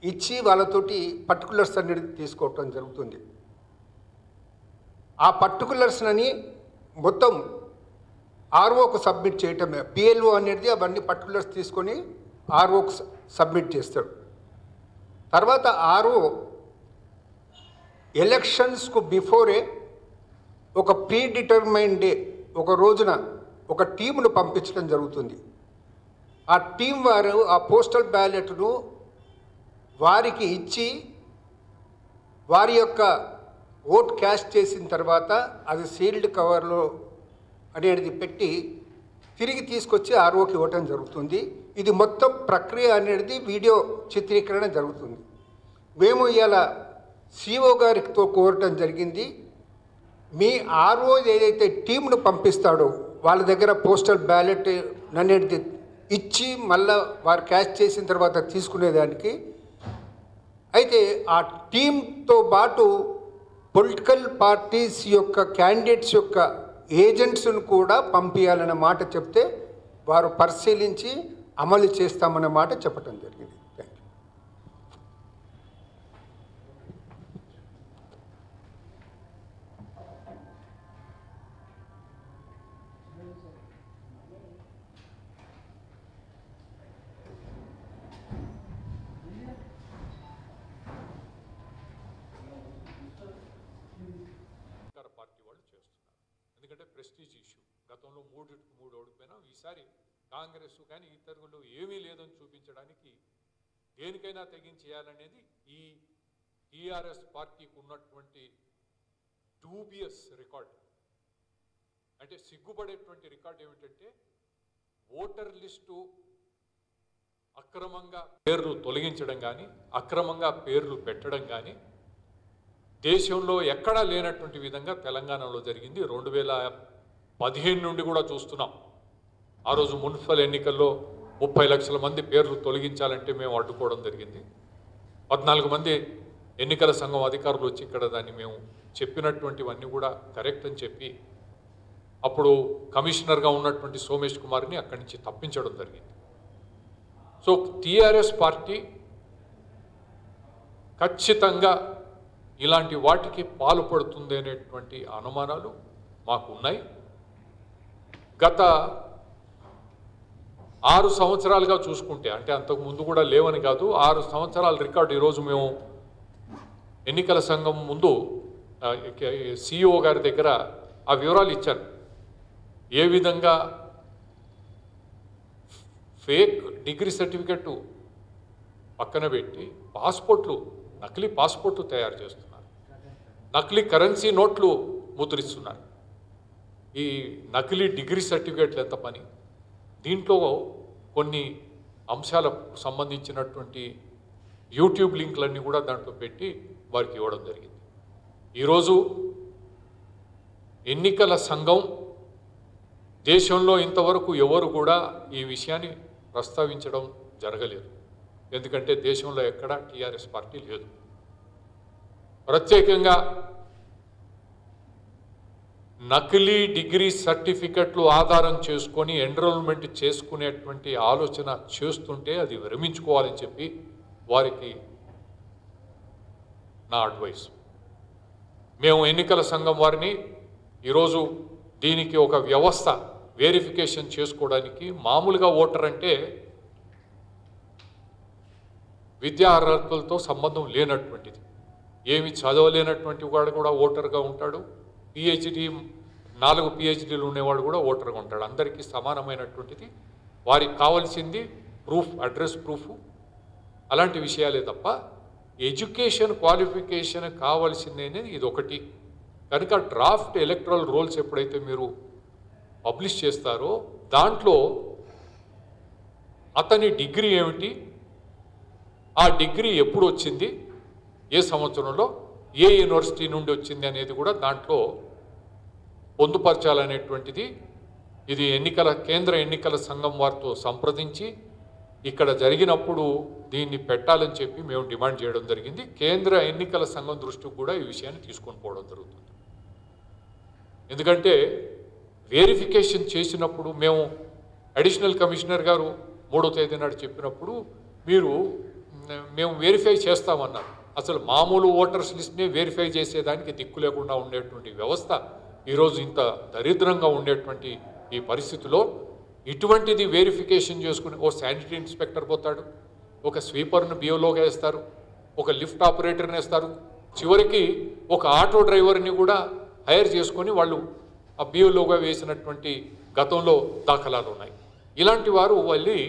ఇచ్చి వాళ్ళతోటి పర్టికులర్స్ అనేది తీసుకోవటం జరుగుతుంది. ఆ పర్టికులర్స్ని మొత్తం ఆర్ఓకు సబ్మిట్ చేయటమే. పిఎల్ఓ అనేది అవన్నీ పర్టికులర్స్ తీసుకొని ఆర్ఓకు సబ్మిట్ చేస్తాడు. తర్వాత ఆర్ఓ ఎలక్షన్స్కు బిఫోరే ఒక ప్రీ డిటర్మైన్ డే ఒక రోజున ఒక టీమును పంపించడం జరుగుతుంది. ఆ టీం వారు ఆ పోస్టల్ బ్యాలెట్ను వారికి ఇచ్చి వారి యొక్క ఓట్ క్యాష్ చేసిన తర్వాత అది సీల్డ్ కవర్లో అనేది పెట్టి తిరిగి తీసుకొచ్చి ఆర్ఓకి ఇవ్వటం జరుగుతుంది. ఇది మొత్తం ప్రక్రియ అనేది వీడియో చిత్రీకరణ జరుగుతుంది. మేము ఇలా సిఓ గారితో కోరటం జరిగింది. మీ ఆర్ఓ ఏదైతే టీంను పంపిస్తాడో వాళ్ళ దగ్గర పోస్టల్ బ్యాలెట్ అనేది ఇచ్చి మళ్ళా వారు క్యాష్ చేసిన తర్వాత తీసుకునేదానికి. అయితే ఆ టీంతో పాటు పొలిటికల్ పార్టీస్ యొక్క క్యాండిడేట్స్ యొక్క ఏజెంట్స్ను కూడా పంపించాలన్న మాట చెప్తే వారు పరిశీలించి అమలు చేస్తామన్న మాట చెప్పడం జరిగింది థ్యాంక్ యూ అధికార పార్టీ వాళ్ళు చేస్తున్నారు ఎందుకంటే ప్రెస్టీజ్ ఇష్యూ. గతంలో మూడుకు మూడు ఓడిపోయినాం ఈసారి కాంగ్రెస్ కానీ ఇతరులు ఏమీ లేదని చూపించడానికి దేనికైనా తెగించేయాలనేది ఈ టీఆర్ఎస్ పార్టీకి ఉన్నటువంటి డూబియస్ రికార్డ్. అంటే సిగ్గుపడేటువంటి రికార్డ్ ఏమిటంటే ఓటర్ లిస్టు అక్రమంగా పేర్లు తొలగించడం కానీ అక్రమంగా పేర్లు పెట్టడం కానీ దేశంలో ఎక్కడా లేనటువంటి విధంగా తెలంగాణలో జరిగింది. రెండు వేల పదిహేను నుండి కూడా చూస్తున్నాం. ఆ రోజు మున్సిపల్ ఎన్నికల్లో ముప్పై లక్షల మంది పేర్లు తొలగించాలంటే మేము అడ్డుకోవడం జరిగింది. పద్నాలుగు మంది ఎన్నికల సంఘం అధికారులు వచ్చి ఇక్కడ దాన్ని మేము చెప్పినటువంటివన్నీ కూడా కరెక్ట్ అని చెప్పి అప్పుడు కమిషనర్గా ఉన్నటువంటి సోమేష్ కుమార్ని అక్కడి నుంచి తప్పించడం జరిగింది. సో టీఆర్ఎస్ పార్టీ ఖచ్చితంగా ఇలాంటి వాటికి పాల్పడుతుంది అనేటువంటి అనుమానాలు మాకు ఉన్నాయి గత ఆరు సంవత్సరాలుగా చూసుకుంటే అంటే అంతకు ముందు కూడా లేవని కాదు ఆరు సంవత్సరాల రికార్డు ఈరోజు మేము ఎన్నికల సంఘం ముందు సిఇఓ గారి దగ్గర ఆ వివరాలు ఇచ్చాను. ఏ విధంగా ఫేక్ డిగ్రీ సర్టిఫికెట్ పక్కన పెట్టి పాస్పోర్ట్లు నకిలీ పాస్పోర్ట్లు తయారు చేస్తున్నారు. నకిలీ కరెన్సీ నోట్లు ముద్రిస్తున్నారు. ఈ నకిలీ డిగ్రీ సర్టిఫికేట్లు ఎంత పని? దీంట్లో కొన్ని అంశాలకు సంబంధించినటువంటి యూట్యూబ్ లింక్లన్నీ కూడా దాంట్లో పెట్టి వారికి ఇవ్వడం జరిగింది. ఈరోజు ఎన్నికల సంఘం దేశంలో ఇంతవరకు ఎవరు కూడా ఈ విషయాన్ని ప్రస్తావించడం జరగలేదు. ఎందుకంటే దేశంలో ఎక్కడా టీఆర్ఎస్ పార్టీ లేదు. ప్రత్యేకంగా నకిలీ డిగ్రీ సర్టిఫికెట్లు ఆధారం చేసుకొని ఎన్రోల్మెంట్ చేసుకునేటువంటి ఆలోచన చేస్తుంటే అది విరమించుకోవాలని చెప్పి వారికి నా అడ్వైస్. మేము ఎన్నికల సంఘం వారిని ఈరోజు దీనికి ఒక వ్యవస్థ వెరిఫికేషన్ చేసుకోవడానికి మామూలుగా ఓటర్ అంటే విద్యా అర్హతలతో సంబంధం లేనటువంటిది. ఏమి చదవలేనటువంటి వాడు కూడా ఓటర్గా ఉంటాడు. పిహెచ్డి నాలుగు పిహెచ్డీలు ఉండేవాడు కూడా ఓటర్గా ఉంటాడు. అందరికీ సమానమైనటువంటిది. వారికి కావాల్సింది ప్రూఫ్ అడ్రస్ ప్రూఫ్. అలాంటి విషయాలే తప్ప ఎడ్యుకేషన్ క్వాలిఫికేషన్ కావాల్సిందేనే ఇది ఒకటి కనుక డ్రాఫ్ట్ ఎలక్ట్రల్ రోల్స్ ఎప్పుడైతే మీరు పబ్లిష్ చేస్తారో దాంట్లో అతని డిగ్రీ ఏమిటి? ఆ డిగ్రీ ఎప్పుడు వచ్చింది? ఏ సంవత్సరంలో? ఏ యూనివర్సిటీ నుండి వచ్చింది అనేది కూడా దాంట్లో పొందుపరచాలనేటువంటిది ఇది ఎన్నికల కేంద్ర ఎన్నికల సంఘం వారితో సంప్రదించి ఇక్కడ జరిగినప్పుడు దీన్ని పెట్టాలని చెప్పి మేము డిమాండ్ చేయడం జరిగింది. కేంద్ర ఎన్నికల సంఘం దృష్టికి కూడా ఈ విషయాన్ని తీసుకొని పోవడం జరుగుతుంది. ఎందుకంటే వెరిఫికేషన్ చేసినప్పుడు మేము అడిషనల్ కమిషనర్ గారు మూడో తేదీ నాడు చెప్పినప్పుడు మీరు మేము వెరిఫై చేస్తామన్నారు. అసలు మామూలు ఓటర్స్ లిస్ట్నే వెరిఫై చేసేదానికి దిక్కు లేకుండా ఉండేటువంటి వ్యవస్థ ఈరోజు ఇంత దరిద్రంగా ఉండేటువంటి ఈ పరిస్థితిలో ఇటువంటిది వెరిఫికేషన్ చేసుకుని ఓ శానిటరీ ఇన్స్పెక్టర్ పోతాడు ఒక స్వీపర్ను బియోలోగా వేస్తారు ఒక లిఫ్ట్ ఆపరేటర్ని వేస్తారు. చివరికి ఒక ఆటో డ్రైవర్ని కూడా హైర్ చేసుకొని వాళ్ళు ఆ బియోలోగా వేసినటువంటి గతంలో దాఖలాలు ఉన్నాయి. ఇలాంటి వారు వెళ్ళి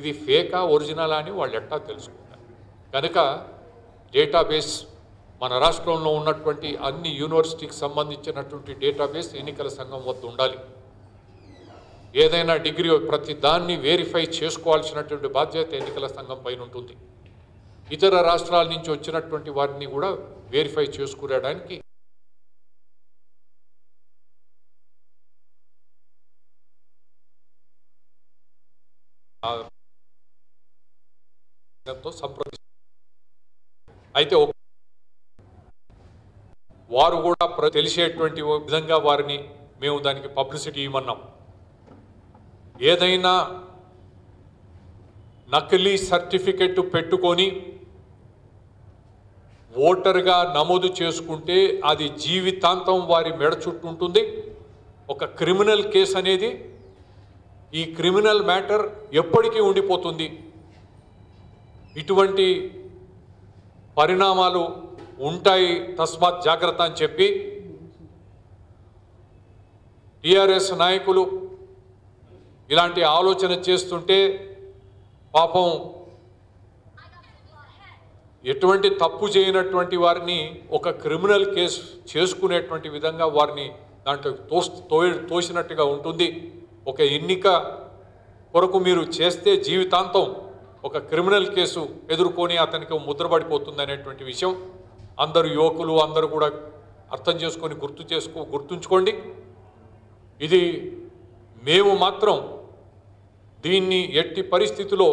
ఇది ఫేకా ఒరిజినల్ అని వాళ్ళు ఎట్టా తెలుసుకుంటారు. కనుక డేటాబేస్ మన రాష్ట్రంలో ఉన్నటువంటి అన్ని యూనివర్సిటీకి సంబంధించినటువంటి డేటాబేస్ ఎన్నికల సంఘం వద్ద ఉండాలి. ఏదైనా డిగ్రీ ప్రతి దాన్ని వెరిఫై చేసుకోవాల్సినటువంటి బాధ్యత ఎన్నికల సంఘం పైన ఉంటుంది. ఇతర రాష్ట్రాల నుంచి వచ్చినటువంటి వారిని కూడా వెరిఫై చేసుకునేడానికి సంప్రదిస్తుంది అయితే ఒక- వారు కూడా ప్ర- తెలిసేటువంటి విధంగా వారిని మేము దానికి పబ్లిసిటీ ఇవ్వమన్నాం. ఏదైనా నకిలీ సర్టిఫికెట్ పెట్టుకొని ఓటర్గా నమోదు చేసుకుంటే అది జీవితాంతం వారి మెడ చుట్టుంటుంది ఒక క్రిమినల్ కేసు అనేది ఈ క్రిమినల్ మ్యాటర్ ఎప్పటికీ ఉండిపోతుంది. ఇటువంటి పరిణామాలు ఉంటాయి తస్మాత్ జాగ్రత్త అని చెప్పి టిఆర్ఎస్ నాయకులు ఇలాంటి ఆలోచన చేస్తుంటే పాపం ఎటువంటి తప్పు చేయనటువంటి వారిని ఒక క్రిమినల్ కేసు చేసుకునేటువంటి విధంగా వారిని దాంట్లో తోస్తో తోసినట్టుగా ఉంటుంది. ఒక ఎన్నిక కొరకు మీరు చేస్తే జీవితాంతం ఒక క్రిమినల్ కేసు ఎదుర్కొని అతనికి ముద్రపడిపోతుంది అనేటువంటి విషయం. అందరు యువకులు అందరూ కూడా అర్థం చేసుకొని గుర్తు చేసుకో గుర్తుంచుకోండి. ఇది మేము మాత్రం దీన్ని ఎట్టి పరిస్థితిలో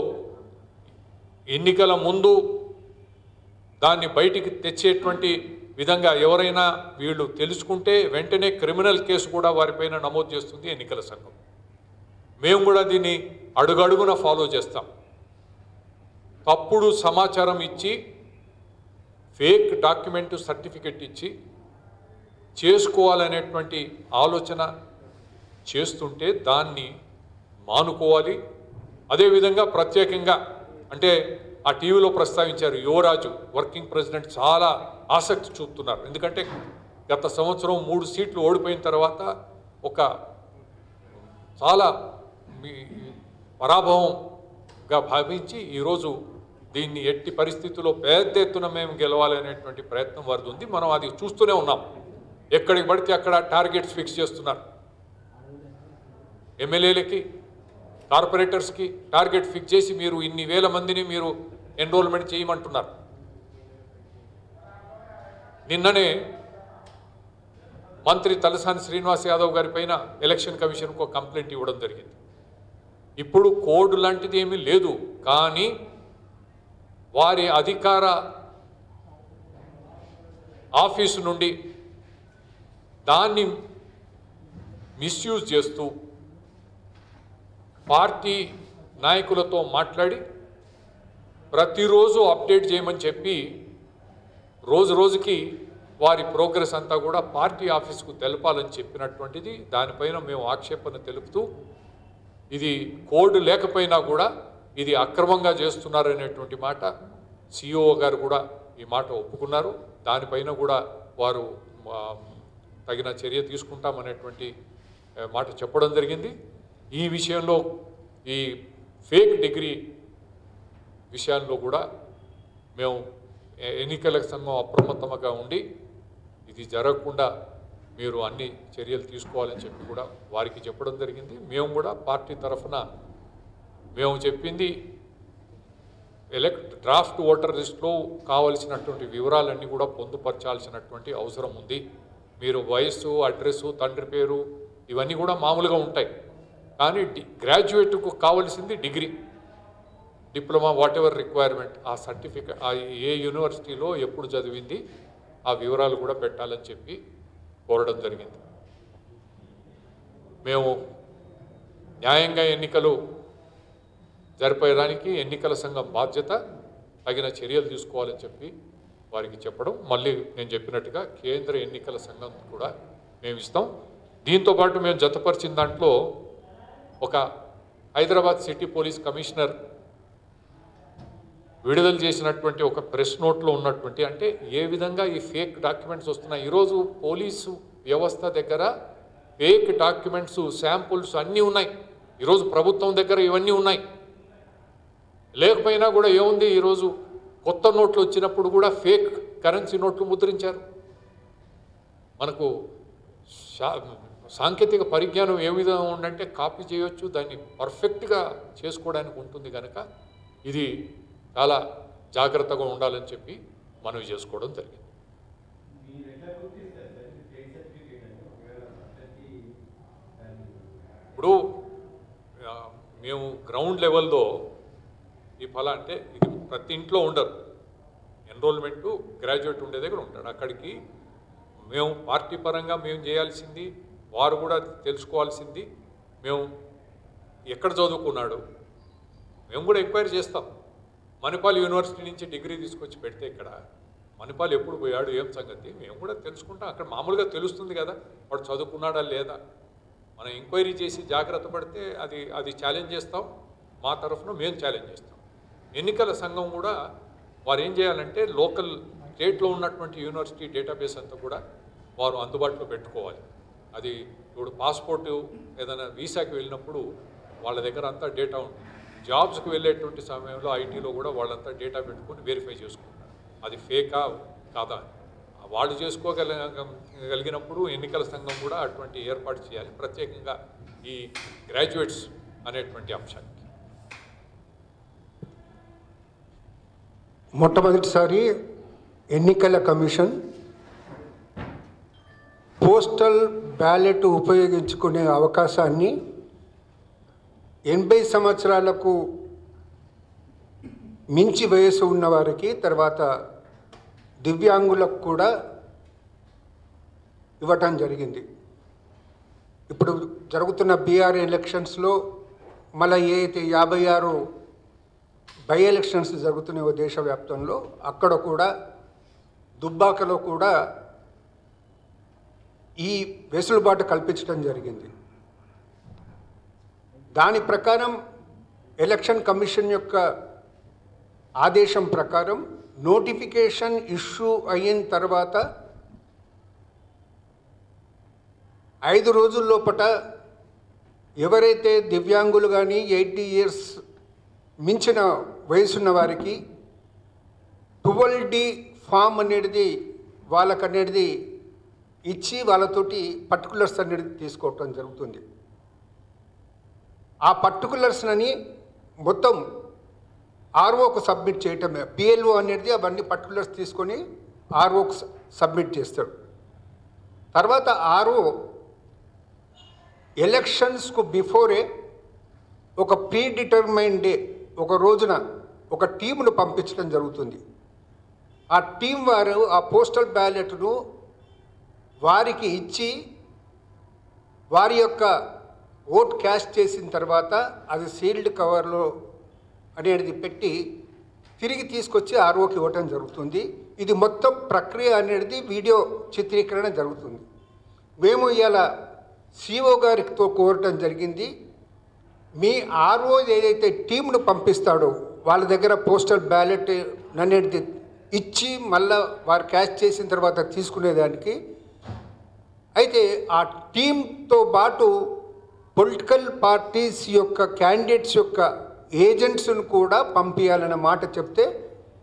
ఎన్నికల ముందు దాన్ని బయటికి తెచ్చేటువంటి విధంగా ఎవరైనా వీళ్ళు తెలుసుకుంటే వెంటనే క్రిమినల్ కేసు కూడా వారిపైన నమోదు చేస్తుంది ఎన్నికల సంఘం. మేము కూడా దీన్ని అడుగడుగున ఫాలో చేస్తాం. తప్పుడు సమాచారం ఇచ్చి ఫేక్ డాక్యుమెంట్ సర్టిఫికెట్ ఇచ్చి చేసుకోవాలనేటువంటి ఆలోచన చేస్తుంటే దాన్ని మానుకోవాలి. అదేవిధంగా ప్రత్యేకంగా అంటే ఆ టీవీలో ప్రస్తావించారు యువరాజు వర్కింగ్ ప్రెసిడెంట్ చాలా ఆసక్తి చూపుతున్నారు. ఎందుకంటే గత సంవత్సరం మూడు సీట్లు ఓడిపోయిన తర్వాత ఒక చాలా మీ పరాభవంగా భావించి ఈరోజు దీన్ని ఎట్టి పరిస్థితుల్లో పెద్ద ఎత్తున మేము గెలవాలనేటువంటి ప్రయత్నం వారిది ఉంది. మనం అది చూస్తూనే ఉన్నాం. ఎక్కడికి పడితే అక్కడ టార్గెట్స్ ఫిక్స్ చేస్తున్నారు. ఎమ్మెల్యేలకి కార్పొరేటర్స్కి టార్గెట్ ఫిక్స్ చేసి మీరు ఇన్ని వేల మందిని మీరు ఎన్రోల్మెంట్ చేయమంటున్నారు. నిన్ననే మంత్రి తలసాని శ్రీనివాస్ యాదవ్ గారి పైన ఎలక్షన్ కమిషన్కు ఒక కంప్లైంట్ ఇవ్వడం జరిగింది. ఇప్పుడు కోడ్ లాంటిది ఏమీ లేదు. కానీ వారి అధికార ఆఫీసు నుండి దాన్ని మిస్యూజ్ చేస్తూ పార్టీ నాయకులతో మాట్లాడి ప్రతిరోజు అప్డేట్ చేయమని చెప్పి రోజు రోజుకి వారి ప్రోగ్రెస్ అంతా కూడా పార్టీ ఆఫీస్కు తెలపాలని చెప్పినటువంటిది. దానిపైన మేము ఆక్షేపణ తెలుపుతూ ఇది కోడ్ లేకపోయినా కూడా ఇది అక్రమంగా చేస్తున్నారనేటువంటి మాట సిఇఓ గారు కూడా ఈ మాట ఒప్పుకున్నారు. దానిపైన కూడా వారు తగిన చర్య తీసుకుంటామనేటువంటి మాట చెప్పడం జరిగింది. ఈ విషయంలో ఈ ఫేక్ డిగ్రీ విషయాల్లో కూడా మేము ఎన్నికల సంఘం అప్రమత్తముగా ఉండి ఇది జరగకుండా మీరు అన్ని చర్యలు తీసుకోవాలని చెప్పి కూడా వారికి చెప్పడం జరిగింది. మేము కూడా పార్టీ తరఫున మేము చెప్పింది. ఎలక్ట్ డ్రాఫ్ట్ ఓటర్ లిస్ట్లో కావలసినటువంటి వివరాలన్నీ కూడా పొందుపరచాల్సినటువంటి అవసరం ఉంది. మీరు వయస్సు అడ్రస్సు తండ్రి పేరు ఇవన్నీ కూడా మామూలుగా ఉంటాయి. కానీ డి గ్రాడ్యుయేట్కు కావలసింది degree. Diploma whatever requirement ఆ సర్టిఫికేట్ ఆ ఏ యూనివర్సిటీలో ఎప్పుడు చదివింది ఆ వివరాలు కూడా పెట్టాలని చెప్పి కోరడం జరిగింది. మేము న్యాయంగా ఎన్నికలు జరిపేయడానికి ఎన్నికల సంఘం బాధ్యత తగిన చర్యలు తీసుకోవాలని చెప్పి వారికి చెప్పడం. మళ్ళీ నేను చెప్పినట్టుగా కేంద్ర ఎన్నికల సంఘం కూడా మేము ఇస్తాం. దీంతో పాటు మేము జతపరిచిన దాంట్లో ఒక హైదరాబాద్ సిటీ పోలీస్ కమిషనర్ విడుదల చేసినటువంటి ఒక ప్రెస్ నోట్లో ఉన్నటువంటి అంటే ఏ విధంగా ఈ ఫేక్ డాక్యుమెంట్స్ వస్తున్నాయి? ఈరోజు పోలీసు వ్యవస్థ దగ్గర ఫేక్ డాక్యుమెంట్స్ శాంపుల్స్ అన్నీ ఉన్నాయి. ఈరోజు ప్రభుత్వం దగ్గర ఇవన్నీ ఉన్నాయి. లేకపోయినా కూడా ఏముంది? ఈరోజు కొత్త నోట్లు వచ్చినప్పుడు కూడా ఫేక్ కరెన్సీ నోట్లు ముద్రించారు. మనకు సాంకేతిక పరిజ్ఞానం ఏ విధంగా ఉందంటే కాపీ చేయొచ్చు దాన్ని పర్ఫెక్ట్గా చేసుకోవడానికి ఉంటుంది కనుక ఇది చాలా జాగ్రత్తగా ఉండాలని చెప్పి మనవి చేసుకోవడం జరిగింది. ఇప్పుడు మేము గ్రౌండ్ లెవెల్లో ఈ ఫలా అంటే ఇది ప్రతి ఇంట్లో ఉండరు. ఎన్రోల్మెంటు గ్రాడ్యుయేట్ ఉండే దగ్గర ఉంటాడు. అక్కడికి మేము పార్టీ పరంగా మేము చేయాల్సింది వారు కూడా తెలుసుకోవాల్సింది మేము ఎక్కడ చదువుకున్నాడు మేము కూడా ఎంక్వైరీ చేస్తాం. మణిపాల్ యూనివర్సిటీ నుంచి డిగ్రీ తీసుకొచ్చి పెడితే ఇక్కడ మణిపాల్ ఎప్పుడు పోయాడు ఏం సంగతి మేము కూడా తెలుసుకుంటాం. అక్కడ మామూలుగా తెలుస్తుంది కదా వాడు చదువుకున్నాడా లేదా? మనం ఎంక్వైరీ చేసి జాగ్రత్త పడితే అది అది ఛాలెంజ్ చేస్తాం. మా తరఫున మేము ఛాలెంజ్ చేస్తాం. ఎన్నికల సంఘం కూడా వారు ఏం చేయాలంటే లోకల్ స్టేట్లో ఉన్నటువంటి యూనివర్సిటీ డేటాబేస్ అంతా కూడా వారు అందుబాటులో పెట్టుకోవాలి. అది ఇప్పుడు పాస్పోర్టు ఏదైనా వీసాకి వెళ్ళినప్పుడు వాళ్ళ దగ్గర అంతా డేటా ఉంటుంది జాబ్స్కి వెళ్ళేటువంటి సమయంలో ఐటీలో కూడా వాళ్ళంతా డేటా పెట్టుకొని వెరిఫై చేసుకుంటారు. అది ఫేకా కాదా? అని వాళ్ళు చేసుకోగలిగలిగినప్పుడు ఎన్నికల సంఘం కూడా అటువంటి ఏర్పాటు చేయాలి. ప్రత్యేకంగా ఈ గ్రాడ్యుయేట్స్ అనేటువంటి అంశాన్ని మొట్టమొదటిసారి ఎన్నికల కమిషన్ పోస్టల్ బ్యాలెట్ ఉపయోగించుకునే అవకాశాన్ని ఎనభై సంవత్సరాలకు మించి వయసు ఉన్నవారికి తర్వాత దివ్యాంగులకు కూడా ఇవ్వటం జరిగింది. ఇప్పుడు జరుగుతున్న బీఆర్ ఎలక్షన్స్లో మళ్ళీ ఏ అయితే యాభై ఆరు బై ఎలక్షన్స్ జరుగుతున్న దేశవ్యాప్తంలో. అక్కడ కూడా దుబ్బాకలో కూడా ఈ వెసులుబాటు కల్పించడం జరిగింది. దాని ప్రకారం ఎలక్షన్ కమిషన్ యొక్క ఆదేశం ప్రకారం నోటిఫికేషన్ ఇష్యూ అయిన తర్వాత ఐదు రోజుల్లోపట ఎవరైతే దివ్యాంగులు కానీ ఎయిటీ ఇయర్స్ మించిన వయసున్న వారికి ట్వెల్వ్ డి ఫామ్ అనేది వాళ్ళకనేది ఇచ్చి వాళ్ళతోటి పర్టికులర్స్ అనేది తీసుకోవటం జరుగుతుంది. ఆ పర్టికులర్స్ని మొత్తం ఆర్ఓకు సబ్మిట్ చేయటమే. పిఎల్ఓ అనేది అవన్నీ పర్టికులర్స్ తీసుకొని ఆర్ఓకు సబ్మిట్ చేస్తాడు. తర్వాత ఆర్ఓ ఎలక్షన్స్కు బిఫోరే ఒక ప్రీ డిటర్మైన్ డే ఒక రోజున ఒక టీమును పంపించడం జరుగుతుంది. ఆ టీం వారు ఆ పోస్టల్ బ్యాలెట్ను వారికి ఇచ్చి వారి యొక్క ఓట్ క్యాష్ చేసిన తర్వాత అది సీల్డ్ కవర్లో అనేది పెట్టి తిరిగి తీసుకొచ్చి ఆర్ఓకి ఇవ్వటం జరుగుతుంది. ఇది మొత్తం ప్రక్రియ అనేది వీడియో చిత్రీకరణ జరుగుతుంది. మేము ఇలా సిఓ గారితో కోరటం జరిగింది. మీ ఆర్ఓ ఏదైతే టీంను పంపిస్తాడో వాళ్ళ దగ్గర పోస్టల్ బ్యాలెట్ అనేది ఇచ్చి మళ్ళా వారు క్యాష్ చేసిన తర్వాత తీసుకునేదానికి అయితే ఆ టీంతో పాటు పొలిటికల్ పార్టీస్ యొక్క క్యాండిడేట్స్ యొక్క ఏజెంట్స్ను కూడా పంపించాలన్న మాట చెప్తే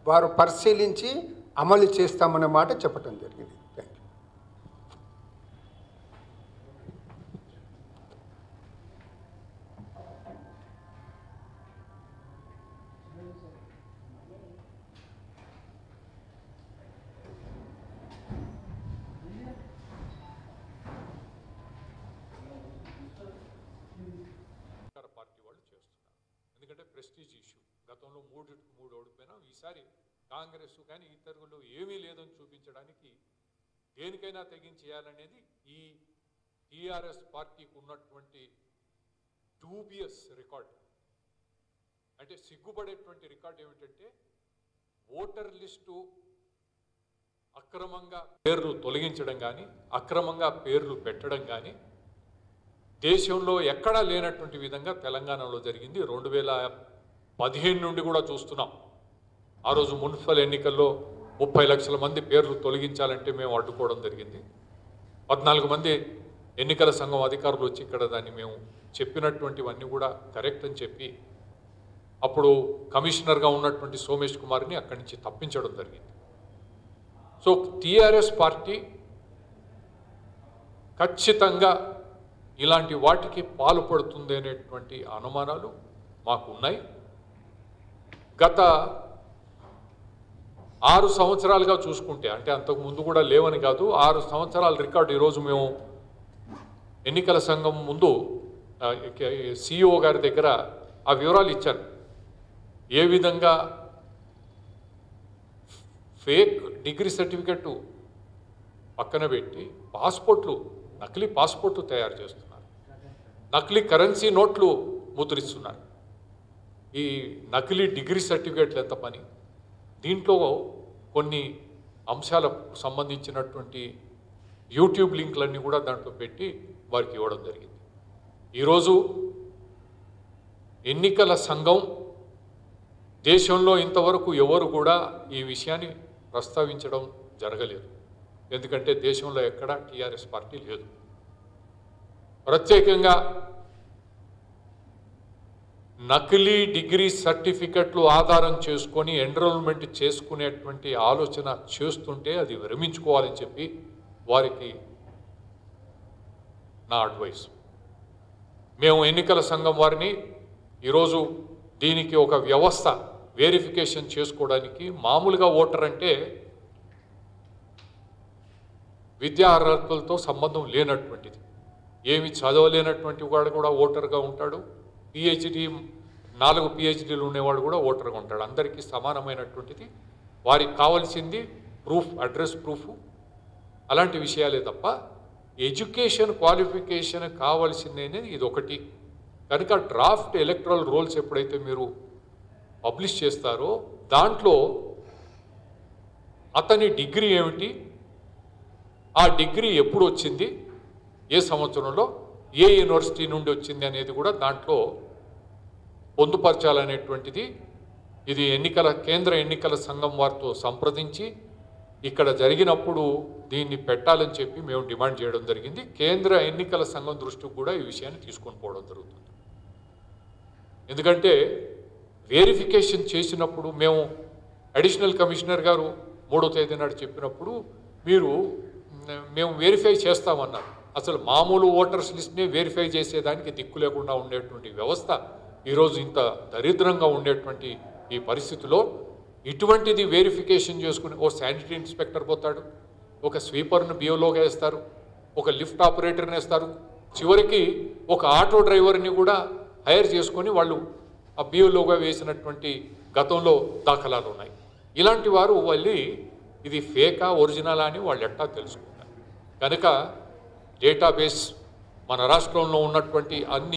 వారు పరిశీలించి అమలు చేస్తామన్న మాట చెప్పడం జరిగింది థ్యాంక్ యూ అధికార పార్టీ వాళ్ళు చేస్తున్నారు ఎందుకంటే ప్రెస్టీజ్ ఇష్యూ గతంలో మూడు మూడు ఓడిపోయినా ఈసారి కాంగ్రెస్ కానీ ఇతరులు ఏమీ లేదని చూపించడానికి దేనికైనా తెగించేయాలనేది ఈ టీఆర్ఎస్ పార్టీకి ఉన్నటువంటి డూబియస్ రికార్డ్. అంటే సిగ్గుపడేటువంటి రికార్డ్ ఏమిటంటే ఓటర్ లిస్టు అక్రమంగా పేర్లు తొలగించడం కానీ అక్రమంగా పేర్లు పెట్టడం కానీ దేశంలో ఎక్కడా లేనటువంటి విధంగా తెలంగాణలో జరిగింది. రెండు వేల పదిహేను నుండి కూడా చూస్తున్నాం. ఆ రోజు మున్సిపల్ ఎన్నికల్లో ముప్పై లక్షల మంది పేర్లు తొలగించాలంటే మేము అడ్డుకోవడం జరిగింది. పద్నాలుగు మంది ఎన్నికల సంఘం అధికారులు వచ్చి ఇక్కడ దాన్ని మేము చెప్పినటువంటివన్నీ కూడా కరెక్ట్ అని చెప్పి అప్పుడు కమిషనర్గా ఉన్నటువంటి సోమేష్ కుమార్ని అక్కడి నుంచి తప్పించడం జరిగింది. సో టీఆర్ఎస్ పార్టీ ఖచ్చితంగా ఇలాంటి వాటికి పాల్పడుతుంది అనేటువంటి అనుమానాలు మాకు ఉన్నాయి గత ఆరు సంవత్సరాలుగా చూసుకుంటే అంటే అంతకు ముందు కూడా లేవని కాదు ఆరు సంవత్సరాల రికార్డు ఈరోజు మేము ఎన్నికల సంఘం ముందు సిఇఓ గారి దగ్గర ఆ వివరాలు ఇచ్చాను. ఏ విధంగా ఫేక్ డిగ్రీ సర్టిఫికెట్ పక్కన పెట్టి పాస్పోర్ట్లు నకిలీ పాస్పోర్ట్లు తయారు చేస్తున్నారు. నకిలీ కరెన్సీ నోట్లు ముద్రిస్తున్నారు. ఈ నకిలీ డిగ్రీ సర్టిఫికెట్లు ఎంత పని? దీంట్లో కొన్ని అంశాలకు సంబంధించినటువంటి యూట్యూబ్ లింక్లన్నీ కూడా దాంట్లో పెట్టి వారికి ఇవ్వడం జరిగింది. ఈరోజు ఎన్నికల సంఘం దేశంలో ఇంతవరకు ఎవరు కూడా ఈ విషయాన్ని ప్రస్తావించడం జరగలేదు. ఎందుకంటే దేశంలో ఎక్కడా టీఆర్ఎస్ పార్టీ లేదు. ప్రత్యేకంగా నకిలీ డిగ్రీ సర్టిఫికెట్లు ఆధారం చేసుకొని ఎన్రోల్మెంట్ చేసుకునేటువంటి ఆలోచన చేస్తుంటే అది విరమించుకోవాలని చెప్పి వారికి నా అడ్వైస్. మేము ఎన్నికల సంఘం వారిని ఈరోజు దీనికి ఒక వ్యవస్థ వెరిఫికేషన్ చేసుకోవడానికి మామూలుగా ఓటర్ అంటే విద్యా అర్హతలతో సంబంధం లేనటువంటిది. ఏమి చదవలేనటువంటి వాడు కూడా ఓటర్గా ఉంటాడు. పిహెచ్డి నాలుగు పిహెచ్డీలు ఉండేవాడు కూడా ఓటర్గా ఉంటాడు. అందరికీ సమానమైనటువంటిది. వారికి కావాల్సింది ప్రూఫ్ అడ్రస్ ప్రూఫ్. అలాంటి విషయాలే తప్ప ఎడ్యుకేషన్ క్వాలిఫికేషన్ కావాల్సిందేనే ఇది ఒకటి. కనుక డ్రాఫ్ట్ ఎలక్ట్రల్ రోల్స్ ఎప్పుడైతే మీరు పబ్లిష్ చేస్తారో దాంట్లో అతని డిగ్రీ ఏమిటి? ఆ డిగ్రీ ఎప్పుడు వచ్చింది? ఏ సంవత్సరంలో? ఏ యూనివర్సిటీ నుండి వచ్చింది అనేది కూడా దాంట్లో పొందుపరచాలనేటువంటిది ఇది ఎన్నికల కేంద్ర ఎన్నికల సంఘం వారితో సంప్రదించి ఇక్కడ జరిగినప్పుడు దీన్ని పెట్టాలని చెప్పి మేము డిమాండ్ చేయడం జరిగింది. కేంద్ర ఎన్నికల సంఘం దృష్టికి కూడా ఈ విషయాన్ని తీసుకొని పోవడం జరుగుతుంది. ఎందుకంటే వెరిఫికేషన్ చేసినప్పుడు మేము అడిషనల్ కమిషనర్ గారు మూడో తేదీ నాడు చెప్పినప్పుడు మీరు మేము వెరిఫై చేస్తామన్నారు. అసలు మామూలు ఓటర్స్ లిస్ట్నే వెరిఫై చేసేదానికి దిక్కు లేకుండా ఉండేటువంటి వ్యవస్థ ఈరోజు ఇంత దరిద్రంగా ఉండేటువంటి ఈ పరిస్థితిలో ఇటువంటిది వెరిఫికేషన్ చేసుకుని ఓ శానిటరీ ఇన్స్పెక్టర్ పోతాడు ఒక స్వీపర్ను బియోలోగా వేస్తారు ఒక లిఫ్ట్ ఆపరేటర్ని వేస్తారు. చివరికి ఒక ఆటో డ్రైవర్ని కూడా హైర్ చేసుకొని వాళ్ళు ఆ బియోలోగా వేసినటువంటి గతంలో దాఖలాలు ఉన్నాయి. ఇలాంటి వారు వెళ్ళి ఇది ఫేకా ఒరిజినల్ అని వాళ్ళు ఎట్టా తెలుసుకుంటారు. కనుక డేటాబేస్ మన రాష్ట్రంలో ఉన్నటువంటి అన్ని